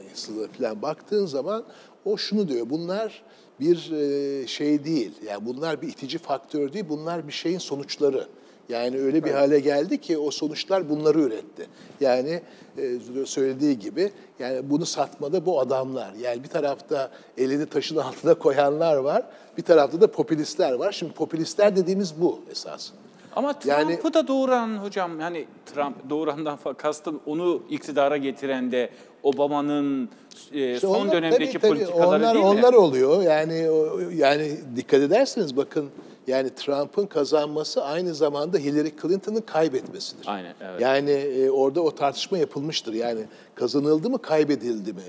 Speaker 2: falan baktığın zaman o şunu diyor. Bunlar bir e, şey değil. Yani bunlar bir itici faktör değil. Bunlar bir şeyin sonuçları. Yani öyle bir hale geldi ki o sonuçlar bunları üretti. Yani e, söylediği gibi yani bunu satmada bu adamlar. Yani bir tarafta elini taşın altına koyanlar var. Bir tarafta da popülistler var. Şimdi popülistler dediğimiz bu esasında.
Speaker 1: Ama Trump'ı yani, da doğuran hocam yani Trump doğurandan kastım onu iktidara getiren de Obama'nın e, işte son onlar, dönemdeki tabii, tabii, politikaları
Speaker 2: onlar,
Speaker 1: değil
Speaker 2: mi? Onlar oluyor. Yani yani dikkat ederseniz bakın yani Trump'ın kazanması aynı zamanda Hillary Clinton'ın kaybetmesidir.
Speaker 1: Aynen, evet.
Speaker 2: Yani e, orada o tartışma yapılmıştır. Yani kazanıldı mı, kaybedildi mi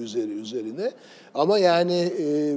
Speaker 2: üzeri üzerine. Ama yani e,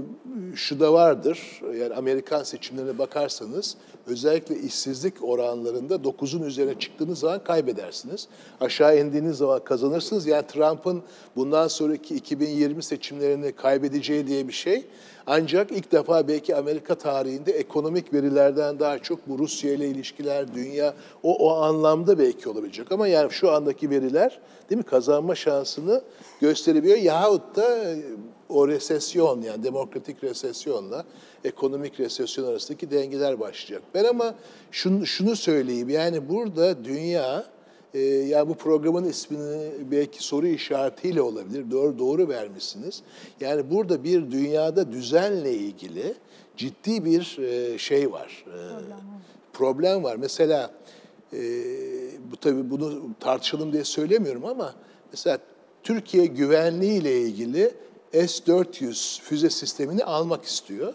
Speaker 2: şu da vardır. Yani Amerikan seçimlerine bakarsanız özellikle işsizlik oranlarında 9'un üzerine çıktığınız zaman kaybedersiniz. Aşağı indiğiniz zaman kazanırsınız. Yani Trump'ın bundan sonraki 2020 seçimlerini kaybedeceği diye bir şey ancak ilk defa belki Amerika tarihinde ekonomik verilerden daha çok bu Rusya ile ilişkiler, dünya o, o anlamda belki olabilecek. Ama yani şu andaki veriler değil mi kazanma şansını gösterebiliyor. Yahut da e, o resesyon yani demokratik resesyonla ekonomik resesyon arasındaki dengeler başlayacak. Ben ama şunu, şunu söyleyeyim yani burada dünya e, ya bu programın ismini belki soru işaretiyle olabilir. Doğru doğru vermişsiniz. Yani burada bir dünyada düzenle ilgili ciddi bir e, şey var. E, problem var. Mesela e, bu tabii bunu tartışalım diye söylemiyorum ama mesela Türkiye güvenliği ile ilgili S-400 füze sistemini almak istiyor.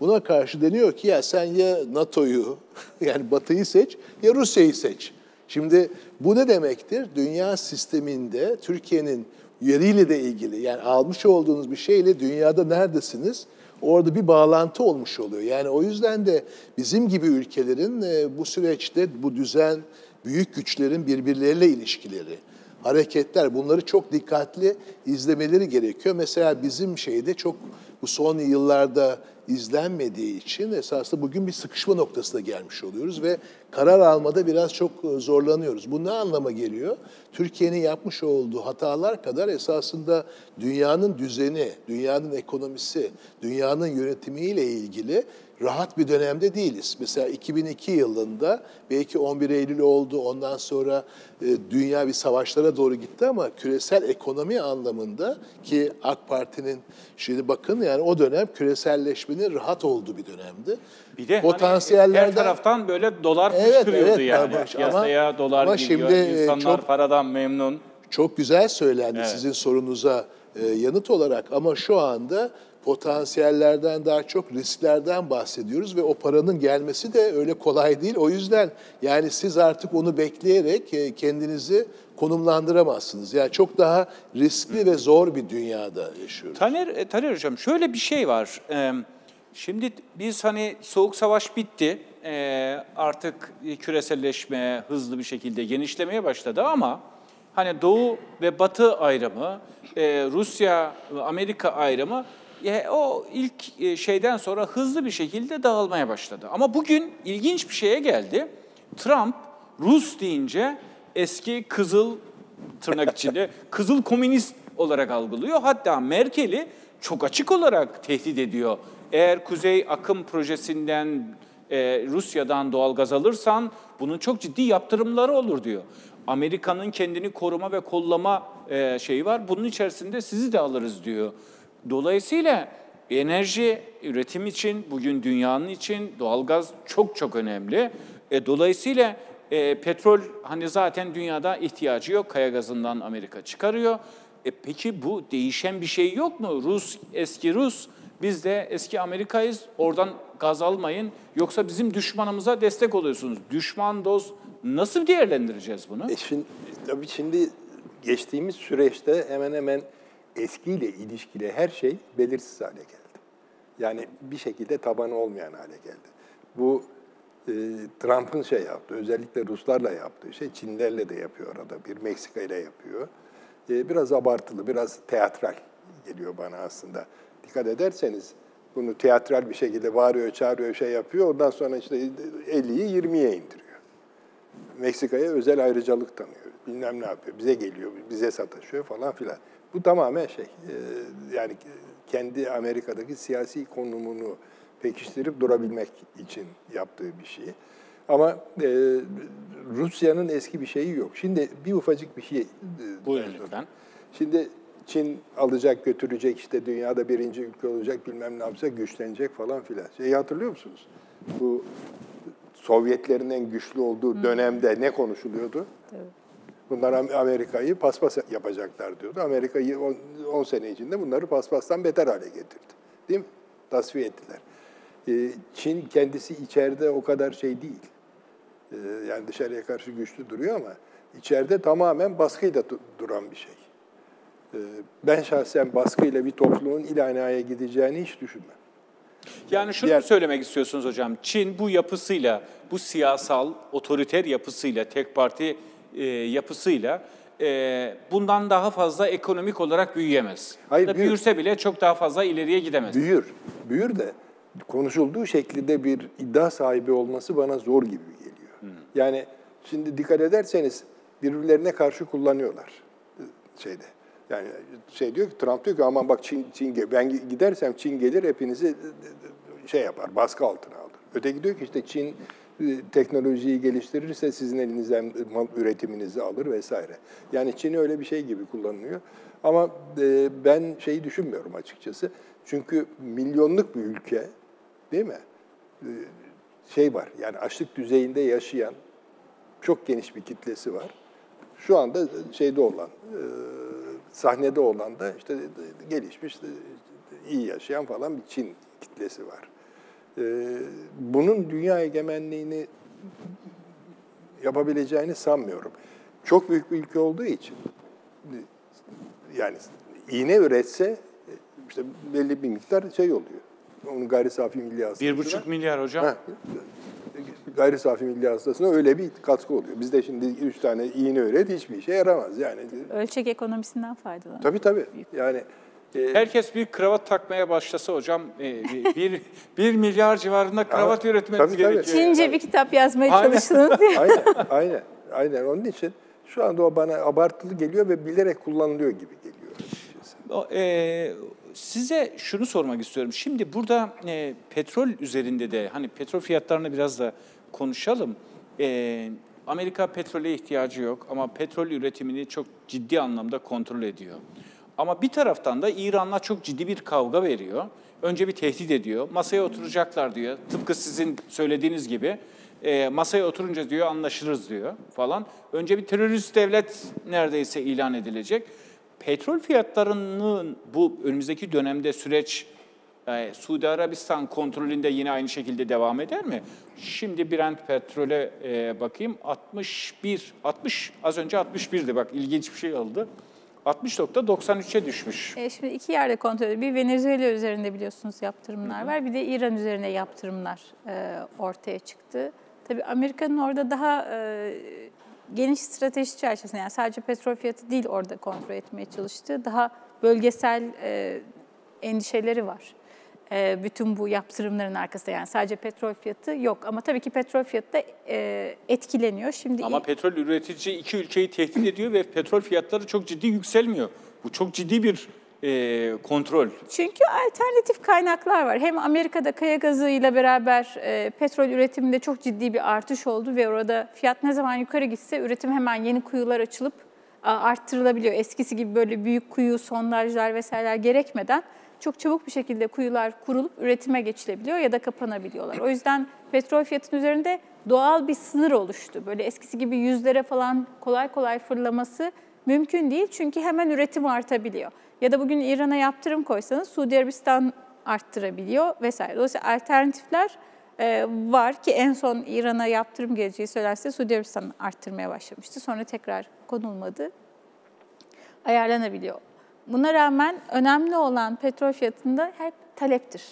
Speaker 2: Buna karşı deniyor ki ya sen ya NATO'yu yani Batı'yı seç ya Rusya'yı seç. Şimdi bu ne demektir? Dünya sisteminde Türkiye'nin yeriyle de ilgili yani almış olduğunuz bir şeyle dünyada neredesiniz? Orada bir bağlantı olmuş oluyor. Yani o yüzden de bizim gibi ülkelerin e, bu süreçte bu düzen büyük güçlerin birbirleriyle ilişkileri, hareketler bunları çok dikkatli izlemeleri gerekiyor. Mesela bizim şeyde çok bu son yıllarda izlenmediği için esasında bugün bir sıkışma noktasına gelmiş oluyoruz ve karar almada biraz çok e, zorlanıyoruz. Bu ne anlama geliyor? Türkiye'nin yapmış olduğu hatalar kadar esasında dünyanın düzeni, dünyanın ekonomisi, dünyanın yönetimiyle ilgili rahat bir dönemde değiliz. Mesela 2002 yılında belki 11 Eylül oldu, ondan sonra e, dünya bir savaşlara doğru gitti ama küresel ekonomi anlamında ki AK Parti'nin şimdi bakın yani o dönem küreselleşmenin rahat olduğu bir dönemdi.
Speaker 1: Bir de
Speaker 2: potansiyellerden
Speaker 1: hani her taraftan böyle dolar
Speaker 2: Evet,
Speaker 1: fışkırıyordu
Speaker 2: evet,
Speaker 1: yani.
Speaker 2: ama-
Speaker 1: Piyasaya dolar
Speaker 2: ama
Speaker 1: giriyor,
Speaker 2: şimdi, e,
Speaker 1: insanlar
Speaker 2: çok-
Speaker 1: paradan memnun.
Speaker 2: Çok güzel söylendi
Speaker 1: Evet.
Speaker 2: sizin sorunuza e, yanıt olarak ama şu anda potansiyellerden daha çok risklerden bahsediyoruz ve o paranın gelmesi de öyle kolay değil. O yüzden yani siz artık onu bekleyerek e, kendinizi konumlandıramazsınız. Yani çok daha riskli ve zor bir dünyada yaşıyoruz.
Speaker 1: Taner, e, Taner Hocam şöyle bir şey var. Ee, Şimdi biz hani soğuk savaş bitti. Artık küreselleşme hızlı bir şekilde genişlemeye başladı ama hani Doğu ve Batı ayrımı, e, Rusya Amerika ayrımı e, o ilk e, şeyden sonra hızlı bir şekilde dağılmaya başladı. Ama bugün ilginç bir şeye geldi. Trump Rus deyince eski kızıl tırnak içinde kızıl komünist olarak algılıyor. Hatta Merkel'i çok açık olarak tehdit ediyor. Eğer Kuzey Akım projesinden e, Rusya'dan doğal gaz alırsan bunun çok ciddi yaptırımları olur diyor. Amerika'nın kendini koruma ve kollama e, şeyi var. Bunun içerisinde sizi de alırız diyor. Dolayısıyla enerji üretim için, bugün dünyanın için doğalgaz çok çok önemli. E, dolayısıyla e, petrol hani zaten dünyada ihtiyacı yok. Kaya gazından Amerika çıkarıyor. E, peki bu değişen bir şey yok mu? Rus, eski Rus, biz de eski Amerika'yız. Oradan gaz almayın. Yoksa bizim düşmanımıza destek oluyorsunuz. Düşman, dost nasıl değerlendireceğiz bunu?
Speaker 4: E şimdi, tabii şimdi geçtiğimiz süreçte hemen hemen eskiyle ilişkili her şey belirsiz hale geldi. Yani bir şekilde tabanı olmayan hale geldi. Bu e, Trump'ın şey yaptığı, özellikle Ruslarla yaptığı şey Çinlerle de yapıyor arada bir, Meksika ile yapıyor. E, biraz abartılı, biraz teatral geliyor bana aslında. Dikkat ederseniz bunu teatral bir şekilde bağırıyor, çağırıyor, şey yapıyor. Ondan sonra işte 50'yi 20'ye indiriyor. Meksika'ya özel ayrıcalık tanıyor. Bilmem ne yapıyor. Bize geliyor, bize sataşıyor falan filan. Bu tamamen şey, e, yani kendi Amerika'daki siyasi konumunu pekiştirip durabilmek için yaptığı bir şey. Ama e, Rusya'nın eski bir şeyi yok. Şimdi bir ufacık bir şey. e,
Speaker 1: Buyurun lütfen.
Speaker 4: Şimdi Çin alacak, götürecek, işte dünyada birinci ülke olacak, bilmem ne yapacak, güçlenecek falan filan. Şeyi hatırlıyor musunuz? Bu Sovyetlerin en güçlü olduğu dönemde ne konuşuluyordu? Bunlar Am- Amerika'yı paspas yapacaklar diyordu. Amerika'yı 10 sene içinde bunları paspastan beter hale getirdi. Değil mi? Tasfiye ettiler. Ee, Çin kendisi içeride o kadar şey değil. Ee, Yani dışarıya karşı güçlü duruyor ama içeride tamamen baskıyla du- duran bir şey. Ee, Ben şahsen baskıyla bir topluluğun ilanaya gideceğini hiç düşünmem.
Speaker 1: Yani şunu
Speaker 4: Diğer-
Speaker 1: söylemek istiyorsunuz hocam? Çin bu yapısıyla, bu siyasal, otoriter yapısıyla, tek parti e, yapısıyla e, bundan daha fazla ekonomik olarak büyüyemez.
Speaker 4: Hayır,
Speaker 1: da
Speaker 4: büyür.
Speaker 1: büyürse bile çok daha fazla ileriye gidemez.
Speaker 4: Büyür. Büyür de konuşulduğu şekilde bir iddia sahibi olması bana zor gibi geliyor. Yani şimdi dikkat ederseniz birbirlerine karşı kullanıyorlar e, şeyde. Yani şey diyor ki Trump diyor ki aman bak Çin, Çin ben gidersem Çin gelir hepinizi e, şey yapar, baskı altına alır. Öteki diyor ki işte Çin e, teknolojiyi geliştirirse sizin elinizden mal üretiminizi alır vesaire. Yani Çin öyle bir şey gibi kullanılıyor. Ama e, ben şeyi düşünmüyorum açıkçası. Çünkü milyonluk bir ülke değil mi? E, şey var yani açlık düzeyinde yaşayan çok geniş bir kitlesi var. Şu anda şeyde olan, e, sahnede olan da işte gelişmiş, e, iyi yaşayan falan bir Çin kitlesi var. E, bunun dünya egemenliğini yapabileceğini sanmıyorum. Çok büyük bir ülke olduğu için yani iğne üretse işte belli bir miktar şey oluyor. Onun gayri safi milli hasılası.
Speaker 1: Bir buçuk milyar hocam.
Speaker 4: Heh, gayri safi milli hasılasına öyle bir katkı oluyor. Bizde şimdi üç tane iğne üret hiçbir işe yaramaz. Yani
Speaker 3: Ölçek ekonomisinden faydalanıyor.
Speaker 4: tabii tabii. Yani e,
Speaker 1: Herkes bir kravat takmaya başlasa hocam e, bir, bir milyar civarında kravat üretmeniz
Speaker 4: tabii, tabii.
Speaker 1: gerekiyor.
Speaker 3: Çince bir kitap yazmaya
Speaker 1: Aynen.
Speaker 3: çalıştınız diye.
Speaker 4: aynen, aynen, aynen. Onun için şu anda o bana abartılı geliyor ve bilerek kullanılıyor gibi geliyor.
Speaker 1: O, e, size şunu sormak istiyorum. Şimdi burada e, petrol üzerinde de hani petrol fiyatlarını biraz da konuşalım. E, Amerika petrole ihtiyacı yok ama petrol üretimini çok ciddi anlamda kontrol ediyor. Ama bir taraftan da İran'la çok ciddi bir kavga veriyor. Önce bir tehdit ediyor. Masaya oturacaklar diyor. Tıpkı sizin söylediğiniz gibi. E, masaya oturunca diyor anlaşırız diyor falan. Önce bir terörist devlet neredeyse ilan edilecek. Petrol fiyatlarının bu önümüzdeki dönemde süreç e, Suudi Arabistan kontrolünde yine aynı şekilde devam eder mi? Şimdi Brent petrole e, bakayım 61, 60 az önce 61'di bak ilginç bir şey oldu. 60.93'e düşmüş.
Speaker 3: E şimdi iki yerde kontrol ediyor. Bir Venezuela üzerinde biliyorsunuz yaptırımlar var. Bir de İran üzerine yaptırımlar e, ortaya çıktı. Tabii Amerika'nın orada daha e, geniş strateji çerçevesinde yani sadece petrol fiyatı değil orada kontrol etmeye çalıştığı daha bölgesel e, endişeleri var. E, bütün bu yaptırımların arkasında yani sadece petrol fiyatı yok ama tabii ki petrol fiyatı da e, etkileniyor. Şimdi
Speaker 1: Ama petrol üretici iki ülkeyi tehdit ediyor ve petrol fiyatları çok ciddi yükselmiyor. Bu çok ciddi bir e, kontrol.
Speaker 3: Çünkü alternatif kaynaklar var. Hem Amerika'da kaya gazı ile beraber e, petrol üretiminde çok ciddi bir artış oldu ve orada fiyat ne zaman yukarı gitse üretim hemen yeni kuyular açılıp arttırılabiliyor. Eskisi gibi böyle büyük kuyu, sondajlar vesaireler gerekmeden çok çabuk bir şekilde kuyular kurulup üretime geçilebiliyor ya da kapanabiliyorlar. O yüzden petrol fiyatının üzerinde doğal bir sınır oluştu. Böyle eskisi gibi yüzlere falan kolay kolay fırlaması mümkün değil çünkü hemen üretim artabiliyor. Ya da bugün İran'a yaptırım koysanız Suudi Arabistan arttırabiliyor vesaire. Dolayısıyla alternatifler e, var ki en son İran'a yaptırım geleceği söylerse Suudi Arabistan arttırmaya başlamıştı. Sonra tekrar konulmadı. Ayarlanabiliyor. Buna rağmen önemli olan petrol fiyatında hep taleptir.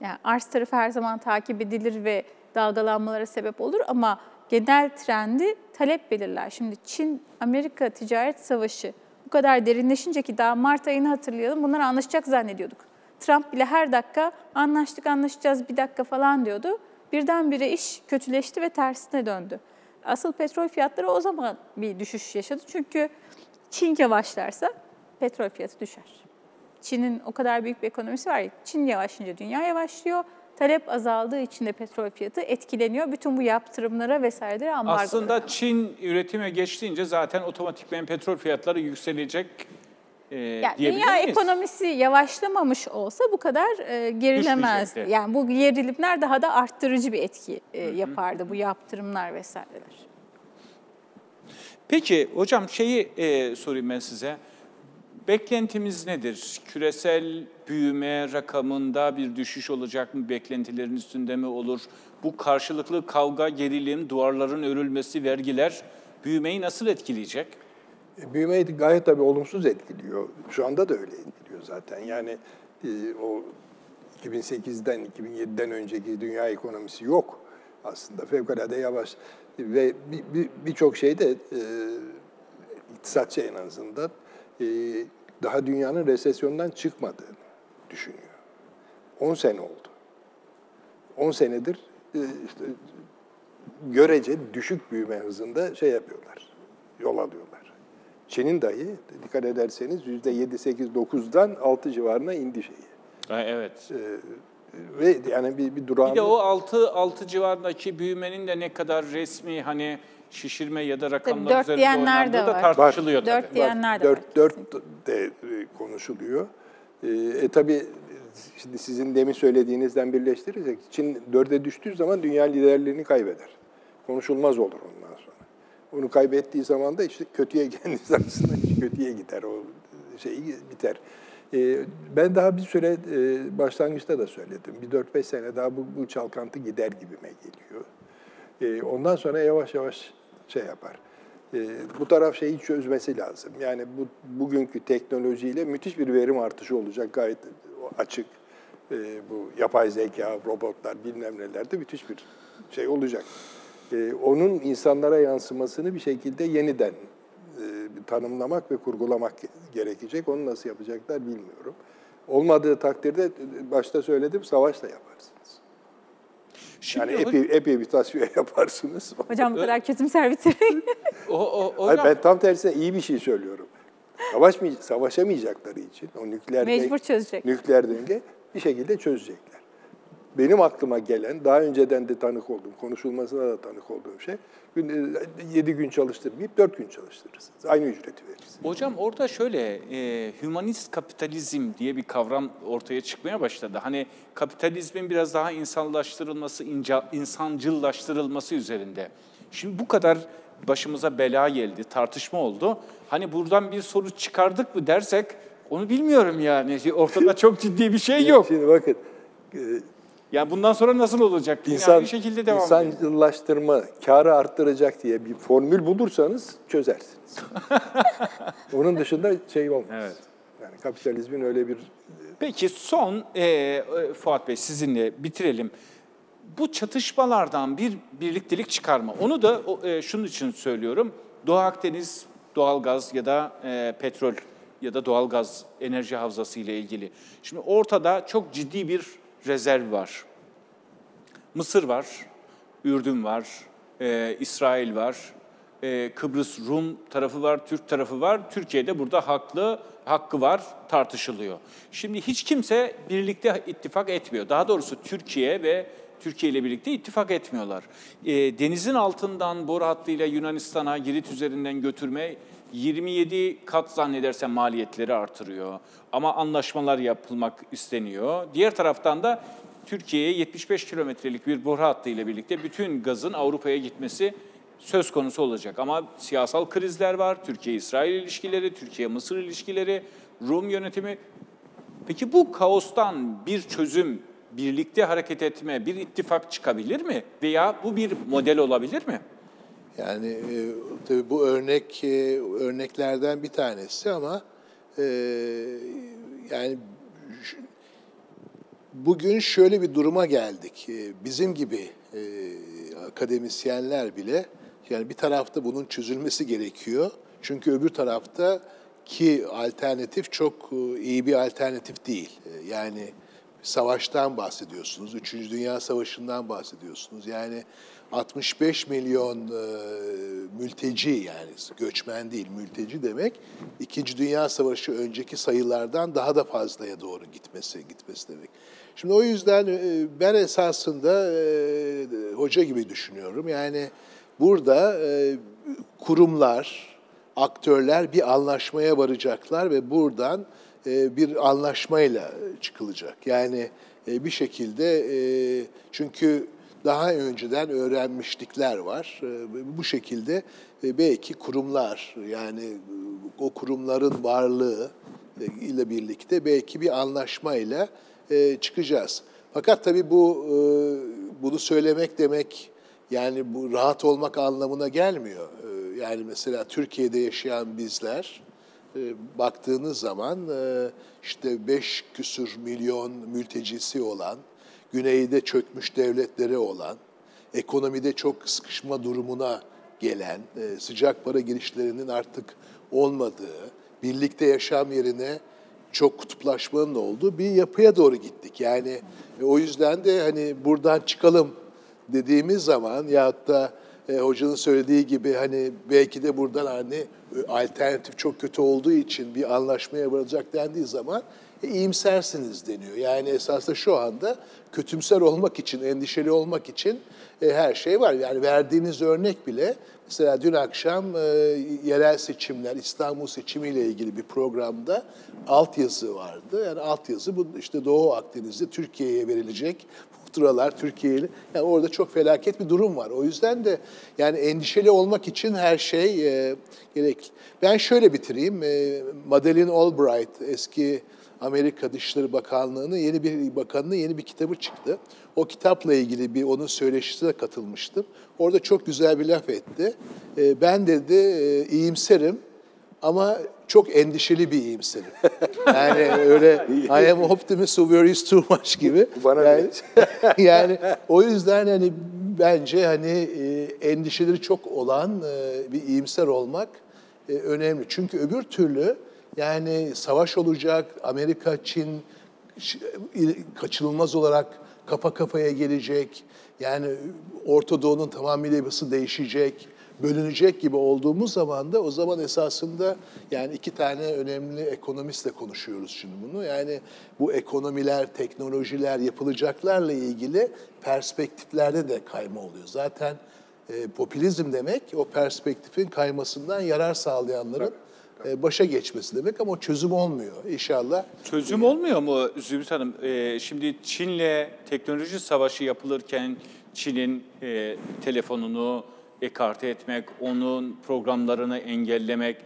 Speaker 3: Yani arz tarafı her zaman takip edilir ve dalgalanmalara sebep olur ama genel trendi talep belirler. Şimdi Çin-Amerika ticaret savaşı bu kadar derinleşince ki daha Mart ayını hatırlayalım bunlar anlaşacak zannediyorduk. Trump bile her dakika anlaştık anlaşacağız bir dakika falan diyordu. Birdenbire iş kötüleşti ve tersine döndü. Asıl petrol fiyatları o zaman bir düşüş yaşadı. Çünkü Çin yavaşlarsa petrol fiyatı düşer. Çin'in o kadar büyük bir ekonomisi var. Çin yavaşlayınca dünya yavaşlıyor. Talep azaldığı için de petrol fiyatı etkileniyor. Bütün bu yaptırımlara vesairelere ambargo.
Speaker 1: Aslında Çin üretime geçtiğince zaten otomatikmen petrol fiyatları yükselecek e,
Speaker 3: yani dünya
Speaker 1: miyiz?
Speaker 3: ekonomisi yavaşlamamış olsa bu kadar e, gerilemezdi. Yani bu gerilimler daha da arttırıcı bir etki e, yapardı bu yaptırımlar vesaireler.
Speaker 1: Peki hocam şeyi e, sorayım ben size. Beklentimiz nedir? Küresel büyüme rakamında bir düşüş olacak mı? Beklentilerin üstünde mi olur? Bu karşılıklı kavga, gerilim, duvarların örülmesi, vergiler büyümeyi nasıl etkileyecek?
Speaker 4: E, Büyümeyi gayet tabii olumsuz etkiliyor. Şu anda da öyle etkiliyor zaten. Yani e, o 2008'den, 2007'den önceki dünya ekonomisi yok aslında. Fevkalade yavaş ve birçok bir, birçok şeyde e, iktisatçı en azından e, daha dünyanın resesyondan çıkmadığını düşünüyor. 10 sene oldu. 10 senedir e, işte görece düşük büyüme hızında şey yapıyorlar, yol alıyorlar. Çin'in dahi dikkat ederseniz yüzde 7, 8, 9'dan 6 civarına indi şeyi.
Speaker 1: Ha, evet.
Speaker 4: Ee, ve yani bir, bir durağın...
Speaker 1: Bir de o 6 6 civarındaki büyümenin de ne kadar resmi hani şişirme ya da rakamlar
Speaker 3: dört
Speaker 1: üzerinde
Speaker 3: diyenler de
Speaker 1: oynandığı da
Speaker 3: var.
Speaker 1: tartışılıyor
Speaker 3: Dört
Speaker 1: tabii.
Speaker 3: diyen- diyenler de var,
Speaker 4: 4, 4 de e, konuşuluyor. E, e tabii şimdi sizin demin söylediğinizden birleştirirsek Çin 4'e düştüğü zaman dünya liderliğini kaybeder. Konuşulmaz olur ondan sonra. Onu kaybettiği zaman da işte kötüye kendisi arasında kötüye gider. O şey biter. E, ben daha bir süre e, başlangıçta da söyledim. Bir 4-5 sene daha bu, bu çalkantı gider gibime geliyor. E, ondan sonra yavaş yavaş şey yapar. E, bu taraf şeyi çözmesi lazım. Yani bu bugünkü teknolojiyle müthiş bir verim artışı olacak gayet açık. E, bu yapay zeka, robotlar bilmem nelerde müthiş bir şey olacak. E, onun insanlara yansımasını bir şekilde yeniden e, tanımlamak ve kurgulamak gerekecek. Onu nasıl yapacaklar bilmiyorum. Olmadığı takdirde başta söyledim savaşla yaparsınız.
Speaker 1: Şimdi
Speaker 4: yani epey, epey bir tasfiye yaparsınız.
Speaker 3: Hocam bu kadar kötümser bitirmeyin.
Speaker 1: o, o, o
Speaker 4: Hayır, ben tam tersine iyi bir şey söylüyorum. Savaşmay savaşamayacakları için o nükleer
Speaker 3: Mecbur çözecek.
Speaker 4: nükleer denge bir şekilde çözecekler. Benim aklıma gelen, daha önceden de tanık olduğum, konuşulmasına da tanık olduğum şey, 7 gün çalıştırmayıp 4 gün çalıştırırsınız. Aynı ücreti verirsiniz.
Speaker 1: Hocam orada şöyle, e, hümanist kapitalizm diye bir kavram ortaya çıkmaya başladı. Hani kapitalizmin biraz daha insanlaştırılması, inca, insancıllaştırılması üzerinde. Şimdi bu kadar başımıza bela geldi, tartışma oldu. Hani buradan bir sonuç çıkardık mı dersek, onu bilmiyorum yani. Ortada çok ciddi bir şey yok.
Speaker 4: Şimdi bakın, e,
Speaker 1: Yani bundan sonra nasıl olacak?
Speaker 4: İnsan,
Speaker 1: bir şekilde devam
Speaker 4: insan
Speaker 1: edecek.
Speaker 4: yıllaştırma, karı arttıracak diye bir formül bulursanız çözersiniz. Onun dışında şey olmaz.
Speaker 1: Evet.
Speaker 4: Yani kapitalizmin öyle bir
Speaker 1: Peki son e, e, Fuat Bey sizinle bitirelim. Bu çatışmalardan bir birliktelik çıkarma. Onu da e, şunun için söylüyorum. Doğu Akdeniz doğalgaz ya da e, petrol ya da doğalgaz enerji havzası ile ilgili. Şimdi ortada çok ciddi bir rezerv var. Mısır var, Ürdün var, e, İsrail var, e, Kıbrıs Rum tarafı var, Türk tarafı var. Türkiye'de burada haklı, hakkı var, tartışılıyor. Şimdi hiç kimse birlikte ittifak etmiyor. Daha doğrusu Türkiye ve Türkiye ile birlikte ittifak etmiyorlar. E, denizin altından boru hattıyla Yunanistan'a Girit üzerinden götürme 27 kat zannedersem maliyetleri artırıyor. Ama anlaşmalar yapılmak isteniyor. Diğer taraftan da Türkiye'ye 75 kilometrelik bir boru hattı ile birlikte bütün gazın Avrupa'ya gitmesi söz konusu olacak. Ama siyasal krizler var, Türkiye-İsrail ilişkileri, Türkiye-Mısır ilişkileri, Rum yönetimi. Peki bu kaostan bir çözüm, birlikte hareket etme, bir ittifak çıkabilir mi? Veya bu bir model olabilir mi?
Speaker 2: Yani e, tabii bu örnek e, örneklerden bir tanesi ama e, yani bugün şöyle bir duruma geldik. E, bizim gibi e, akademisyenler bile yani bir tarafta bunun çözülmesi gerekiyor. Çünkü öbür tarafta ki alternatif çok e, iyi bir alternatif değil. E, Yani savaştan bahsediyorsunuz, Üçüncü Dünya Savaşı'ndan bahsediyorsunuz. Yani 65 milyon e, mülteci yani göçmen değil mülteci demek İkinci Dünya Savaşı önceki sayılardan daha da fazlaya doğru gitmesi gitmesi demek. Şimdi o yüzden e, ben esasında e, hoca gibi düşünüyorum. Yani burada e, kurumlar, aktörler bir anlaşmaya varacaklar ve buradan e, bir anlaşmayla çıkılacak. Yani e, bir şekilde e, çünkü daha önceden öğrenmişlikler var. E, Bu şekilde e, belki kurumlar yani e, o kurumların varlığı e, ile birlikte belki bir anlaşmayla çıkacağız. Fakat tabii bu bunu söylemek demek yani bu rahat olmak anlamına gelmiyor. Yani mesela Türkiye'de yaşayan bizler baktığınız zaman işte 5 küsür milyon mültecisi olan, güneyde çökmüş devletleri olan, ekonomide çok sıkışma durumuna gelen, e, sıcak para girişlerinin artık olmadığı, birlikte yaşam yerine çok kutuplaşmanın olduğu bir yapıya doğru gittik. Yani e, o yüzden de hani buradan çıkalım dediğimiz zaman ya da e, hocanın söylediği gibi hani belki de buradan hani e, alternatif çok kötü olduğu için bir anlaşmaya varacak dendiği zaman iyimsersiniz deniyor. Yani esasında şu anda kötümser olmak için, endişeli olmak için e, her şey var. Yani verdiğiniz örnek bile mesela dün akşam e, yerel seçimler, İstanbul seçimiyle ilgili bir programda altyazı vardı. Yani altyazı bu işte Doğu Akdeniz'de Türkiye'ye verilecek faturalar Türkiye'li. Yani orada çok felaket bir durum var. O yüzden de yani endişeli olmak için her şey e, gerekli. Ben şöyle bitireyim. E, Madeleine Albright eski Amerika Dışişleri Bakanlığı'nın yeni bir bakanının yeni bir kitabı çıktı. O kitapla ilgili bir onun söyleşisine katılmıştım. Orada çok güzel bir laf etti. E, ben dedi e, iyimserim ama çok endişeli bir iyimserim. Yani öyle I am optimist there is too much gibi.
Speaker 4: Bana
Speaker 2: yani, yani o yüzden hani bence hani e, endişeleri çok olan e, bir iyimser olmak e, önemli. Çünkü öbür türlü yani savaş olacak, Amerika, Çin kaçınılmaz olarak kafa kafaya gelecek. Yani Orta Doğu'nun tamamıyla yapısı değişecek, bölünecek gibi olduğumuz zaman da o zaman esasında yani iki tane önemli ekonomistle konuşuyoruz şimdi bunu. Yani bu ekonomiler, teknolojiler, yapılacaklarla ilgili perspektiflerde de kayma oluyor. Zaten e, popülizm demek o perspektifin kaymasından yarar sağlayanların başa geçmesi demek ama çözüm olmuyor inşallah.
Speaker 1: Çözüm olmuyor mu Zümrüt Hanım? Ee, şimdi Çin'le teknoloji savaşı yapılırken Çin'in e, telefonunu ekarte etmek, onun programlarını engellemek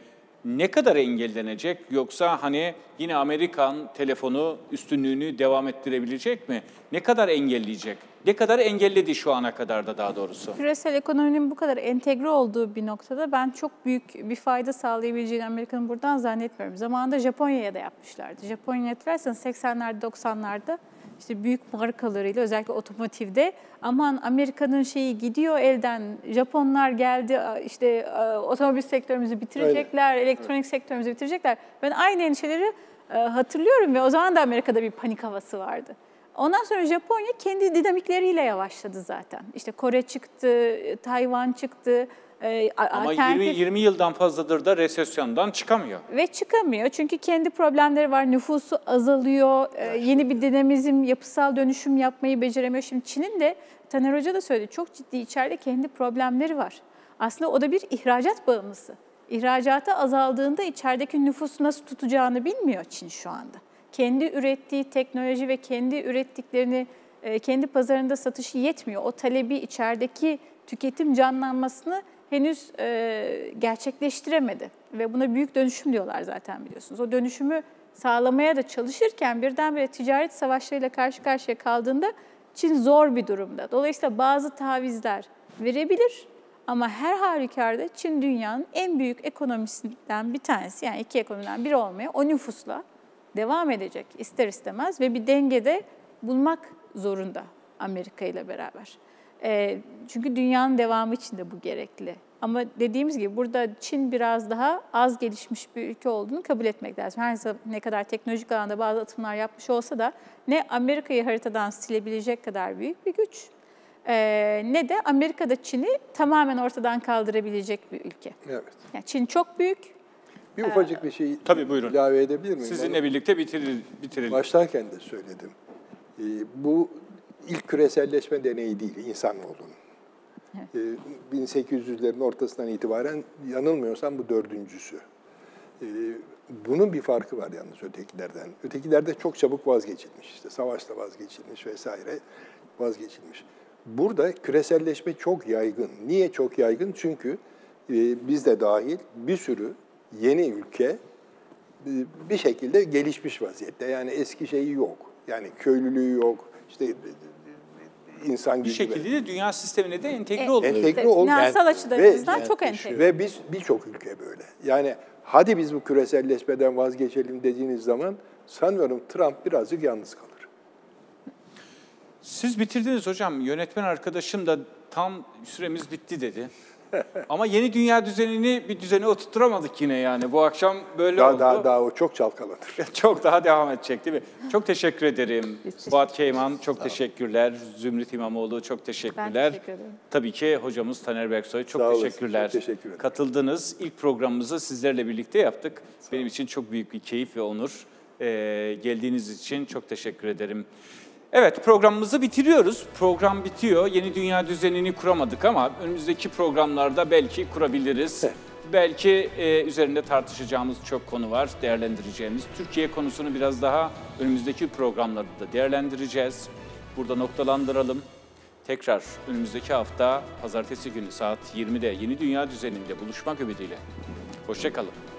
Speaker 1: ne kadar engellenecek? Yoksa hani yine Amerikan telefonu üstünlüğünü devam ettirebilecek mi? Ne kadar engelleyecek? Ne kadar engelledi şu ana kadar da daha doğrusu?
Speaker 3: Küresel ekonominin bu kadar entegre olduğu bir noktada ben çok büyük bir fayda sağlayabileceğini Amerika'nın buradan zannetmiyorum. Zamanında Japonya'ya da yapmışlardı. Japonya'yı hatırlarsanız 80'lerde 90'larda işte büyük markalarıyla özellikle otomotivde aman Amerika'nın şeyi gidiyor elden Japonlar geldi işte otomobil sektörümüzü bitirecekler, elektronik sektörümüzü bitirecekler. Ben aynı endişeleri e, hatırlıyorum ve o zaman da Amerika'da bir panik havası vardı. Ondan sonra Japonya kendi dinamikleriyle yavaşladı zaten. İşte Kore çıktı, Tayvan çıktı. E,
Speaker 1: Ama
Speaker 3: alternatif-
Speaker 1: 20, 20 yıldan fazladır da resesyondan çıkamıyor.
Speaker 3: ve çıkamıyor. Çünkü kendi problemleri var. Nüfusu azalıyor. Ee, yeni bir dinamizm, yapısal dönüşüm yapmayı beceremiyor. Şimdi Çin'in de Taner Hoca da söyledi. Çok ciddi içeride kendi problemleri var. Aslında o da bir ihracat bağımlısı. İhracatı azaldığında içerideki nüfusu nasıl tutacağını bilmiyor Çin şu anda. Kendi ürettiği teknoloji ve kendi ürettiklerini e, kendi pazarında satışı yetmiyor. O talebi içerideki tüketim canlanmasını henüz e, gerçekleştiremedi. Ve buna büyük dönüşüm diyorlar zaten biliyorsunuz. O dönüşümü sağlamaya da çalışırken birdenbire ticaret savaşlarıyla karşı karşıya kaldığında Çin zor bir durumda. Dolayısıyla bazı tavizler verebilir ama her halükarda Çin dünyanın en büyük ekonomisinden bir tanesi yani iki ekonomiden biri olmaya o nüfusla devam edecek ister istemez ve bir dengede bulmak zorunda Amerika ile beraber. E, çünkü dünyanın devamı için de bu gerekli. Ama dediğimiz gibi burada Çin biraz daha az gelişmiş bir ülke olduğunu kabul etmek lazım. Her ne kadar teknolojik alanda bazı atımlar yapmış olsa da ne Amerika'yı haritadan silebilecek kadar büyük bir güç e, ne de Amerika'da Çin'i tamamen ortadan kaldırabilecek bir ülke.
Speaker 4: Evet.
Speaker 3: Yani Çin çok büyük,
Speaker 4: Bir ufacık bir şey
Speaker 1: Tabii, buyurun.
Speaker 4: ilave edebilir miyim?
Speaker 1: Sizinle birlikte bitirelim. bitirelim.
Speaker 4: Başlarken de söyledim. Ee, bu ilk küreselleşme deneyi değil insanoğlunun. Ee, 1800'lerin ortasından itibaren yanılmıyorsam bu dördüncüsü. Ee, bunun bir farkı var yalnız ötekilerden. Ötekilerde çok çabuk vazgeçilmiş. İşte savaşta vazgeçilmiş vesaire vazgeçilmiş. Burada küreselleşme çok yaygın. Niye çok yaygın? Çünkü e, biz de dahil bir sürü yeni ülke e, bir şekilde gelişmiş vaziyette. Yani eski şeyi yok. Yani köylülüğü yok. İşte insan
Speaker 1: Bir
Speaker 4: gücü.
Speaker 1: şekilde de dünya sistemine de entegre
Speaker 3: E,
Speaker 1: oldu.
Speaker 4: entegre ol.
Speaker 3: finansal
Speaker 4: yani-
Speaker 3: açıdan
Speaker 4: ve-
Speaker 3: bizden çok entegre.
Speaker 4: Ve biz birçok ülke böyle. Yani hadi biz bu küreselleşmeden vazgeçelim dediğiniz zaman sanıyorum Trump birazcık yalnız kalır.
Speaker 1: Siz bitirdiniz hocam. Yönetmen arkadaşım da tam süremiz bitti dedi. Ama yeni dünya düzenini bir düzene oturtturamadık yine yani. Bu akşam böyle
Speaker 4: Daha,
Speaker 1: oldu.
Speaker 4: daha, daha o çok çalkalanır.
Speaker 1: Çok daha devam edecek değil mi? Çok teşekkür ederim. Fuat Keyman çok teşekkürler. Zümrüt İmamoğlu çok teşekkürler.
Speaker 3: teşekkür ederim.
Speaker 1: Tabii ki hocamız Taner Berksoy çok
Speaker 4: Sağ olasın,
Speaker 1: teşekkürler.
Speaker 4: çok teşekkür ederim.
Speaker 1: Katıldınız. İlk programımızı sizlerle birlikte yaptık. Benim için çok büyük bir keyif ve onur. Ee, geldiğiniz için çok teşekkür ederim. Evet programımızı bitiriyoruz. Program bitiyor. Yeni dünya düzenini kuramadık ama önümüzdeki programlarda belki kurabiliriz. Belki e, üzerinde tartışacağımız çok konu var, değerlendireceğimiz. Türkiye konusunu biraz daha önümüzdeki programlarda da değerlendireceğiz. Burada noktalandıralım. Tekrar önümüzdeki hafta pazartesi günü saat 20'de yeni dünya düzeninde buluşmak ümidiyle. Hoşçakalın.